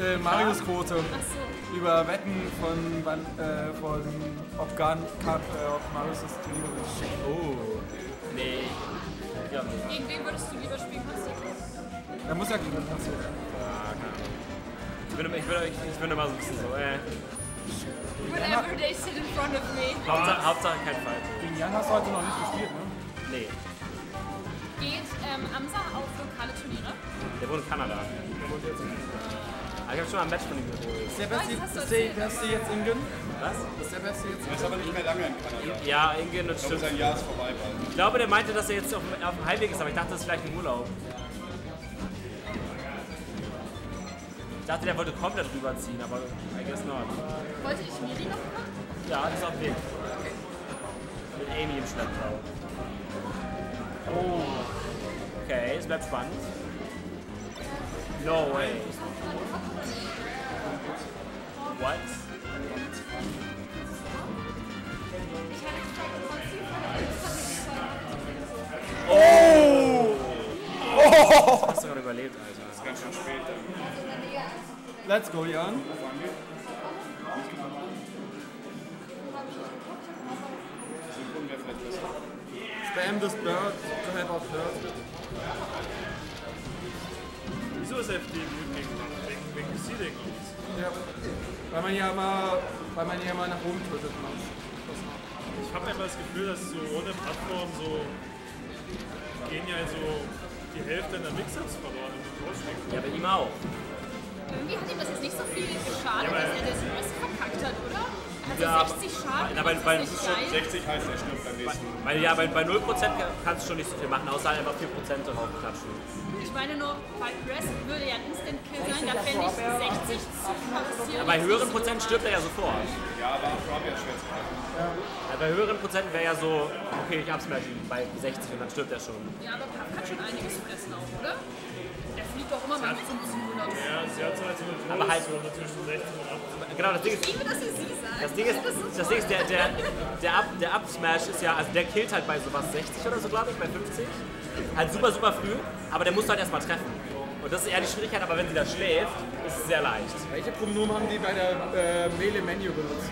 S2: Äh, Marius Quote.
S18: So.
S2: Über Wetten von, äh, von ob, Gan, Ka, äh, ob Marius das Turnier gewinnt.
S5: Oh. Nee. Ja,
S18: Gegen wen würdest du lieber spielen, Konsti?
S2: Er muss ja gegen Achso.
S5: ich bin, ich bin, ich bin immer so ein bisschen so, äh.
S18: Whatever they sit in front of me.
S5: Hauptsache, Hauptsache kein Fall.
S2: Gegen Jan hast du heute noch nicht gespielt, ne?
S5: Nee.
S18: Geht ähm, Amsa auf lokale Turniere?
S5: Der wohnt in Kanada. Aber ich habe schon mal ein Match von ihm geholt.
S2: Ist der
S18: Was
S2: Beste, ist der jetzt Ingen?
S5: Was?
S2: Ist der Beste jetzt
S6: Er ist aber nicht mehr lange in Kanada.
S5: Ja, Ingen und
S6: glaube,
S5: stimmt.
S6: sein Jahr ist vorbei bald.
S5: Ich glaube, der meinte, dass er jetzt auf, auf dem Heimweg ist, aber ich dachte, das ist vielleicht im Urlaub. Ich dachte, der wollte komplett rüberziehen, aber I guess not.
S18: Wollte ich Miri noch machen?
S5: Ja, das ist auf dem Weg. Mit Amy im Schlepptau. Oh. Okay, es bleibt spannend. No way. What?
S2: Oh!
S5: Oh! Hast du gerade überlebt, Alter. Das ist
S6: ganz schön spät.
S2: Let's go, Jan. Spam this bird to help out bird.
S11: Wieso ist FD gut gegen, wegen Seeding aus?
S2: Ja. Weil man ja immer, weil man ja immer nach oben tötet.
S11: Ich habe einfach das Gefühl, dass so ohne Plattform so gehen ja so die Hälfte der Mixups verloren.
S5: Ja, bei ihm auch.
S18: Irgendwie hat ihm das jetzt nicht so viel geschadet,
S11: Ja,
S18: dass er das Rest verkackt hat, oder? Er hat
S5: Ja,
S18: 60 Schaden,
S5: Na, bei,
S18: das
S5: bei,
S18: ist nicht geil.
S6: 60 heißt, er stirbt beim nächsten.
S5: Weil, ja, bei, bei 0% kannst du schon nicht so viel machen, außer einfach 4% darauf klatschen.
S18: Ich meine nur, bei Press würde ja ein Instant-Kill sein, da fände ich 60 zu passieren.
S5: Ja, bei höheren Prozent stirbt er ja sofort.
S6: Ja, aber hat schwer zu.
S5: Ja, bei höheren Prozenten wäre ja so, okay, ich upsmash ihn bei 60 und dann stirbt er schon.
S18: Ja, aber Papp kann schon einiges fressen auch, oder? Der fliegt doch immer mal mit so einem 700.
S11: Ja, sie hat so halt so eine
S5: Aber halt-
S11: zwischen 16 und 18.
S5: Genau, das Ding ist,
S18: Ich liebe, dass ihr sie sagt.
S5: das Ding ist, das Ding ist der, der, der, Up, der Up-Smash ist ja, also der killt halt bei sowas 60 oder so, glaube ich, bei 50. Halt super, super früh, aber der muss halt erstmal treffen. Und das ist eher die Schwierigkeit, aber wenn sie da schläft, ist es sehr leicht.
S2: Welche Pronomen haben die bei der äh, Melee Menu benutzt?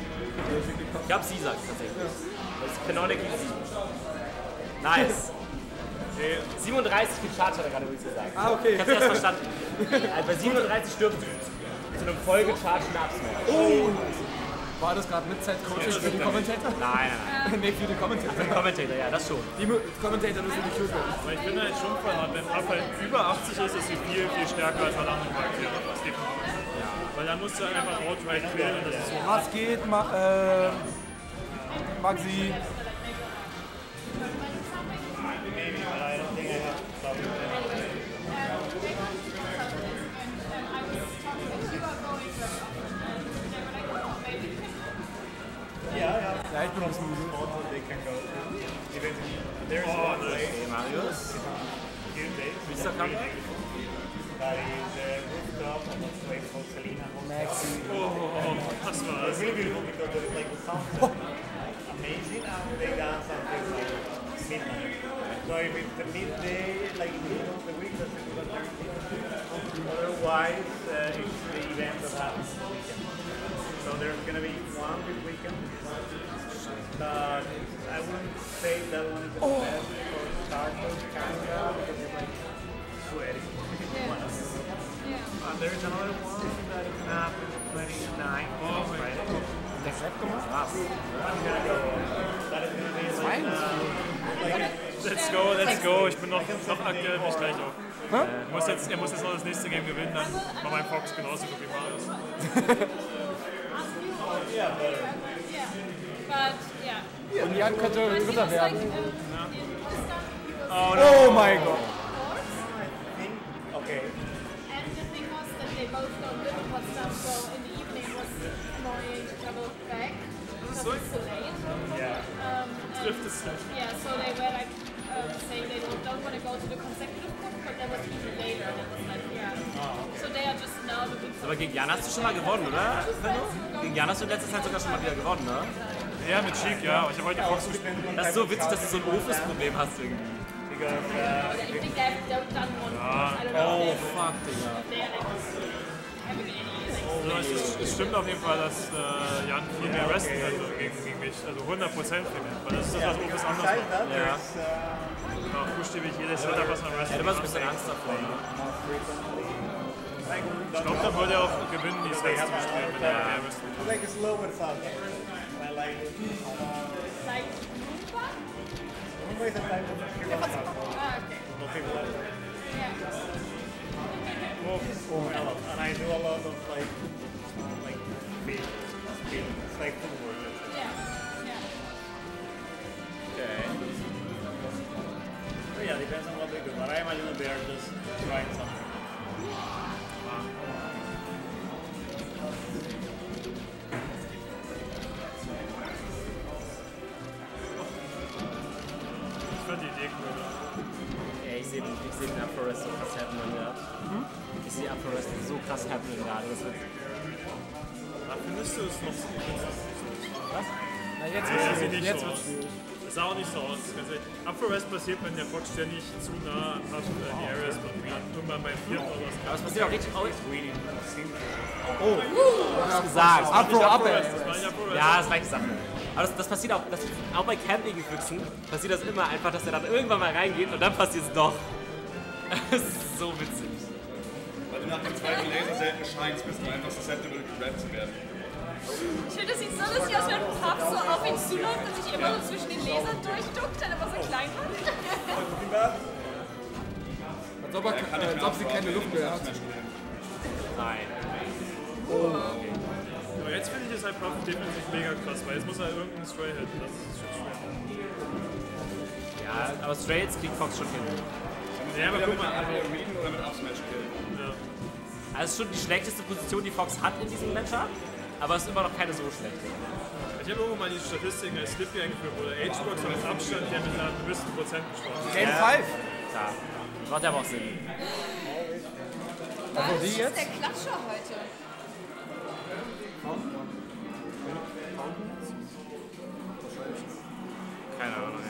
S5: Ich glaube, sie sagt tatsächlich. Das ist Canonical sie. Nice. 37 gecharged hat er gerade übrigens gesagt.
S2: Ah, okay.
S5: Ich hab's erst verstanden. Also bei 37 stirbt sie. Zu einem voll gechargten Upsmash.
S2: Oh! War das gerade mit Zeit-Coaches für die Kommentator?
S5: Nein, nein,
S2: nee, für die
S5: nein.
S2: Kommentator.
S5: Für den Commentator, ja, das schon.
S2: Die Kommentator müssen die Schuld werden.
S11: Aber ich bin halt schon verraten, wenn Papp halt über 80 ist, ist sie viel, viel stärker als alle anderen Charaktere. Das geht nicht. Weil dann musst du halt einfach outright killen und das ist so.
S2: Was geht, Ma äh, Maxi? Ja, ich bin ein bisschen müde.
S11: There's one way.
S5: Okay, Marius. Mr. Kampf.
S2: Maxi.
S11: Oh, das war's.
S7: amazing and they dance until like midnight. So if it's the midday, like in the middle of the week, that's a good alternative. Otherwise, But I wouldn't say that one is the best for starters, kind of, because it's like sweaty. And there's another one that is happen 29th on Friday.
S2: Der Rap gemacht?
S7: I'm gonna go. That is gonna be like, uh, like
S11: Let's go, let's go. Ich bin noch, noch aktuell nicht gleich auf. Er muss, jetzt, er muss jetzt noch das nächste Game gewinnen, dann war mein Fox genauso gut wie Marius.
S18: Yeah.
S2: Und Jan könnte
S18: But he
S2: Ritter
S18: was like,
S2: werden. Oh, no. Oh mein Gott.
S7: okay.
S18: That so.
S7: Yeah.
S18: Um,
S11: Trifft es nicht.
S18: yeah, so they were like um, saying they don't, don't want to go to the consecutive book, but that was even later. It was like, yeah. So they are just now looking for.
S5: Aber gegen Jan hast du schon mal gewonnen, oder? Gegen Jan hast du in letzter Zeit sogar schon mal wieder gewonnen, ne?
S11: Ja, mit Cheek, ja. Ich habe heute Fox gespielt.
S5: Das ist so witzig, dass du so ein Office-Problem hast irgendwie.
S18: I don't know
S5: Oh, fuck, Digga.
S11: Also es, es stimmt auf jeden Fall, dass äh, Jan viel mehr resten könnte gegen, gegen mich. Also 100% viel mehr. Weil das ist das, was Office anders macht.
S5: Ja.
S7: there's uh,
S11: Auch buchstäblich jedes Setup, was man
S5: Ich hatte
S11: resten
S5: immer so ein bisschen Angst davor. Ne?
S11: Ich glaube, dann würde er auch gewinnen, die Sets zu spielen, wenn er mehr resten
S7: I like slower sound. I like uh,
S18: like Roomba?
S7: Rumba is a type of hero sound.
S18: Ah, okay.
S7: No people like that.
S18: Yeah.
S7: Oh, and I do a lot of like like speed, speed. It's like
S11: Passiert, wenn der Fox ständig zu nah an äh, die Areas und irgendwann beim vierten oder was.
S5: Aber es passiert auch richtig aus.
S2: Oh,
S5: Was gesagt?
S2: Upro,
S11: war Rest.
S5: Ja, das ist gleich Sache. Aber das, das passiert auch, das, auch bei Camping-Füchsen passiert das immer einfach, dass der dann irgendwann mal reingeht und dann passiert es doch. Das ist so witzig.
S6: Weil du nach dem zweiten Laser selten scheinst, bist du einfach susceptible gegrabt zu werden.
S18: Ich finde, das sieht so lustig aus, wenn Pop so auf ihn zuläuft und sich immer so zwischen den Lasern durchduckt, dann aber so klein wird.
S2: Als ob, er, äh, als ob sie keine Luft mehr hat.
S5: Nein.
S11: Aber jetzt finde ich es halt Puff definitiv mega krass, weil jetzt muss er irgendeinen Stray hitten. Das ist schon schwer.
S5: Ja, aber Straits kriegt Fox schon hin.
S11: Ja, aber guck mal,
S6: Entweder readen oder mit Up-Smash killen.
S11: Ja.
S5: Also es ist schon die schlechteste Position, die Fox hat in diesem Matchup, aber es ist immer noch keine so schlechte.
S11: Ich habe irgendwo mal die Statistiken als Slippy eingeführt, wo der H-Box und das Abstand hier mit einer gewissen Prozent gesprochen
S3: Game
S5: Ja.
S3: 5.
S5: Ja, macht aber auch Sinn.
S3: Also die
S18: Das
S3: jetzt?
S18: ist der Klatscher heute.
S5: Keine Ahnung.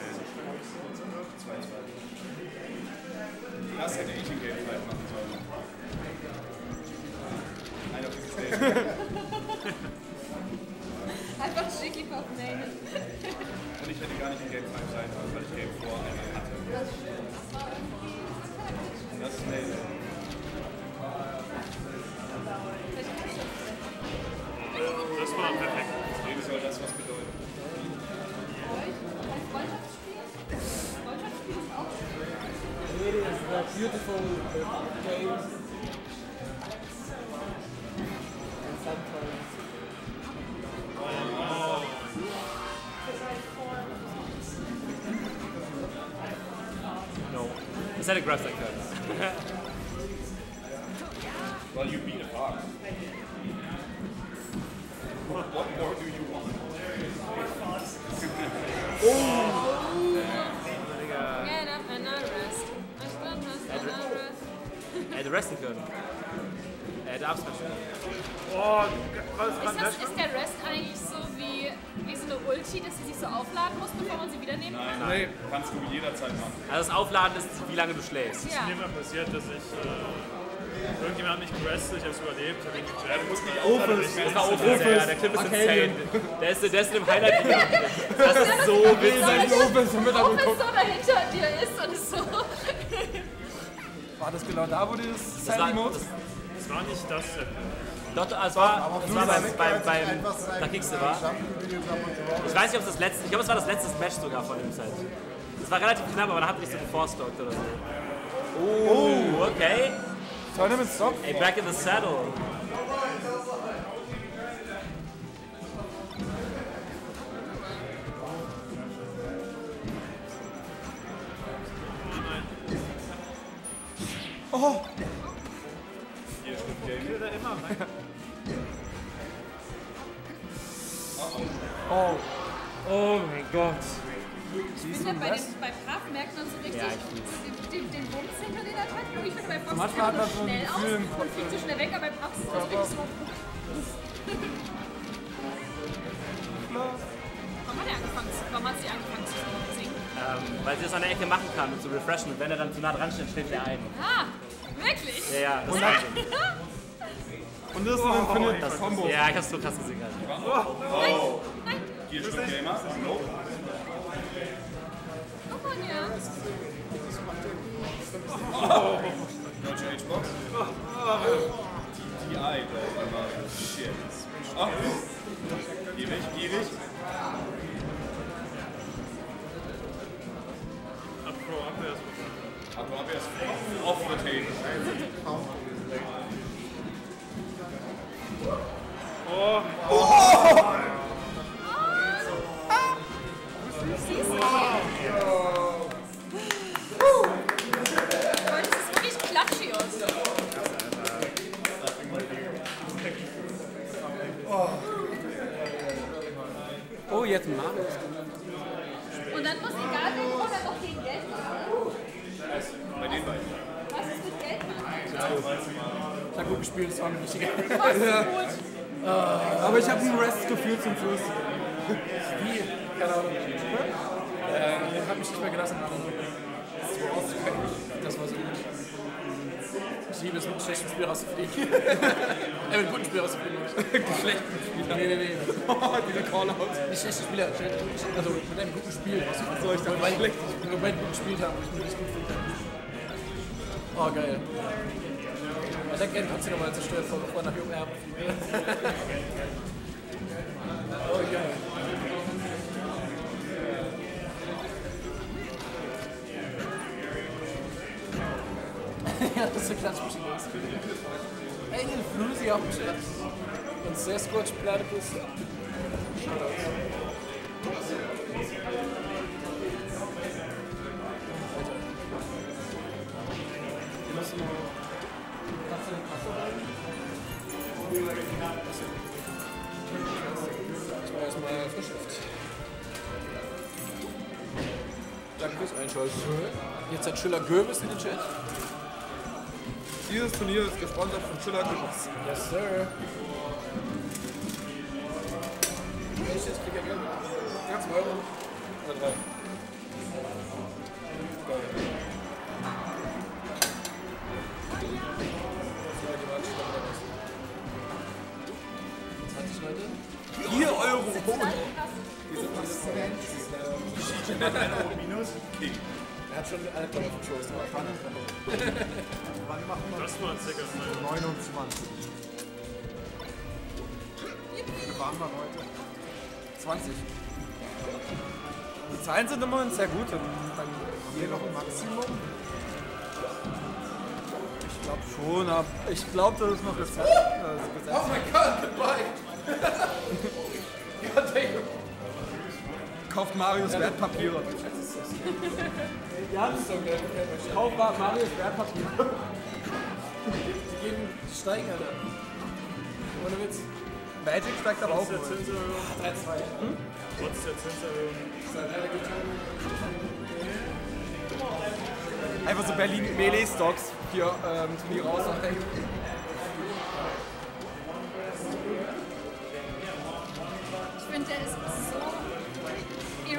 S6: Das hätte ich in Game 5 machen sollen. Nein, auf diese Stage.
S18: Der
S5: ist, der ist in dem Highlight gegangen. Das ist so witzig.
S3: Da
S18: Auch wenn
S3: geguckt.
S18: so dahinter dir ist und so.
S3: War das genau da, wo dieses
S5: Das war,
S3: Sandy Mode?
S5: das,
S11: Es war nicht das.
S5: doch, es war, das war beim, beim, beim da kriegst du war. Ich weiß nicht, ob es das letzte, ich glaube, es war das letzte Match sogar von dem Set. Das war relativ knapp, aber dann hat nicht so geforstockt oder so. Oh, okay.
S3: Tournament Stop?
S5: Ey, back in the saddle.
S3: Oh!
S6: Hier stimmt Game.
S11: Will er immer rein.
S3: Oh. Oh mein Gott.
S18: Ich finde, bei, den, bei Brav merkt man so richtig
S5: Ja,
S18: den, den, den Bums hinter den Attacken. Und ich finde, bei Fox
S3: Manchmal hat
S18: er
S3: man so
S18: schnell aus und fliegt so schnell weg, aber bei Brav ist es wirklich so. Warum hat, er angefangen, zu- warum hat sie angefangen zu
S5: weil sie das an der Ecke machen kann, mit so Refreshen. Und wenn er dann zu nah dran steht, schläft er ein.
S18: Ah, wirklich?
S5: Ja, ja, das ist Wahnsinn.
S3: Und das ist ein Infinite Combo.
S5: Ja, ich hab's so krass gesehen. Alter.
S6: Oh. Vier Stück Gamer. Nope.
S18: Guck mal hier.
S6: Deutsche H-Box. DI, glaube ich. Shit. Oh. Gierig, gierig.
S11: Ist
S6: off the table.
S18: Ist wirklich Klatschios.
S3: Oh, jetzt Mario.
S18: Und dann muss egal wen oder noch gegen Geld machen.
S6: Bei den beiden.
S18: Was ist mit Geld machen?
S3: Ich hab gut gespielt, das war mir.
S18: Was ist gut?
S3: Aber ich habe einen Rest gefühlt zum Schluss. Wie? Keine Ahnung. Äh, hab mich nicht mehr gelassen. Das war auszukennen. Das war so gut. Ich liebe es, mit schlechten Spiel rauszufliegen. äh, mit guten Spiel rauszufliegen. Schlechten Spieler. Nee, nee, nee. Diese Callouts. Nicht schlechte Spieler. Also mit einem guten Spiel rauszufliegen. So, ich dachte, weil schlecht. Ich nur gut gespielt habe, wo ich mich nicht gut fühlte. Oh, geil. Ich hätte gerne trotzdem nochmal zerstört, bevor er nach Jungen fliegt. Oh, geil. ja, das ist eine Klatschmaschine. Ey, den Flusi auch bestimmt. Und Sasquatch Platypus. Shoutouts. Ich war erstmal Frischluft. Danke fürs Einschalten. Jetzt hat Schiller Gürbis in den Chat.
S2: Dieses Turnier ist gesponsert von Schiller Gürbis.
S3: Yes, sir. Echt, jetzt krieg ich ja Geld. 2 Euro. Oder 3. Geil. Er hat schon eine Platte auf dem Schoß.
S4: Wann machen wir
S11: Das war ein Sticker.
S4: 29. Wie waren wir heute?
S2: 20. Die Zahlen sind immer sehr gut. Dann,
S4: Hier noch ein Maximum?
S2: ich glaube schon, aber ich glaube, das ist noch. Äh, gesetzt.
S3: Oh mein Gott, goodbye! God damn!
S2: Kauft Marius Wertpapiere.
S3: Ja, das ist doch geil.
S2: Kauft Ma- Marius Wertpapiere.
S3: Die gehen, die steigen, Alter. Ohne Witz.
S2: Magic steigt aber auch.
S11: Trotz der. Zinserhöhung.
S3: 3-2. Hm?
S11: Trotz der Zinserhöhung.
S2: Einfach so Berlin Melee Stocks für ähm, Turniere aushängen.
S18: Ich finde, der ist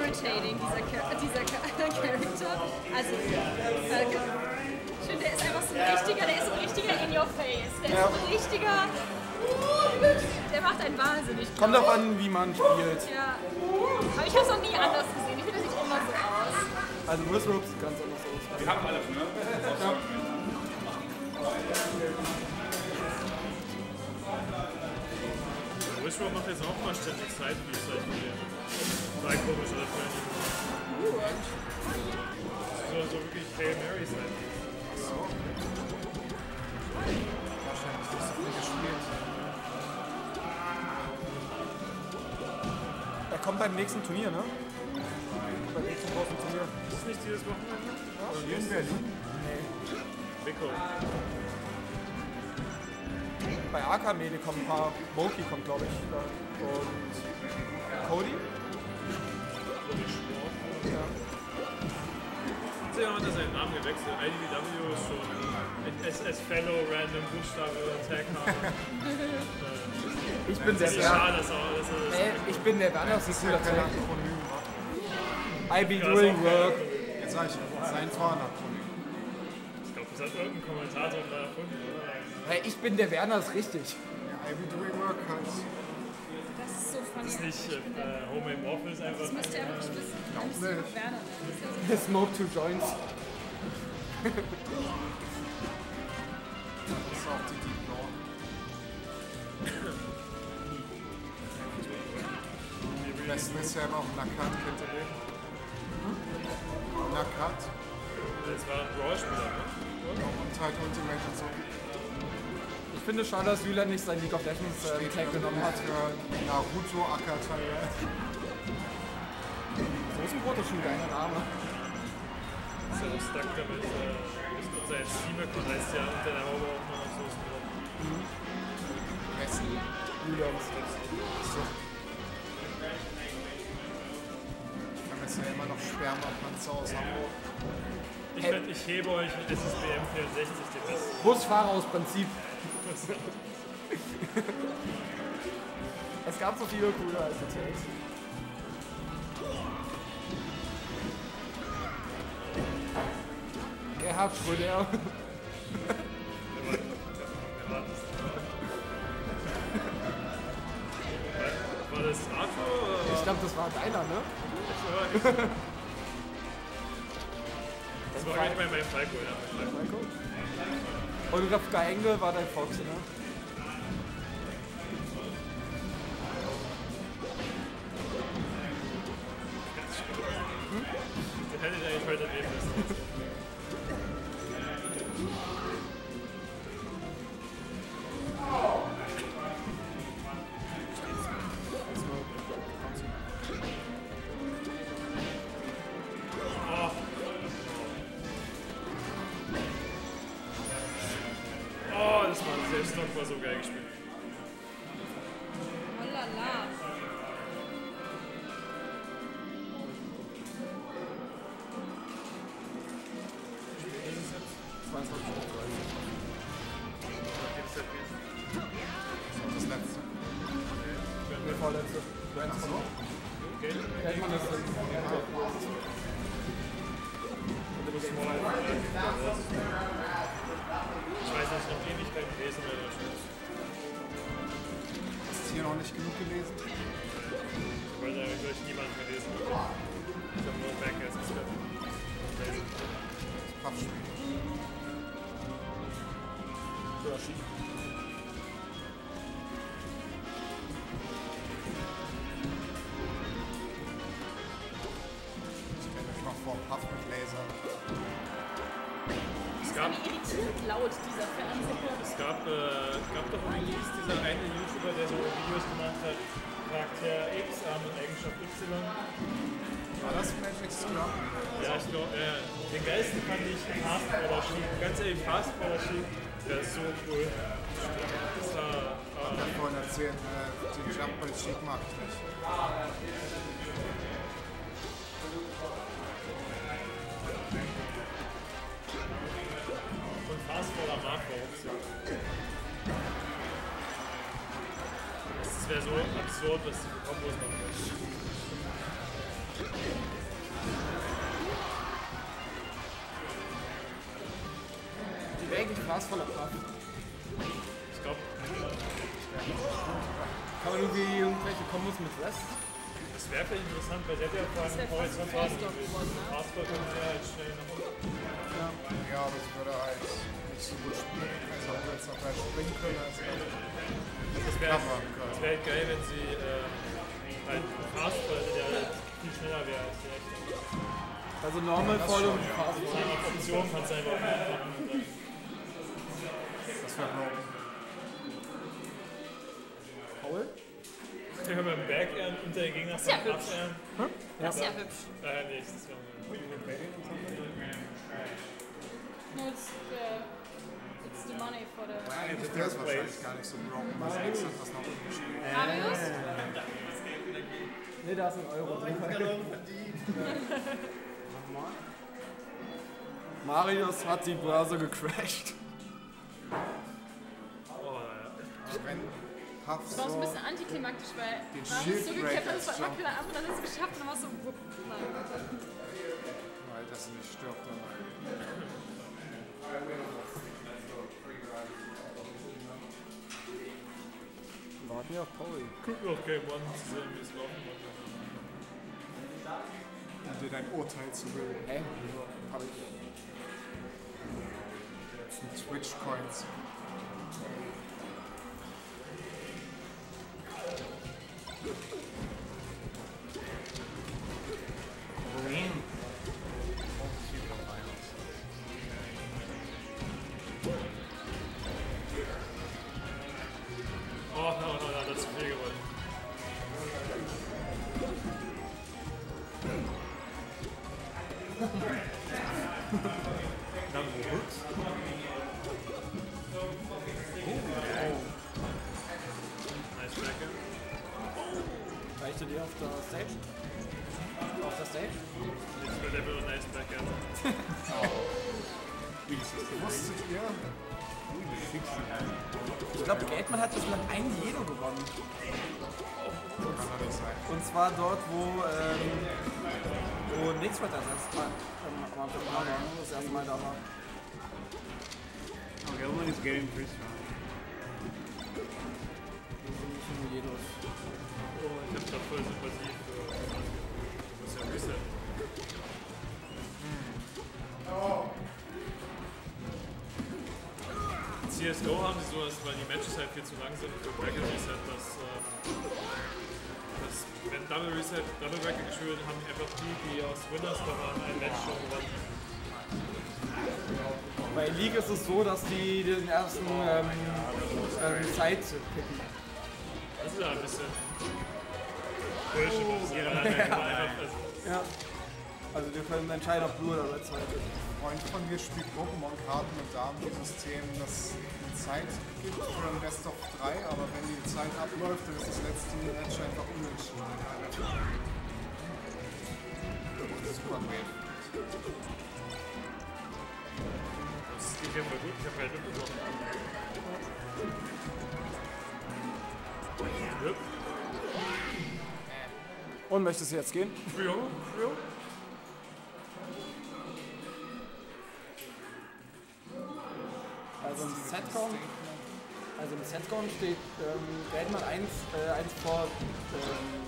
S18: irritating, dieser, Char dieser Char Charakter. Also, äh, ich finde, der ist einfach so ein richtiger, der ist so ein richtiger in your face. Der
S2: Ja.
S18: ist so ein richtiger. Der macht einen wahnsinnig.
S2: Kommt auch an, wie man spielt.
S18: Ja. Aber ich habe es noch nie anders gesehen. Ich finde, das sieht immer so aus.
S2: Also Wizard sieht ganz anders aus.
S6: Wir haben alles, ne?
S11: Wishrow macht jetzt auch mal ständig Zeit, wie es halt Sei komisch oder Training. So, so wirklich Hail Mary sein.
S4: Wahrscheinlich nicht so viel gespielt.
S2: Er kommt beim nächsten Turnier, ne? Beim nächsten großen Turnier.
S11: Ist nicht dieses Wochenende?
S4: Hier in Berlin?
S11: Rico.
S2: Bei Arkamene kommen ein paar. Moki kommt, glaube ich. Da. Und Cody? Ja.
S11: Sie haben unter seinen Namen gewechselt. IDW ist schon SS Fellow Random Buchstabe Tag Hammer.
S2: Ich bin der Werner.
S11: dass er, dass er
S2: ich bin der Werner, das ist
S4: kein
S2: Tag.
S4: Akronym.
S2: I be doing work.
S4: Jetzt sag ich, sein ein Akronym.
S11: Ich glaube, das hat irgendein Kommentator da erfunden, oder?
S2: Hey, ich bin der Werner, ist richtig.
S4: Ja, I be doing work heißt.
S18: Das ist so funny.
S11: Ist nicht äh, Homemade Waffles einfach.
S18: Das müsste er wirklich wissen.
S4: Glaub
S18: Das ist so
S4: nicht.
S18: Werner. Das ist ja so
S2: Smoke two joints.
S4: Das ist auch die Deep Law. Am besten ist ja immer auch Nakat, kennt ihr den? Nakat
S11: Das war ein Brawl-Spieler, ne?
S4: und halt Ultimate und so.
S2: Ich finde schade, dass Wieland nicht sein League of Legends äh, Tag genommen hat.
S4: Für Naruto Akatai.
S2: Soßenbrot ist schon ein geiler Name.
S11: Ist ja auch stuck damit. Äh, ist unser Steam-Account heißt ja unter der Haube auch noch so ist drin.
S4: Wesley.
S2: Julians.
S4: So. Ich kann jetzt ja immer noch Spermapanzer aus Hamburg.
S11: Ich, werd, ich hebe euch mit SSBM 64 den besten.
S2: Busfahrer aus Prinzip. es gab so viele coole als erzählt. Gerhard Schröder.
S11: War das Arthur
S2: Ich glaube, das war deiner, ne?
S11: Das war eigentlich bei meinem Falco, ja.
S2: Falco. Und Rafka Engel war dein Fox, ne?
S11: Der hätte ich eigentlich heute erleben müssen. Den
S4: Jump bei
S11: sie hat ja ja halt schnell nach unten.
S4: Ja, aber ich würde halt nicht so gut spielen. Also auch jetzt noch gleich springen können, als
S11: Das wäre halt geil, wenn sie äh, halt Fastball, der halt viel schneller wäre als die rechte.
S7: Also Normal, Voll und. Fast.
S11: Die Option kannst du einfach machen. und
S4: Das wäre broken.
S7: Paul?
S11: Ja, beim Backhand unter den Gegner
S18: Ist ja hübsch.
S11: Uphand.
S18: Das ist ja hübsch.
S11: Äh, nee, das war
S18: No, it's the, it's the money for the...
S4: Eigentlich der ist wahrscheinlich gar nicht so broken, weil sie extra das noch unten spielen.
S18: Marius?
S7: Ne, da ist ein Euro drin. Marius hat die Börse gecrashed.
S11: Oh, ja.
S4: Puff
S18: Das war auch so ein bisschen antiklimaktisch, weil
S4: Den
S18: Marius
S4: Shield
S18: so gekämpft hat,
S4: Breakers
S18: das war
S4: Jump.
S18: immer wieder ab und dann hat es geschafft und dann war es so... wupp. Nein.
S4: weil das nicht stirbt dabei.
S7: Warten wir auf Paul.
S11: Guck noch Game One zu sehen, wie es laufen wird.
S4: Um dir dein Urteil zu bilden.
S7: Hä? Hab ich.
S4: Das sind Twitch-Coins.
S11: Oh, CSGO haben sie sowas, weil die Matches halt viel zu lang sind für Bracket Reset, dass, dass wenn Double Reset, Double Bracket gespielt haben einfach die, die aus Winners da waren, ein Match schon gewonnen.
S7: Bei League ist es so, dass die den ersten ähm, ähm, Side picken.
S11: Das ist ja ein bisschen Bullshit, was sie dann einfach, also,
S7: Ja.
S2: Also wir können entscheiden, ob Blue oder Red Side ist.
S4: Freund von mir spielt Pokémon-Karten mit Damen-System, das eine Zeit gibt für ein Best of 3, aber wenn die Zeit abläuft, dann ist das letzte Match einfach unentschieden. Super great.
S11: Das geht ja voll gut. Ich habe halt mitbekommen. Yep.
S2: Und möchtest du jetzt gehen?
S11: Ja, ja.
S2: Also im Setcount, also im steht ähm, Geldmann 1, äh, 1 vor ähm,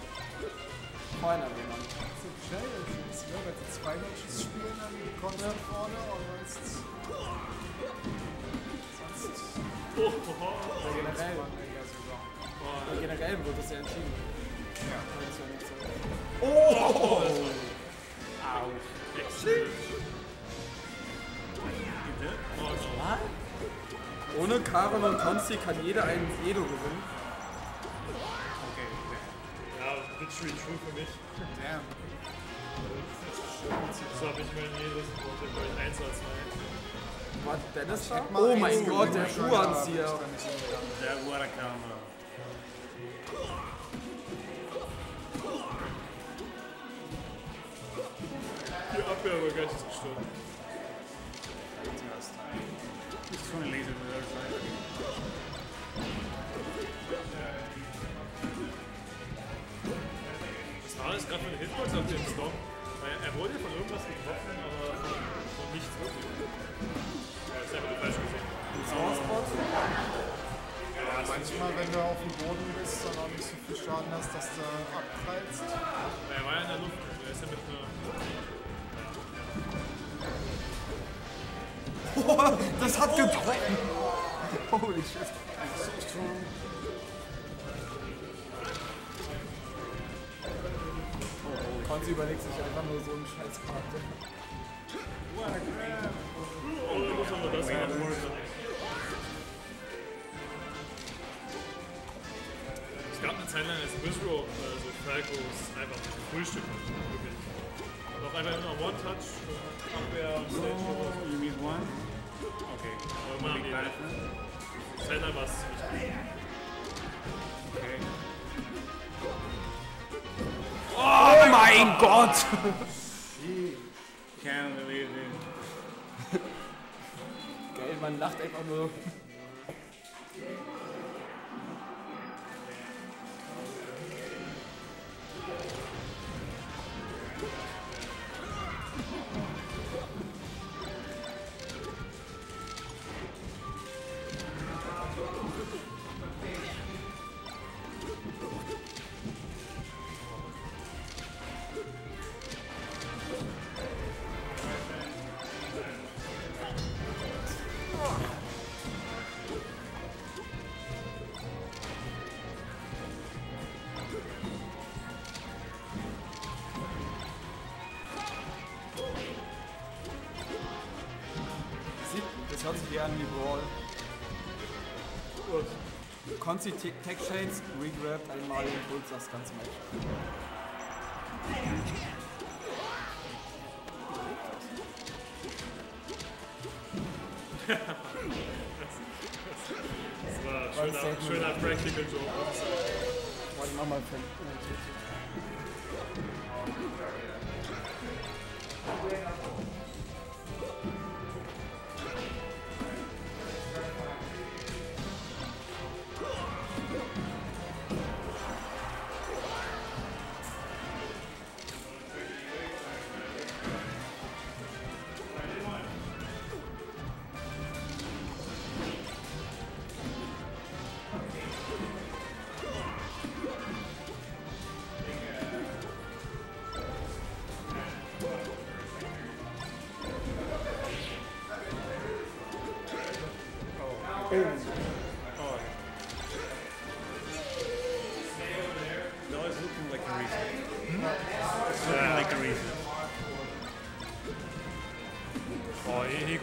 S2: vor einer Lehmann.
S4: So schnell ist es, ne? Wenn sie zwei Matches spielen, dann kommt er vorne, aber jetzt. Sonst.
S11: Oh, oh, oh.
S2: Generell, oder generell wird das ja entschieden.
S4: Ja.
S2: Das nicht so.
S11: Oh!
S2: Au.
S11: Excellent. Oh, no.
S2: Ohne Karon und Konsti kann jeder einen Edo gewinnen.
S11: Okay, Ja, literally true für mich.
S4: Damn.
S11: So habe ich mein jedes Wort in euch 1 als 2.
S2: War Dennis da? Oh mein Gott, der Schuhanzieher.
S4: nicht.
S7: Der Urakama.
S11: Die Abwehr aber geistesgestört.
S7: Just want to laser
S11: Das gerade für eine Hitbox auf dem Stop? Weil er wurde von irgendwas getroffen, aber von, nichts wirklich. Ja, ist einfach nur falsch gesehen.
S4: Ja, manchmal, wenn du auf dem Boden bist und auch nicht so viel Schaden hast, dass du abprallst.
S11: Er war ja in der Luft, er ist ja mit einer.
S2: das hat getroffen. Holy shit.
S4: So strong.
S2: Konzi überlegt sich einfach nur so einen scheiß Charakter.
S11: Oh, aber. Es gab eine Zeit lang, als Wizro äh, so Falcos einfach Frühstück wirklich. Und auch einfach immer One-Touch, Abwehr und Stage Heroes.
S7: You mean one? Okay.
S11: Aber immer
S7: Big
S11: die. Zeit lang war es ziemlich gut.
S2: Oh Gott!
S7: Can't believe it.
S2: Geil, man lacht einfach nur. Konzi Tech Shades, Regrab, einmal Impuls das ganze Match.
S11: Das war ein schöner, schöner Practical Joke. muss ich sagen.
S2: Warte,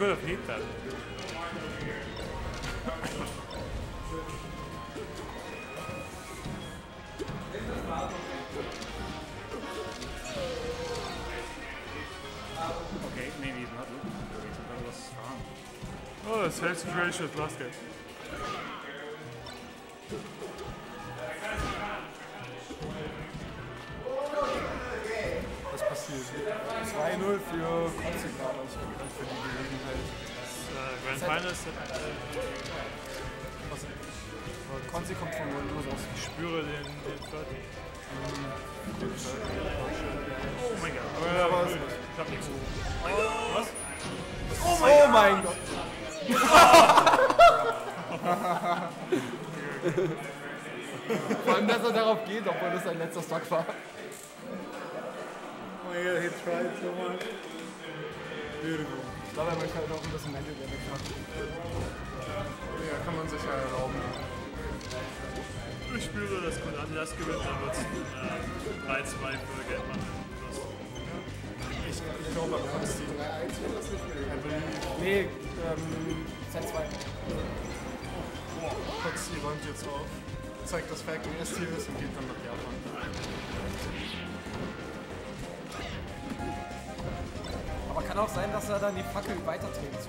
S7: could have hit that. okay, maybe not looking was strong.
S11: Oh, same situation last game. Grand Finals. Äh,
S7: Was? Konzi kommt von los aus.
S11: ich spüre den, den Third. Oh mein Gott.
S7: Ja,
S11: gut. Ich hab nichts. Was?
S7: Oh mein Gott! Vor allem, dass er darauf geht, obwohl das sein letzter Stock war.
S19: Oh my god, he tried so much.
S7: Beautiful. Ich glaube, er möchte halt auch ein bisschen Mental Damage machen. Ja, kann man sich ja erlauben.
S11: Ich spüre, dass Konami das gewinnt, dann wird es äh, 3-2 für Geldmann.
S7: Ich, ich glaube, er kann es die 3-1 wird das nicht mehr. Nee, ähm, Set 2. Kotzi räumt jetzt auf, zeigt, dass Falcon S-Tier ist und geht dann nach Japan. Kann auch sein, dass er dann die Fackel weiterträgt zu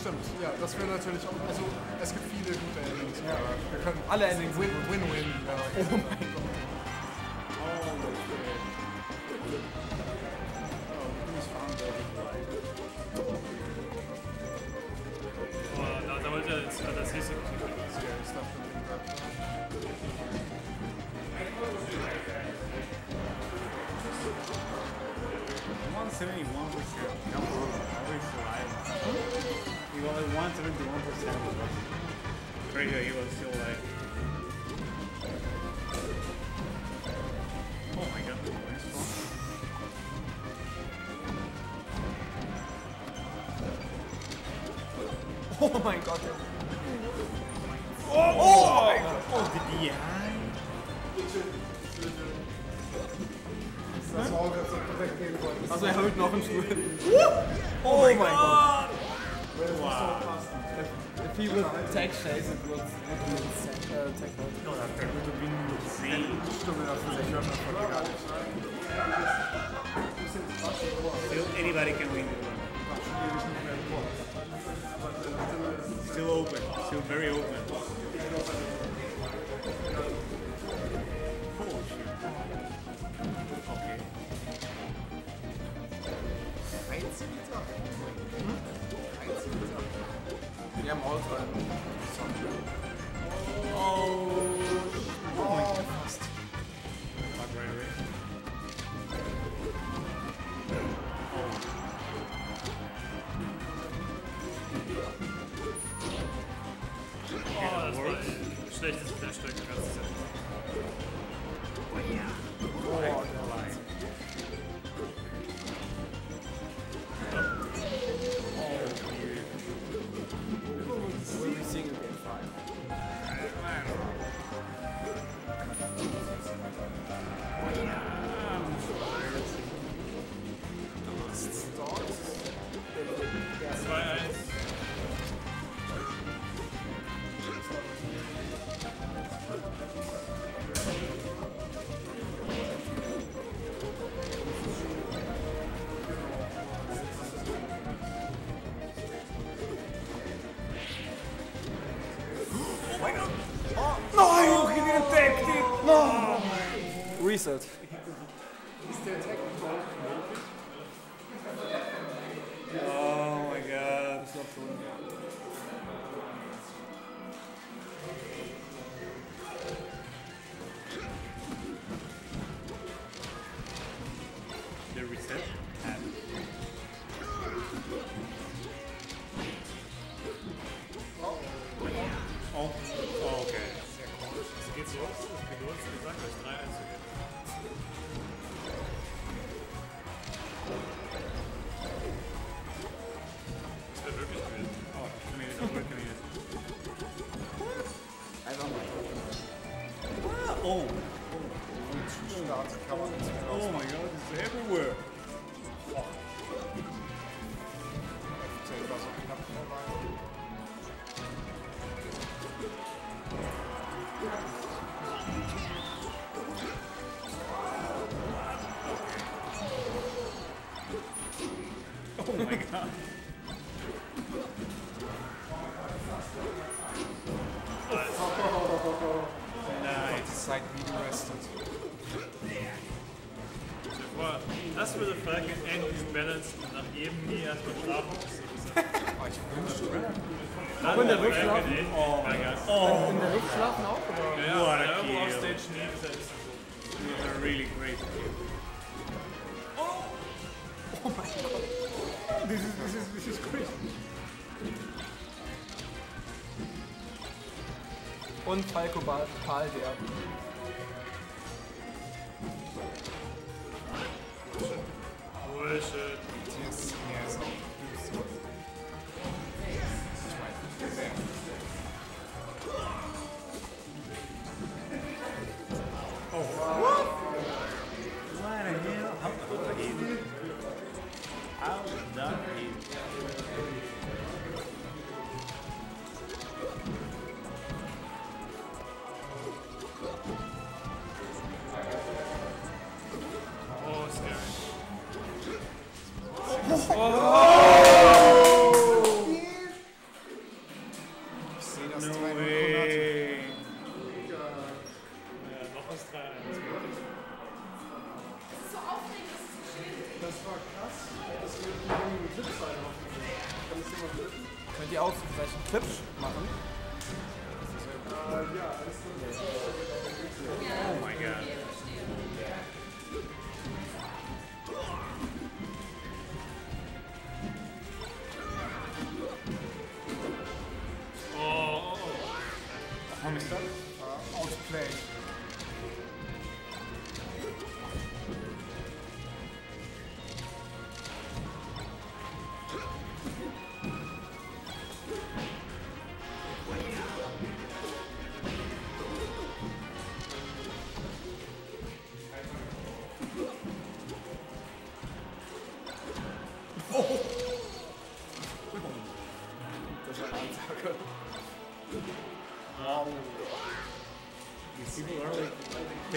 S7: Stimmt, ja, das wäre natürlich auch. Also, es gibt viele gute Endings. Ja, wir können alle Endings win, win, win. Ja. Oh mein Gott. Really great kill.
S20: Oh mein Gott. This is, this is, this is crazy. Und Falco Ba-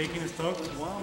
S7: taking stock. Wow,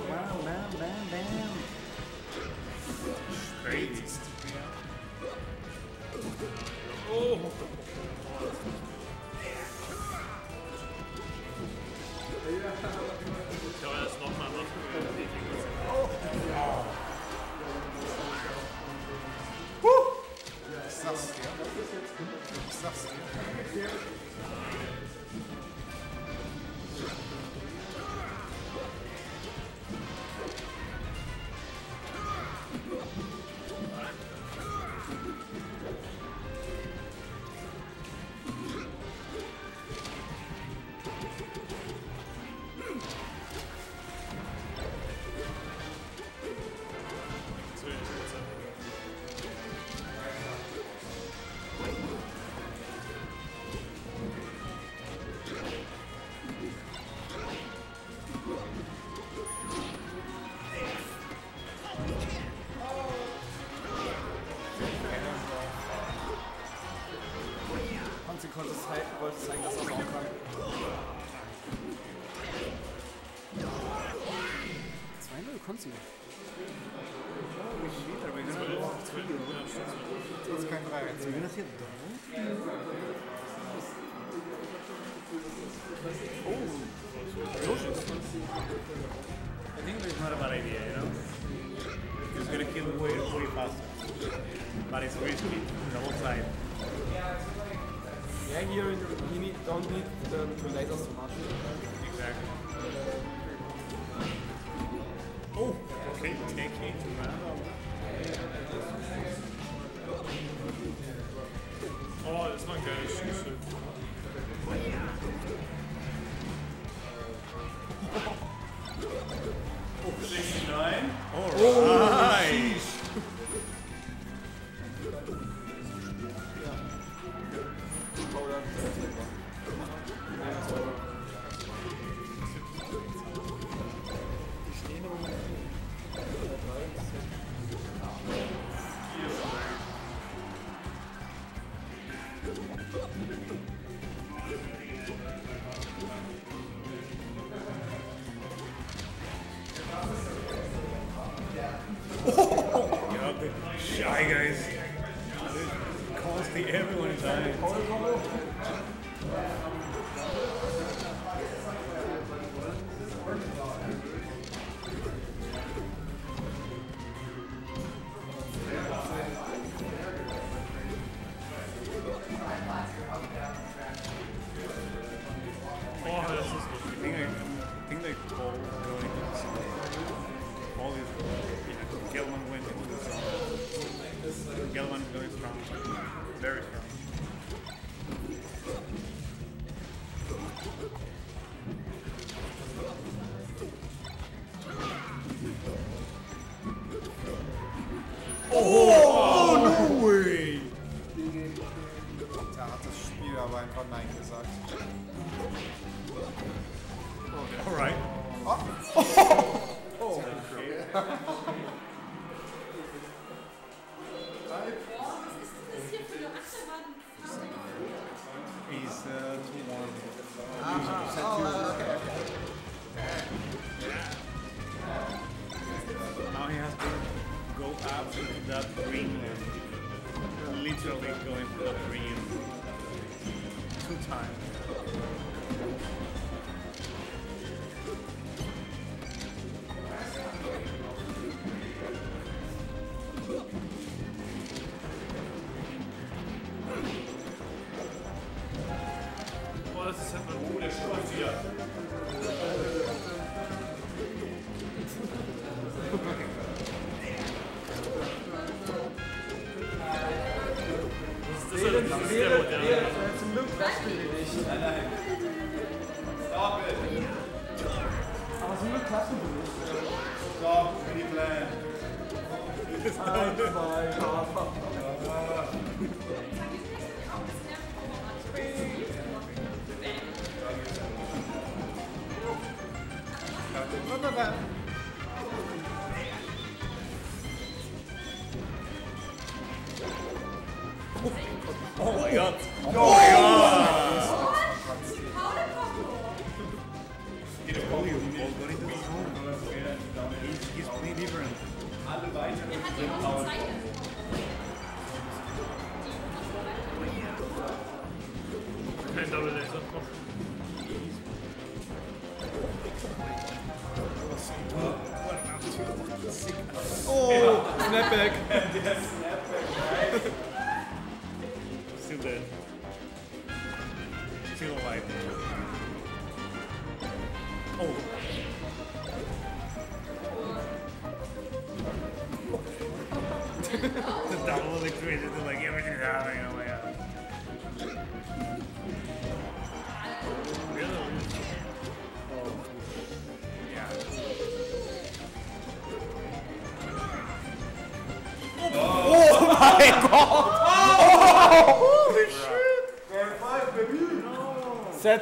S20: zeigen, dass er es auch kann. Zwei.
S11: Das kein 3
S7: I think it's not a bad idea, you know? It's gonna kill way, way faster. But it's risky, double side.
S20: Yeah, here in the, don't need the, the lasers so much.
S7: Exactly. Oh, okay, taking round.
S2: Oh, das war ein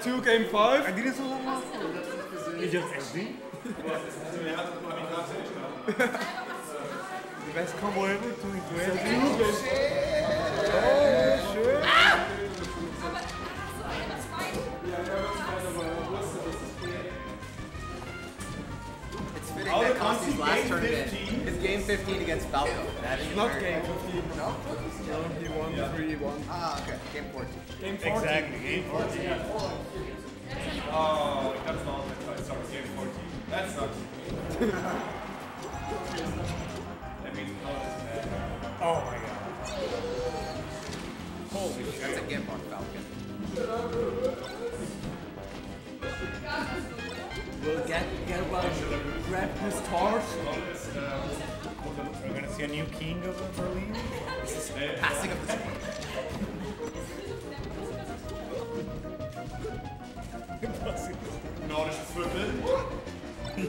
S7: 2 Game 5.
S20: I didn't so long last time. You just SD? the best combo ever, 2 into
S7: Oh, shit.
S21: It's fitting that cost
S6: his
S21: last tournament.
S6: 15.
S21: It's game 15 against Falco. That is
S7: not game 15.
S21: No?
S7: No, he won 3 1.
S21: Ah, okay. Game 14.
S7: Game 14.
S20: Exactly, game 14. king of Berlin?
S21: This is passing of the
S6: Nordisches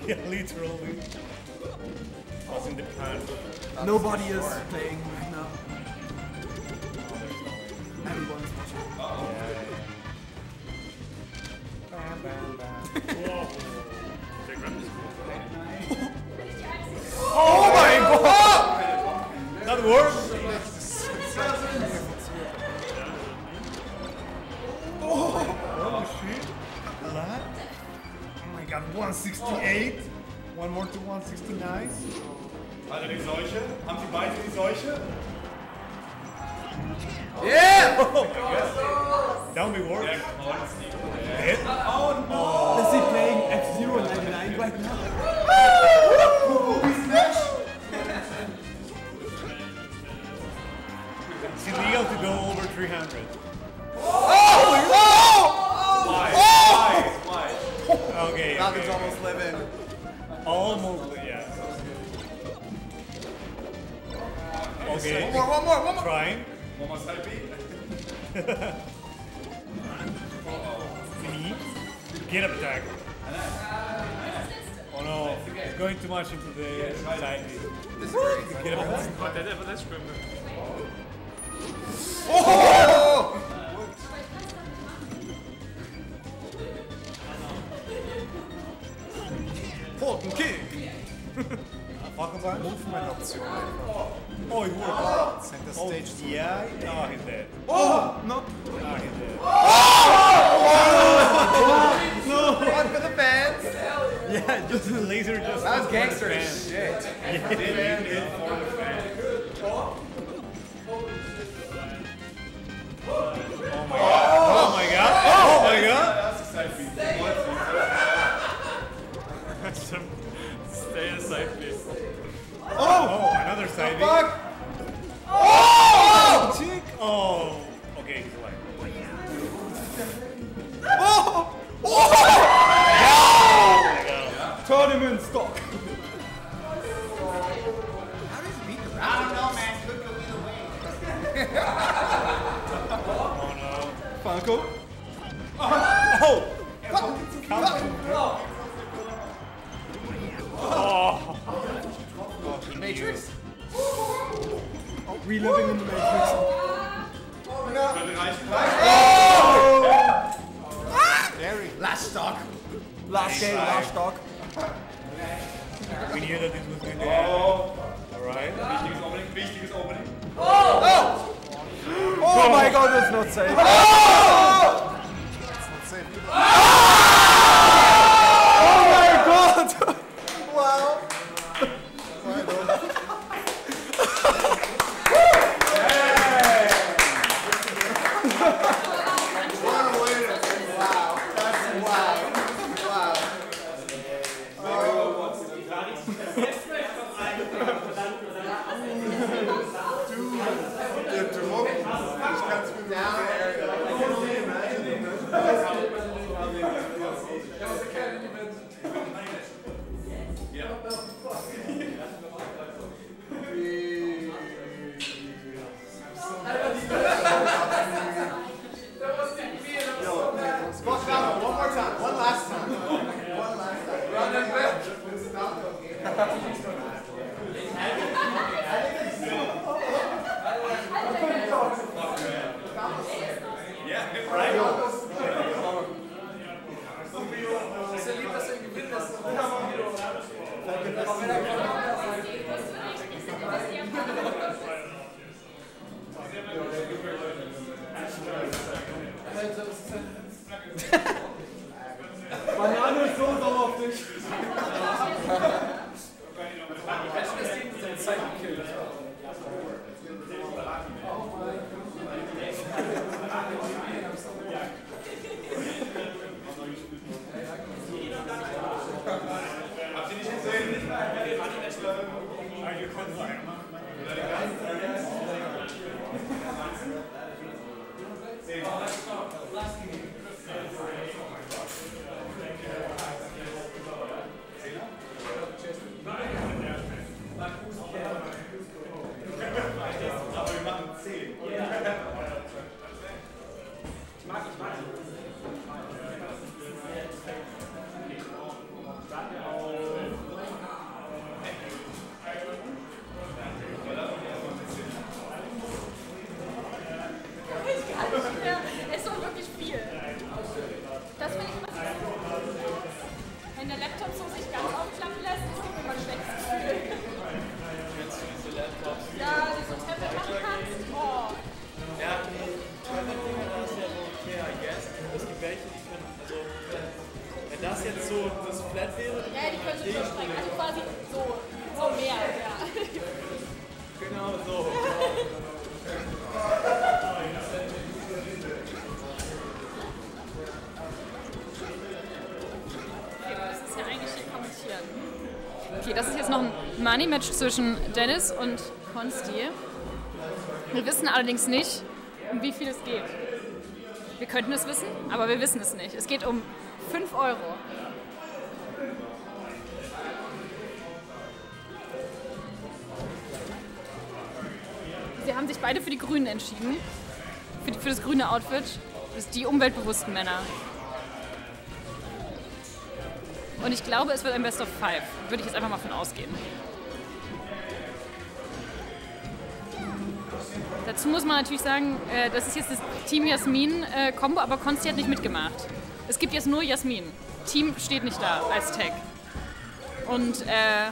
S20: yeah, literally. Passing the.
S7: Nobody is playing
S18: Money-Match zwischen Dennis und Konsti. Wir wissen allerdings nicht, um wie viel es geht. Wir könnten es wissen, aber wir wissen es nicht. Es geht um 5 Euro. Sie haben sich beide für die Grünen entschieden. Für, die, für das grüne Outfit. Das sind die umweltbewussten Männer. Und ich glaube, es wird ein Best of Five. Würde ich jetzt einfach mal von ausgehen. dazu muss man natürlich sagen, äh, das ist jetzt das Team Jasmin-Kombo, äh, aber Konsti hat nicht mitgemacht. Es gibt jetzt nur Jasmin. Team steht nicht da als Tag. Und äh,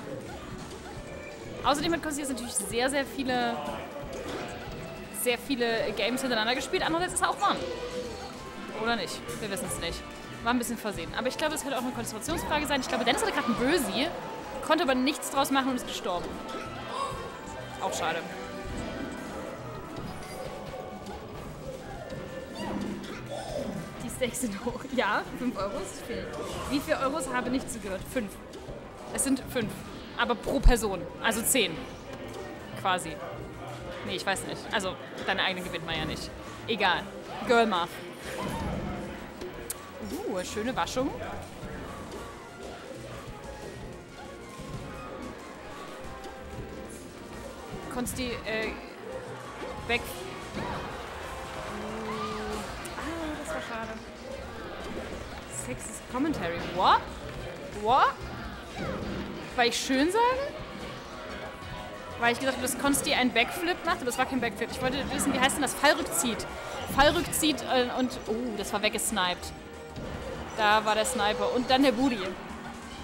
S18: außerdem hat Konsti jetzt natürlich sehr, sehr viele, sehr viele Games hintereinander gespielt. Andererseits ist er auch Mann. Oder nicht? Wir wissen es nicht. War ein bisschen versehen. Aber ich glaube, das könnte auch eine Konzentrationsfrage sein. Ich glaube, Dennis hatte gerade einen Bösi, konnte aber nichts draus machen und ist gestorben. Auch schade. Die Steaks sind hoch. Ja, 5 Euro ist viel. Wie viele Euros habe nicht zugehört? 5. Es sind 5. Aber pro Person. Also 10. Quasi. Nee, ich weiß nicht. Also, deine eigene gewinnt man ja nicht. Egal. Girl Math. Uh, schöne Waschung. Konsti, äh, weg. Ah, das war schade. Sexist Commentary. What? What? War ich schön sagen? Weil ich gesagt habe, dass Konsti einen Backflip macht, aber das war kein Backflip. Ich wollte wissen, wie heißt denn das? Fallrückzieht. Fallrückzieht äh, und... Oh, das war weggesniped. Da war der Sniper. Und dann der Booty.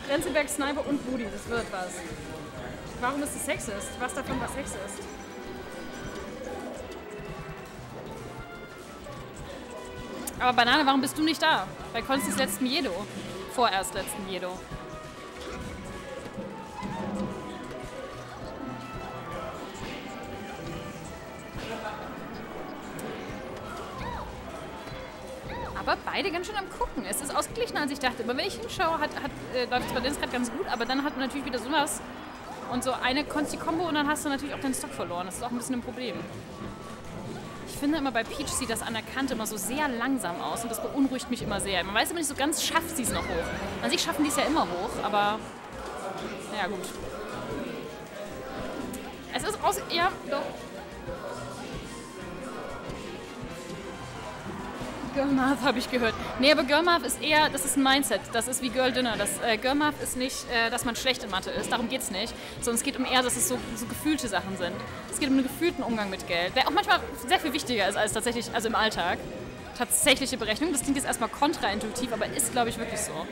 S18: Renzelberg, Sniper und Booty. Das wird was. Warum ist es sexist? Was davon war sexist? Aber Banane, warum bist du nicht da? Bei Konstis letzten Jedo. Vorerst letzten Jedo. Aber beide ganz schön am Gucken. Es ist ausgeglichener, als ich dachte. Aber wenn ich hinschaue, hat, hat, äh, läuft es bei gerade ganz gut. Aber dann hat man natürlich wieder sowas. Und so eine Konsti-Kombo und dann hast du natürlich auch deinen Stock verloren. Das ist auch ein bisschen ein Problem. Ich finde immer bei Peach sieht das an der Kante immer so sehr langsam aus und das beunruhigt mich immer sehr. Man weiß immer nicht so ganz, schafft sie es noch hoch. An sich schaffen die es ja immer hoch, aber naja gut. Es ist aus... Ja, doch. Girl Math habe ich gehört. Nee, aber Girl Math ist eher, das ist ein Mindset. Das ist wie Girl Dinner. Das, äh, Girl Math ist nicht, äh, dass man schlecht in Mathe ist. Darum geht es nicht. Sondern es geht um eher, dass es so, so gefühlte Sachen sind. Es geht um einen gefühlten Umgang mit Geld, der auch manchmal sehr viel wichtiger ist als tatsächlich, also im Alltag. Tatsächliche Berechnung. Das klingt jetzt erstmal kontraintuitiv, aber ist, glaube ich, wirklich so.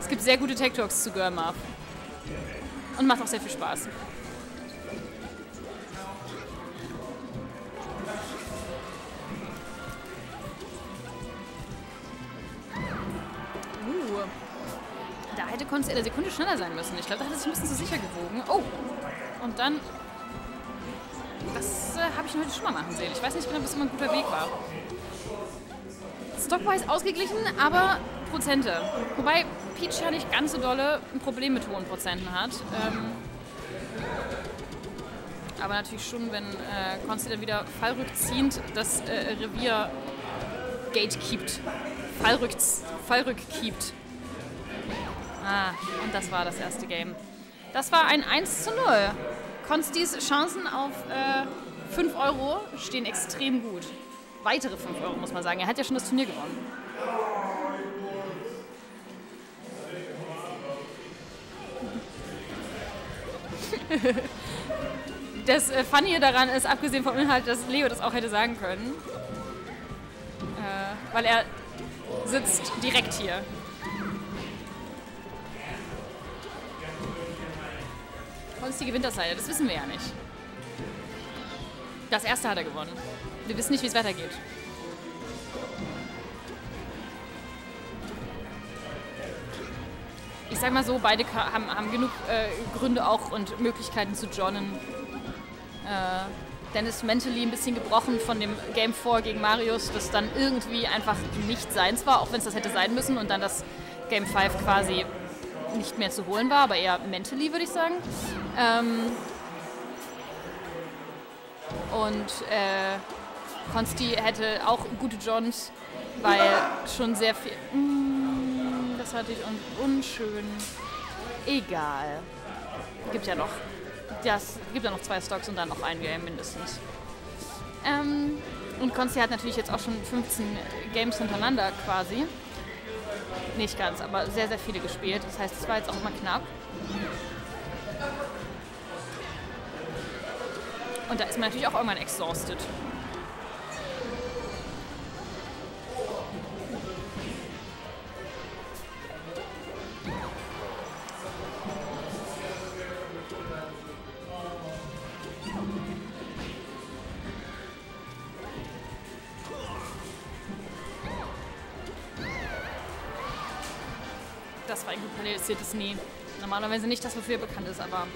S18: Es gibt sehr gute Tech Talks zu Girl Math. Und macht auch sehr viel Spaß. Uh, da hätte Konsti eine Sekunde schneller sein müssen. Ich glaube, da hat er sich ein bisschen zu sicher gewogen. Oh, und dann... Das äh, habe ich heute schon mal machen sehen. Ich weiß nicht genau, ob das immer ein guter Weg war. Stockwise ausgeglichen, aber Prozente. Wobei Peach ja nicht ganz so dolle ein Problem mit hohen Prozenten hat. Ähm, aber natürlich schon, wenn äh, Konsti dann wieder fallrückziehend das äh, Revier gatekeept. Fallrück, fallrückkeept. Ah, und das war das erste Game. Das war ein 1 zu 0. Konstis Chancen auf äh, 5 Euro stehen extrem gut. Weitere 5 Euro, muss man sagen. Er hat ja schon das Turnier gewonnen. Das äh, Funny daran ist, abgesehen vom Inhalt, dass Leo das auch hätte sagen können. Äh, weil er sitzt direkt hier. Konsti gewinnt das wissen wir ja nicht. Das erste hat er gewonnen. Wir wissen nicht, wie es weitergeht. Ich sag mal so, beide haben, haben genug äh, Gründe auch und Möglichkeiten zu jonnen. Äh, Dennis mentally ein bisschen gebrochen von dem Game 4 gegen Marius, das dann irgendwie einfach nicht seins war, auch wenn es das hätte sein müssen und dann das Game 5 quasi nicht mehr zu holen war, aber eher mentally, würde ich sagen. Ähm und äh, Konsti hätte auch gute Johns, weil schon sehr viel. Mm, das hatte ich un unschön. Egal. Gibt ja noch. Das gibt ja noch zwei Stocks und dann noch ein Game mindestens. Ähm, und Konsti hat natürlich jetzt auch schon 15 Games hintereinander quasi. Nicht ganz, aber sehr, sehr viele gespielt. Das heißt, es war jetzt auch immer knapp. Und da ist man natürlich auch irgendwann exhausted. Das war ein gut platziertes Knee. Normalerweise nicht das, wofür er bekannt ist, aber.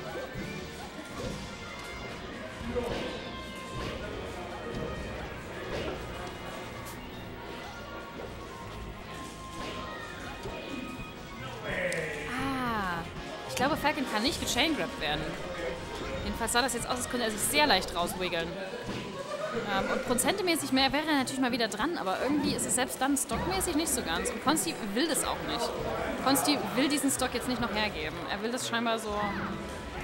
S18: Ah, ich glaube, Falcon kann nicht gechaingrabbed werden. Jedenfalls sah das jetzt aus, als könnte er sich sehr leicht rauswiggeln. Ähm, und prozentemäßig mehr wäre er natürlich mal wieder dran, aber irgendwie ist es selbst dann stockmäßig nicht so ganz. Und Consti will das auch nicht. Consti will diesen Stock jetzt nicht noch hergeben. Er will das scheinbar so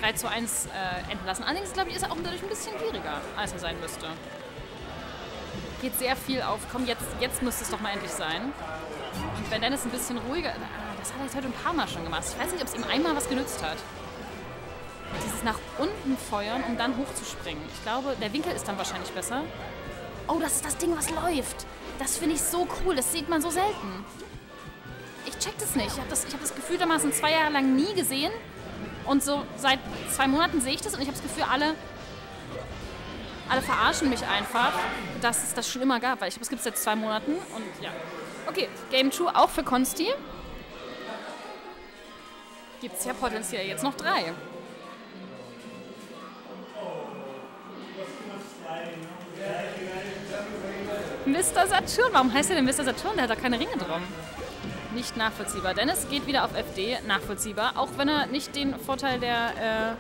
S18: 3 zu 1 äh, enden lassen. Allerdings, glaube ich, ist er auch dadurch ein bisschen gieriger, als er sein müsste. Geht sehr viel auf, komm, jetzt, jetzt müsste es doch mal endlich sein. Und wenn Dennis ein bisschen ruhiger. Ah, das hat er jetzt heute ein paar Mal schon gemacht. Ich weiß nicht, ob es ihm einmal was genützt hat. Dieses nach unten feuern, um dann hochzuspringen. Ich glaube, der Winkel ist dann wahrscheinlich besser. Oh, das ist das Ding, was läuft. Das finde ich so cool. Das sieht man so selten. Ich check das nicht. Ich habe das, hab das Gefühl damals zwei Jahre lang nie gesehen. Und so seit zwei Monaten sehe ich das und ich habe das Gefühl, alle, alle verarschen mich einfach, dass es das schon immer gab. Weil ich glaube, es gibt seit zwei Monaten und ja. Okay, Game 2 auch für Consti. Gibt es ja potenziell jetzt noch drei. Mr. Saturn. Warum heißt er denn Mr. Saturn? Der hat da keine Ringe drum. Nicht nachvollziehbar. Dennis geht wieder auf FD. Nachvollziehbar. Auch wenn er nicht den Vorteil der. Äh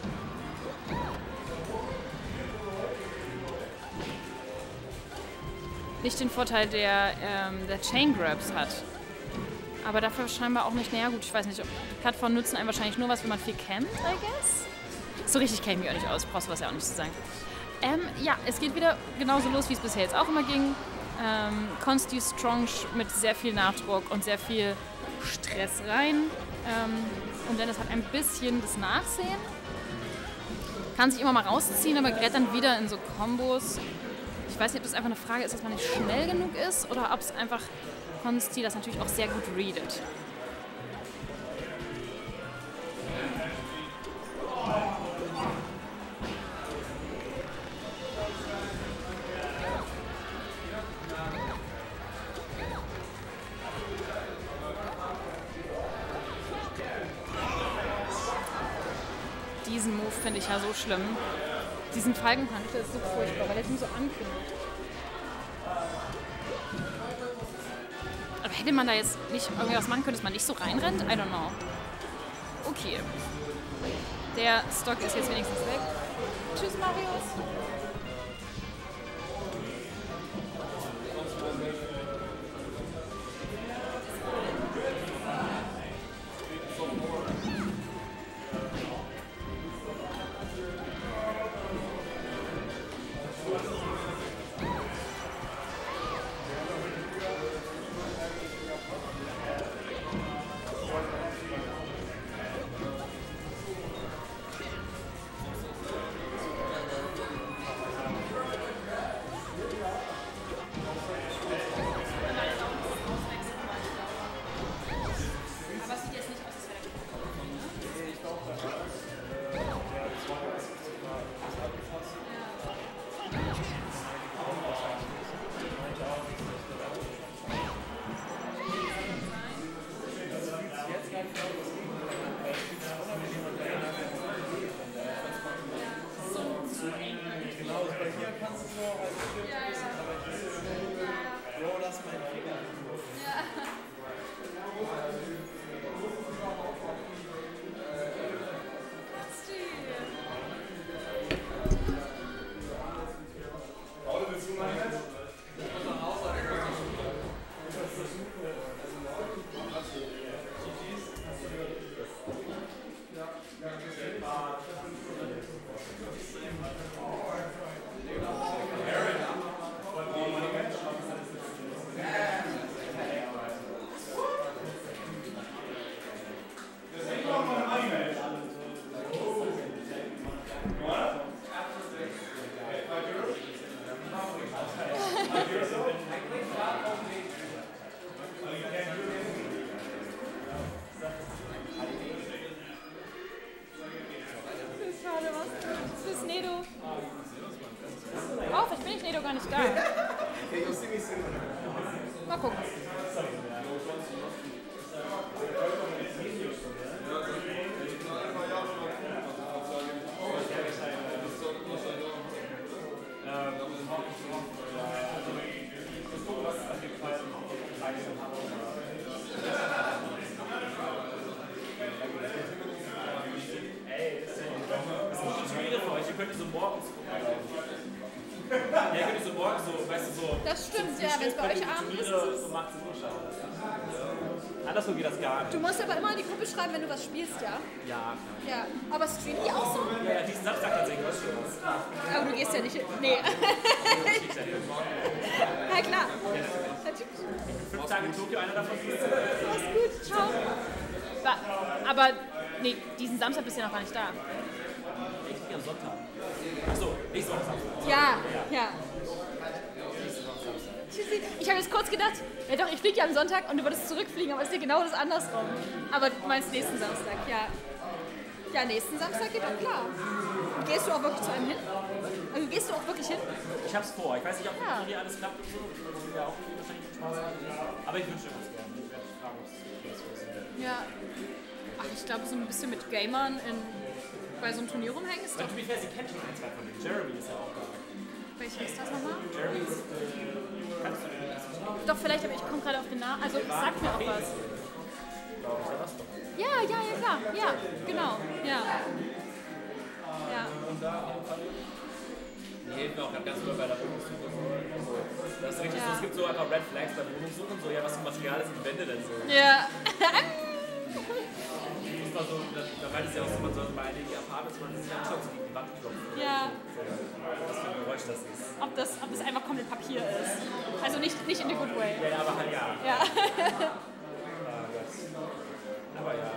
S18: nicht den Vorteil der, ähm, der Chain Grabs hat. Aber dafür scheinbar auch nicht. Naja, gut, ich weiß nicht. Plattformen nutzen einem wahrscheinlich nur was, wenn man viel campt, I guess. So richtig kenne ich mich auch nicht aus. Brauchst du was ja auch nicht zu sagen. Ähm, ja, es geht wieder genauso los, wie es bisher jetzt auch immer ging. Ähm, Consti Strong mit sehr viel Nachdruck und sehr viel Stress rein. Ähm, und Dennis hat ein bisschen das Nachsehen. Kann sich immer mal rausziehen, aber gerät dann wieder in so Kombos. Ich weiß nicht, ob das einfach eine Frage ist, dass man nicht schnell genug ist oder ob es einfach Consti das natürlich auch sehr gut readet. Diesen Move finde ich ja so schlimm. Diesen der ist so furchtbar, weil er ihn so ankündigt. Aber hätte man da jetzt nicht irgendwie was machen können, dass man nicht so reinrennt? I don't know. Okay. Der Stock ist jetzt wenigstens weg. Tschüss, Marius.
S2: So
S5: morgens. Ja, ihr könnt ihr so morgens so, weißt du, so.
S18: Das stimmt, ja, wenn's bei
S5: könnt
S18: euch abends ist, es-
S5: So 18 Uhr schauen. Anderswo geht das gar nicht.
S18: Du musst aber immer in die Gruppe schreiben, wenn du was spielst, ja?
S5: Ja.
S18: Ja. Aber streamen die auch so?
S5: Ja, ja, diesen Samstag tatsächlich, was schon.
S18: Aber du gehst ja nicht hin. Nee. ja, klar.
S5: Fünf Tage in Tokio, einer davon ist.
S18: Alles gut, ciao. Aber, nee, diesen Samstag bist du ja noch gar nicht da.
S5: Ich bin am Sonntag. Achso, nächste Woche Samstag.
S18: Ja, ja. Tschüssi. Ich habe jetzt kurz gedacht, ja doch, ich fliege ja am Sonntag und du würdest zurückfliegen, aber es ist ja genau das andersrum. Aber du meinst nächsten Samstag, ja. Ja, nächsten Samstag geht doch klar. Gehst du auch wirklich zu einem hin? Also gehst du auch wirklich hin?
S5: Ich hab's vor. Ich weiß nicht, ob
S18: Ja.
S5: hier alles klappt und so. Ja auch wahrscheinlich Spaß haben. Aber ich wünsche mir das gerne. Ich werde fragen, ob es.
S18: Ja. Ach, ich glaube, so ein bisschen mit Gamern in, bei so einem Turnier rumhängen ist doch.
S5: be fair, sie kennt schon ein, zwei von denen. Jeremy ist ja auch da.
S18: Welcher ist das nochmal?
S5: Jeremy ist. Äh, kannst du den
S18: Doch, vielleicht, aber ich komme gerade auf den Namen. Also, sagt mir auch was.
S5: Glaube ich, ja, das doch.
S18: Ja, ja, ja, klar. Ja, genau. Ja. Ja.
S5: Die hilft mir auch ganz doll bei der Wohnungssuche. Das ist richtig
S18: Ja.
S5: so, es gibt so einfach Red Flags bei Wohnungssuchen, so, ja, was für Material sind die Wände denn so?
S18: Ja.
S5: War so, da, meinte sie auch so, man sollte bei einigen Apartments man sich anschauen, so gegen die Wand klopfen.
S18: Ja.
S5: Was für ein Geräusch das ist.
S18: Ob das, ob das einfach komplett Papier ist. Also nicht, nicht in the good way.
S5: Ja, aber halt ja.
S18: Ja.
S5: Ah. Aber ja.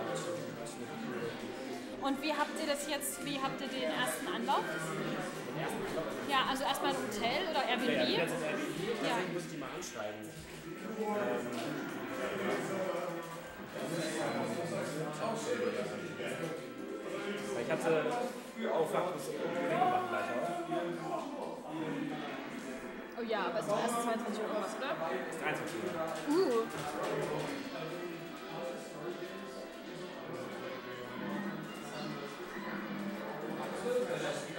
S18: Und wie habt ihr das jetzt, wie habt ihr den ersten Anlauf? Ja, also erstmal ein Hotel oder
S5: Ja, ja,
S18: Airbnb?
S5: Airbnb,
S18: Ja.
S5: deswegen muss ich die mal anschreiben. Ähm, ich hatte Aufwand bis gemacht gleich.
S18: Oh ja, aber es ist erst 22 Uhr irgendwas, oder?
S5: Das ist 23 Uhr.
S18: Uh.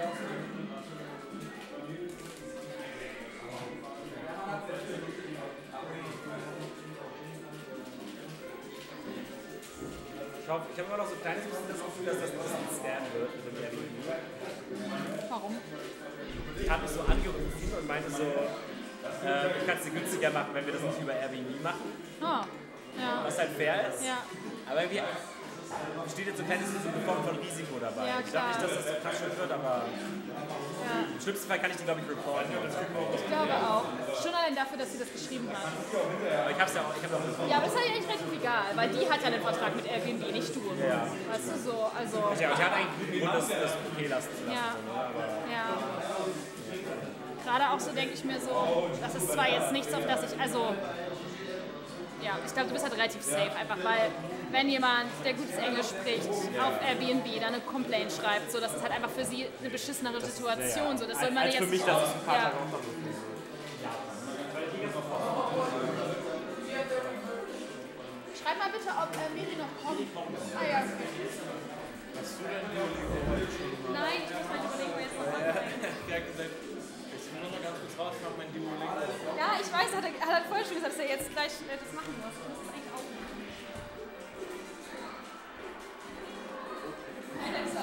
S5: Ich, hoffe, ich habe immer noch so ein kleines bisschen das Gefühl, dass das ein bisschen scam wird mit dem Airbnb.
S18: Warum?
S5: Die hat mich so angerufen und meinte so, äh, ich kann es dir günstiger machen, wenn wir das nicht über Airbnb machen.
S18: Ah. Ja.
S5: Was halt fair ist.
S18: Ja.
S5: Aber irgendwie steht jetzt so ein kleines Form von Risiko dabei.
S18: Ja,
S5: ich glaube nicht, dass das so krass wird, aber
S18: Ja.
S5: im schlimmsten Fall kann ich die, glaube ich, reporten.
S18: Ich glaube auch. Schon allein dafür, dass sie das geschrieben hat.
S5: Aber ich habe es ja auch, ich habe auch
S18: Ja, aber das ist eigentlich relativ egal, weil die hat ja den Vertrag mit Airbnb, nicht du.
S5: Ja.
S18: Weißt du, so, also...
S5: Ja, die hat eigentlich einen guten Grund, das, das okay lassen zu lassen.
S18: Ja.
S5: So, ne? aber
S18: Ja. Gerade auch so denke ich mir so, das ist zwar jetzt nichts, auf das ich, also, ja, ich glaube, du bist halt relativ safe, einfach weil, wenn jemand, der gutes Englisch spricht, auf Airbnb dann eine Complaint schreibt, so, das ist halt einfach für sie eine beschissenere Situation, so, das soll man
S5: als
S18: jetzt...
S5: für mich, dass es ein paar
S18: ja.
S5: Tage
S18: Schreib mal bitte, ob äh, Miri noch kommt. Ah ja, okay. Nein, ich muss mal überlegen, wer jetzt noch kommt.
S17: Ja, gesagt, ich will nur noch ganz kurz raus, ich mach mein Duolingo.
S18: Ja, ich weiß, hat er, hat er vorher schon gesagt, dass er jetzt gleich äh, das machen muss. Ich muss das eigentlich auch machen. Alexa.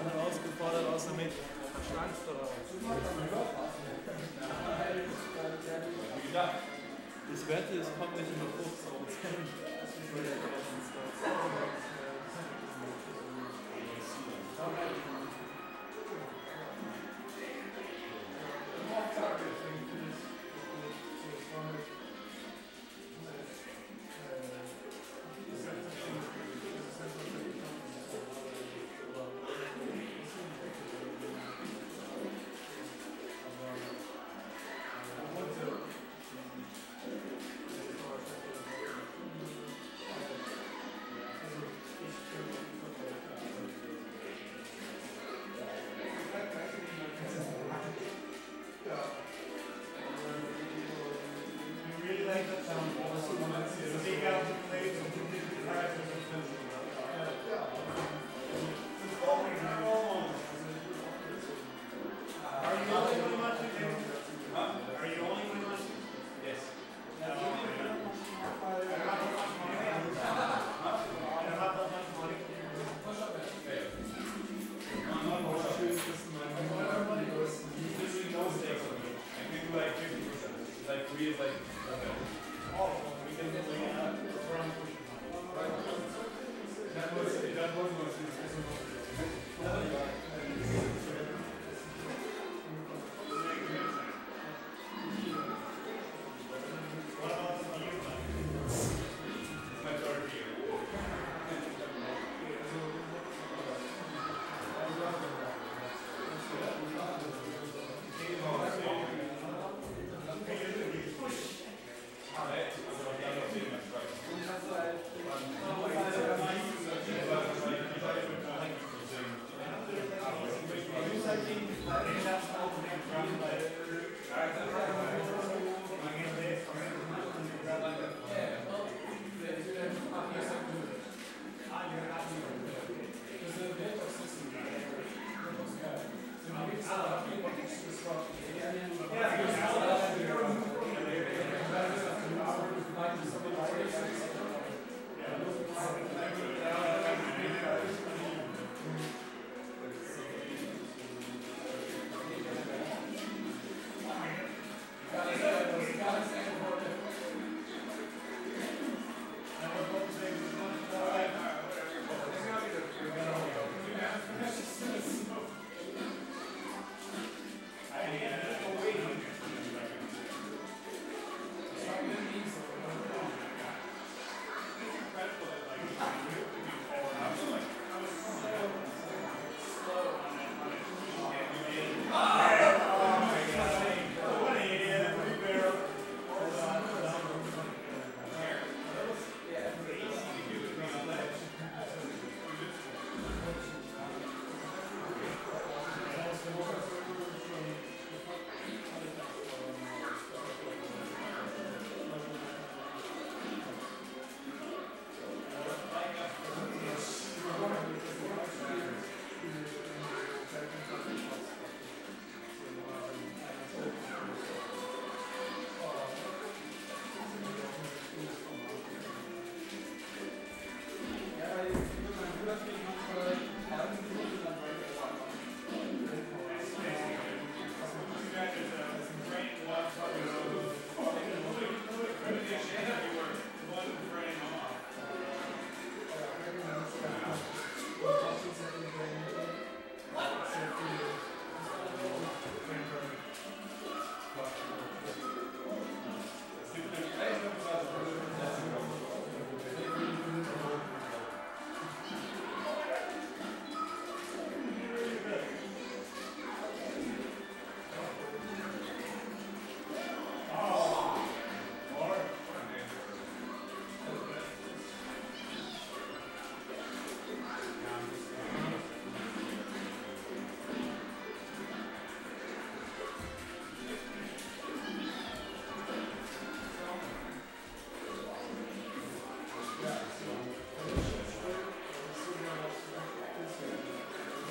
S10: Alle herausgefordert, außer mit Verstand oder
S17: Ich wette, es kommt nicht in 15 Prozent.
S7: Amen.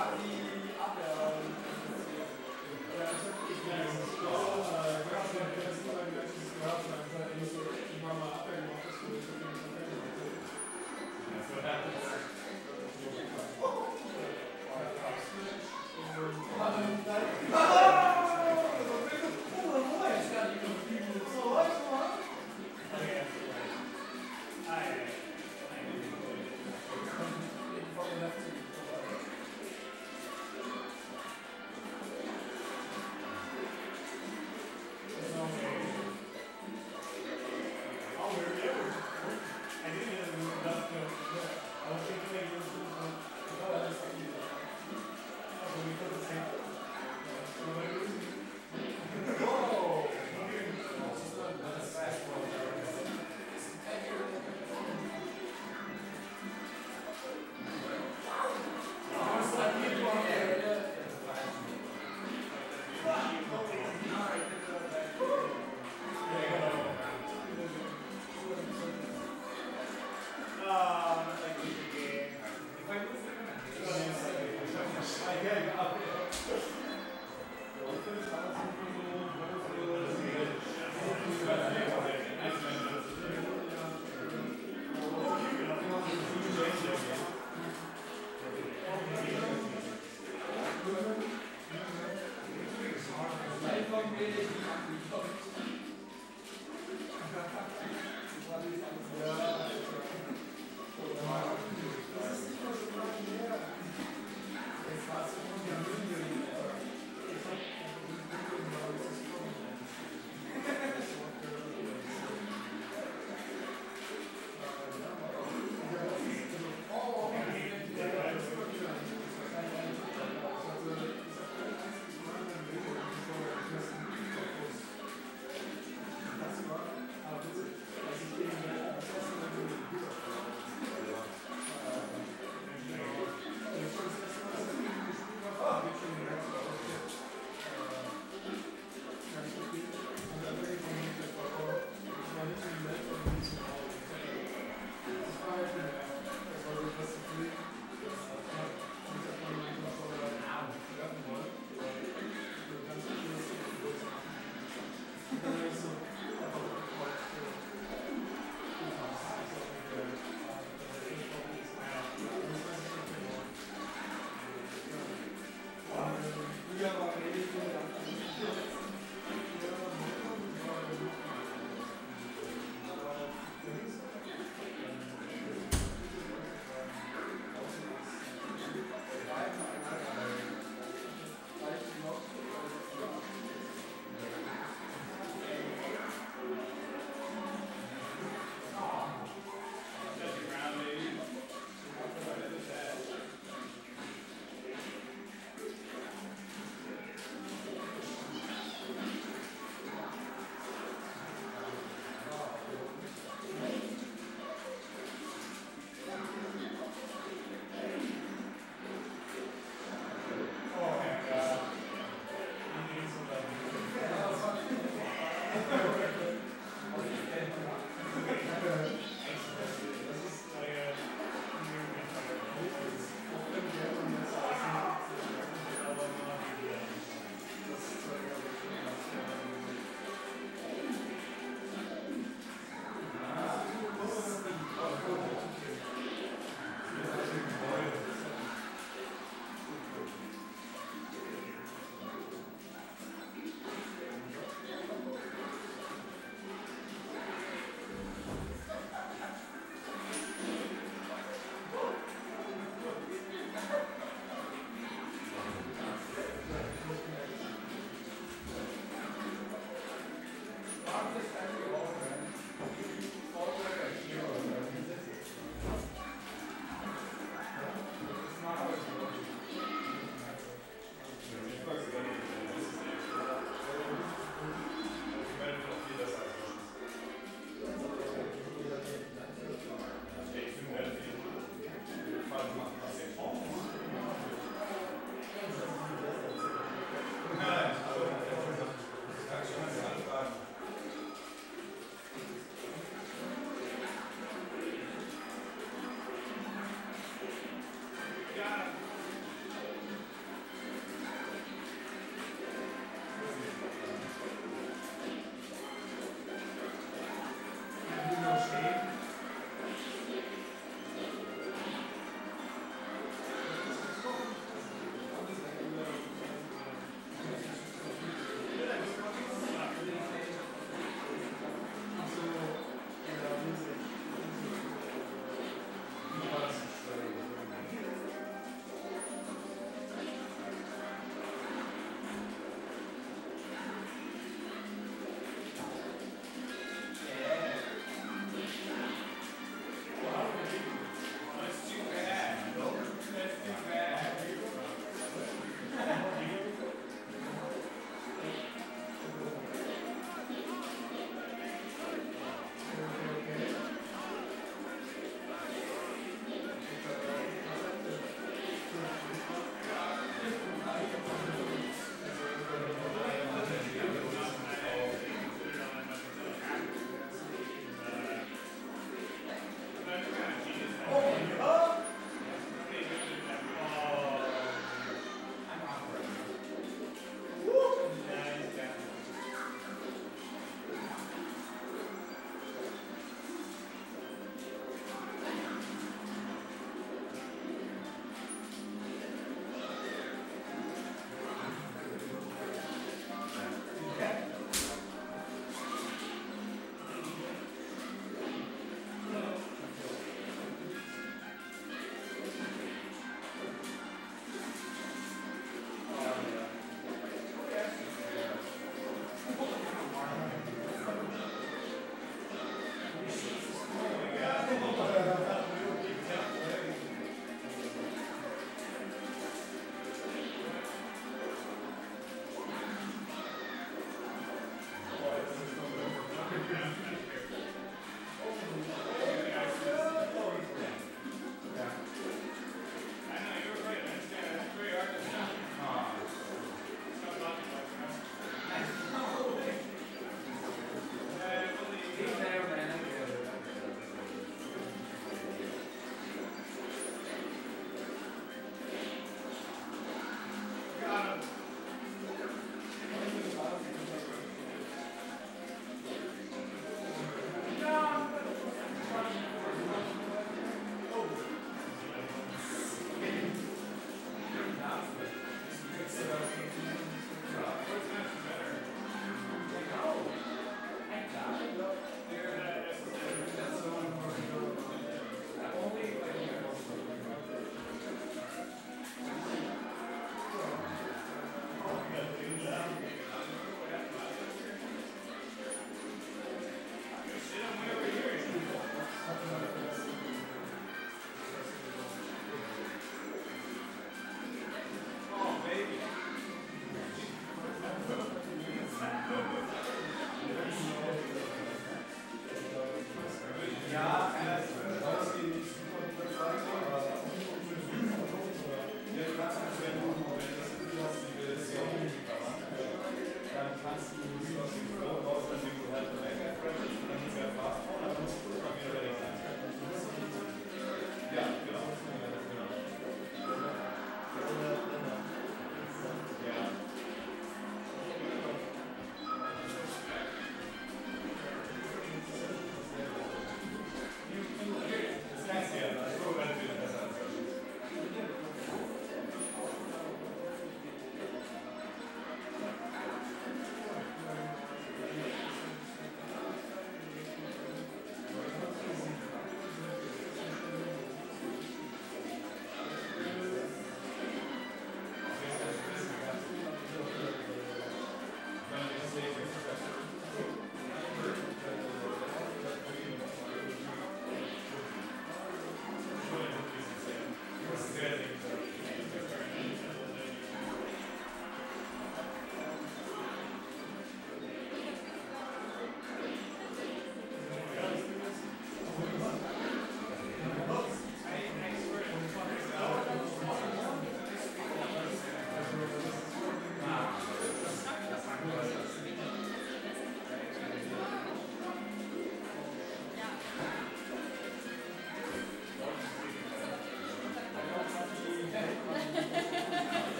S7: Maria.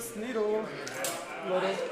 S7: Ist Nido. Leute.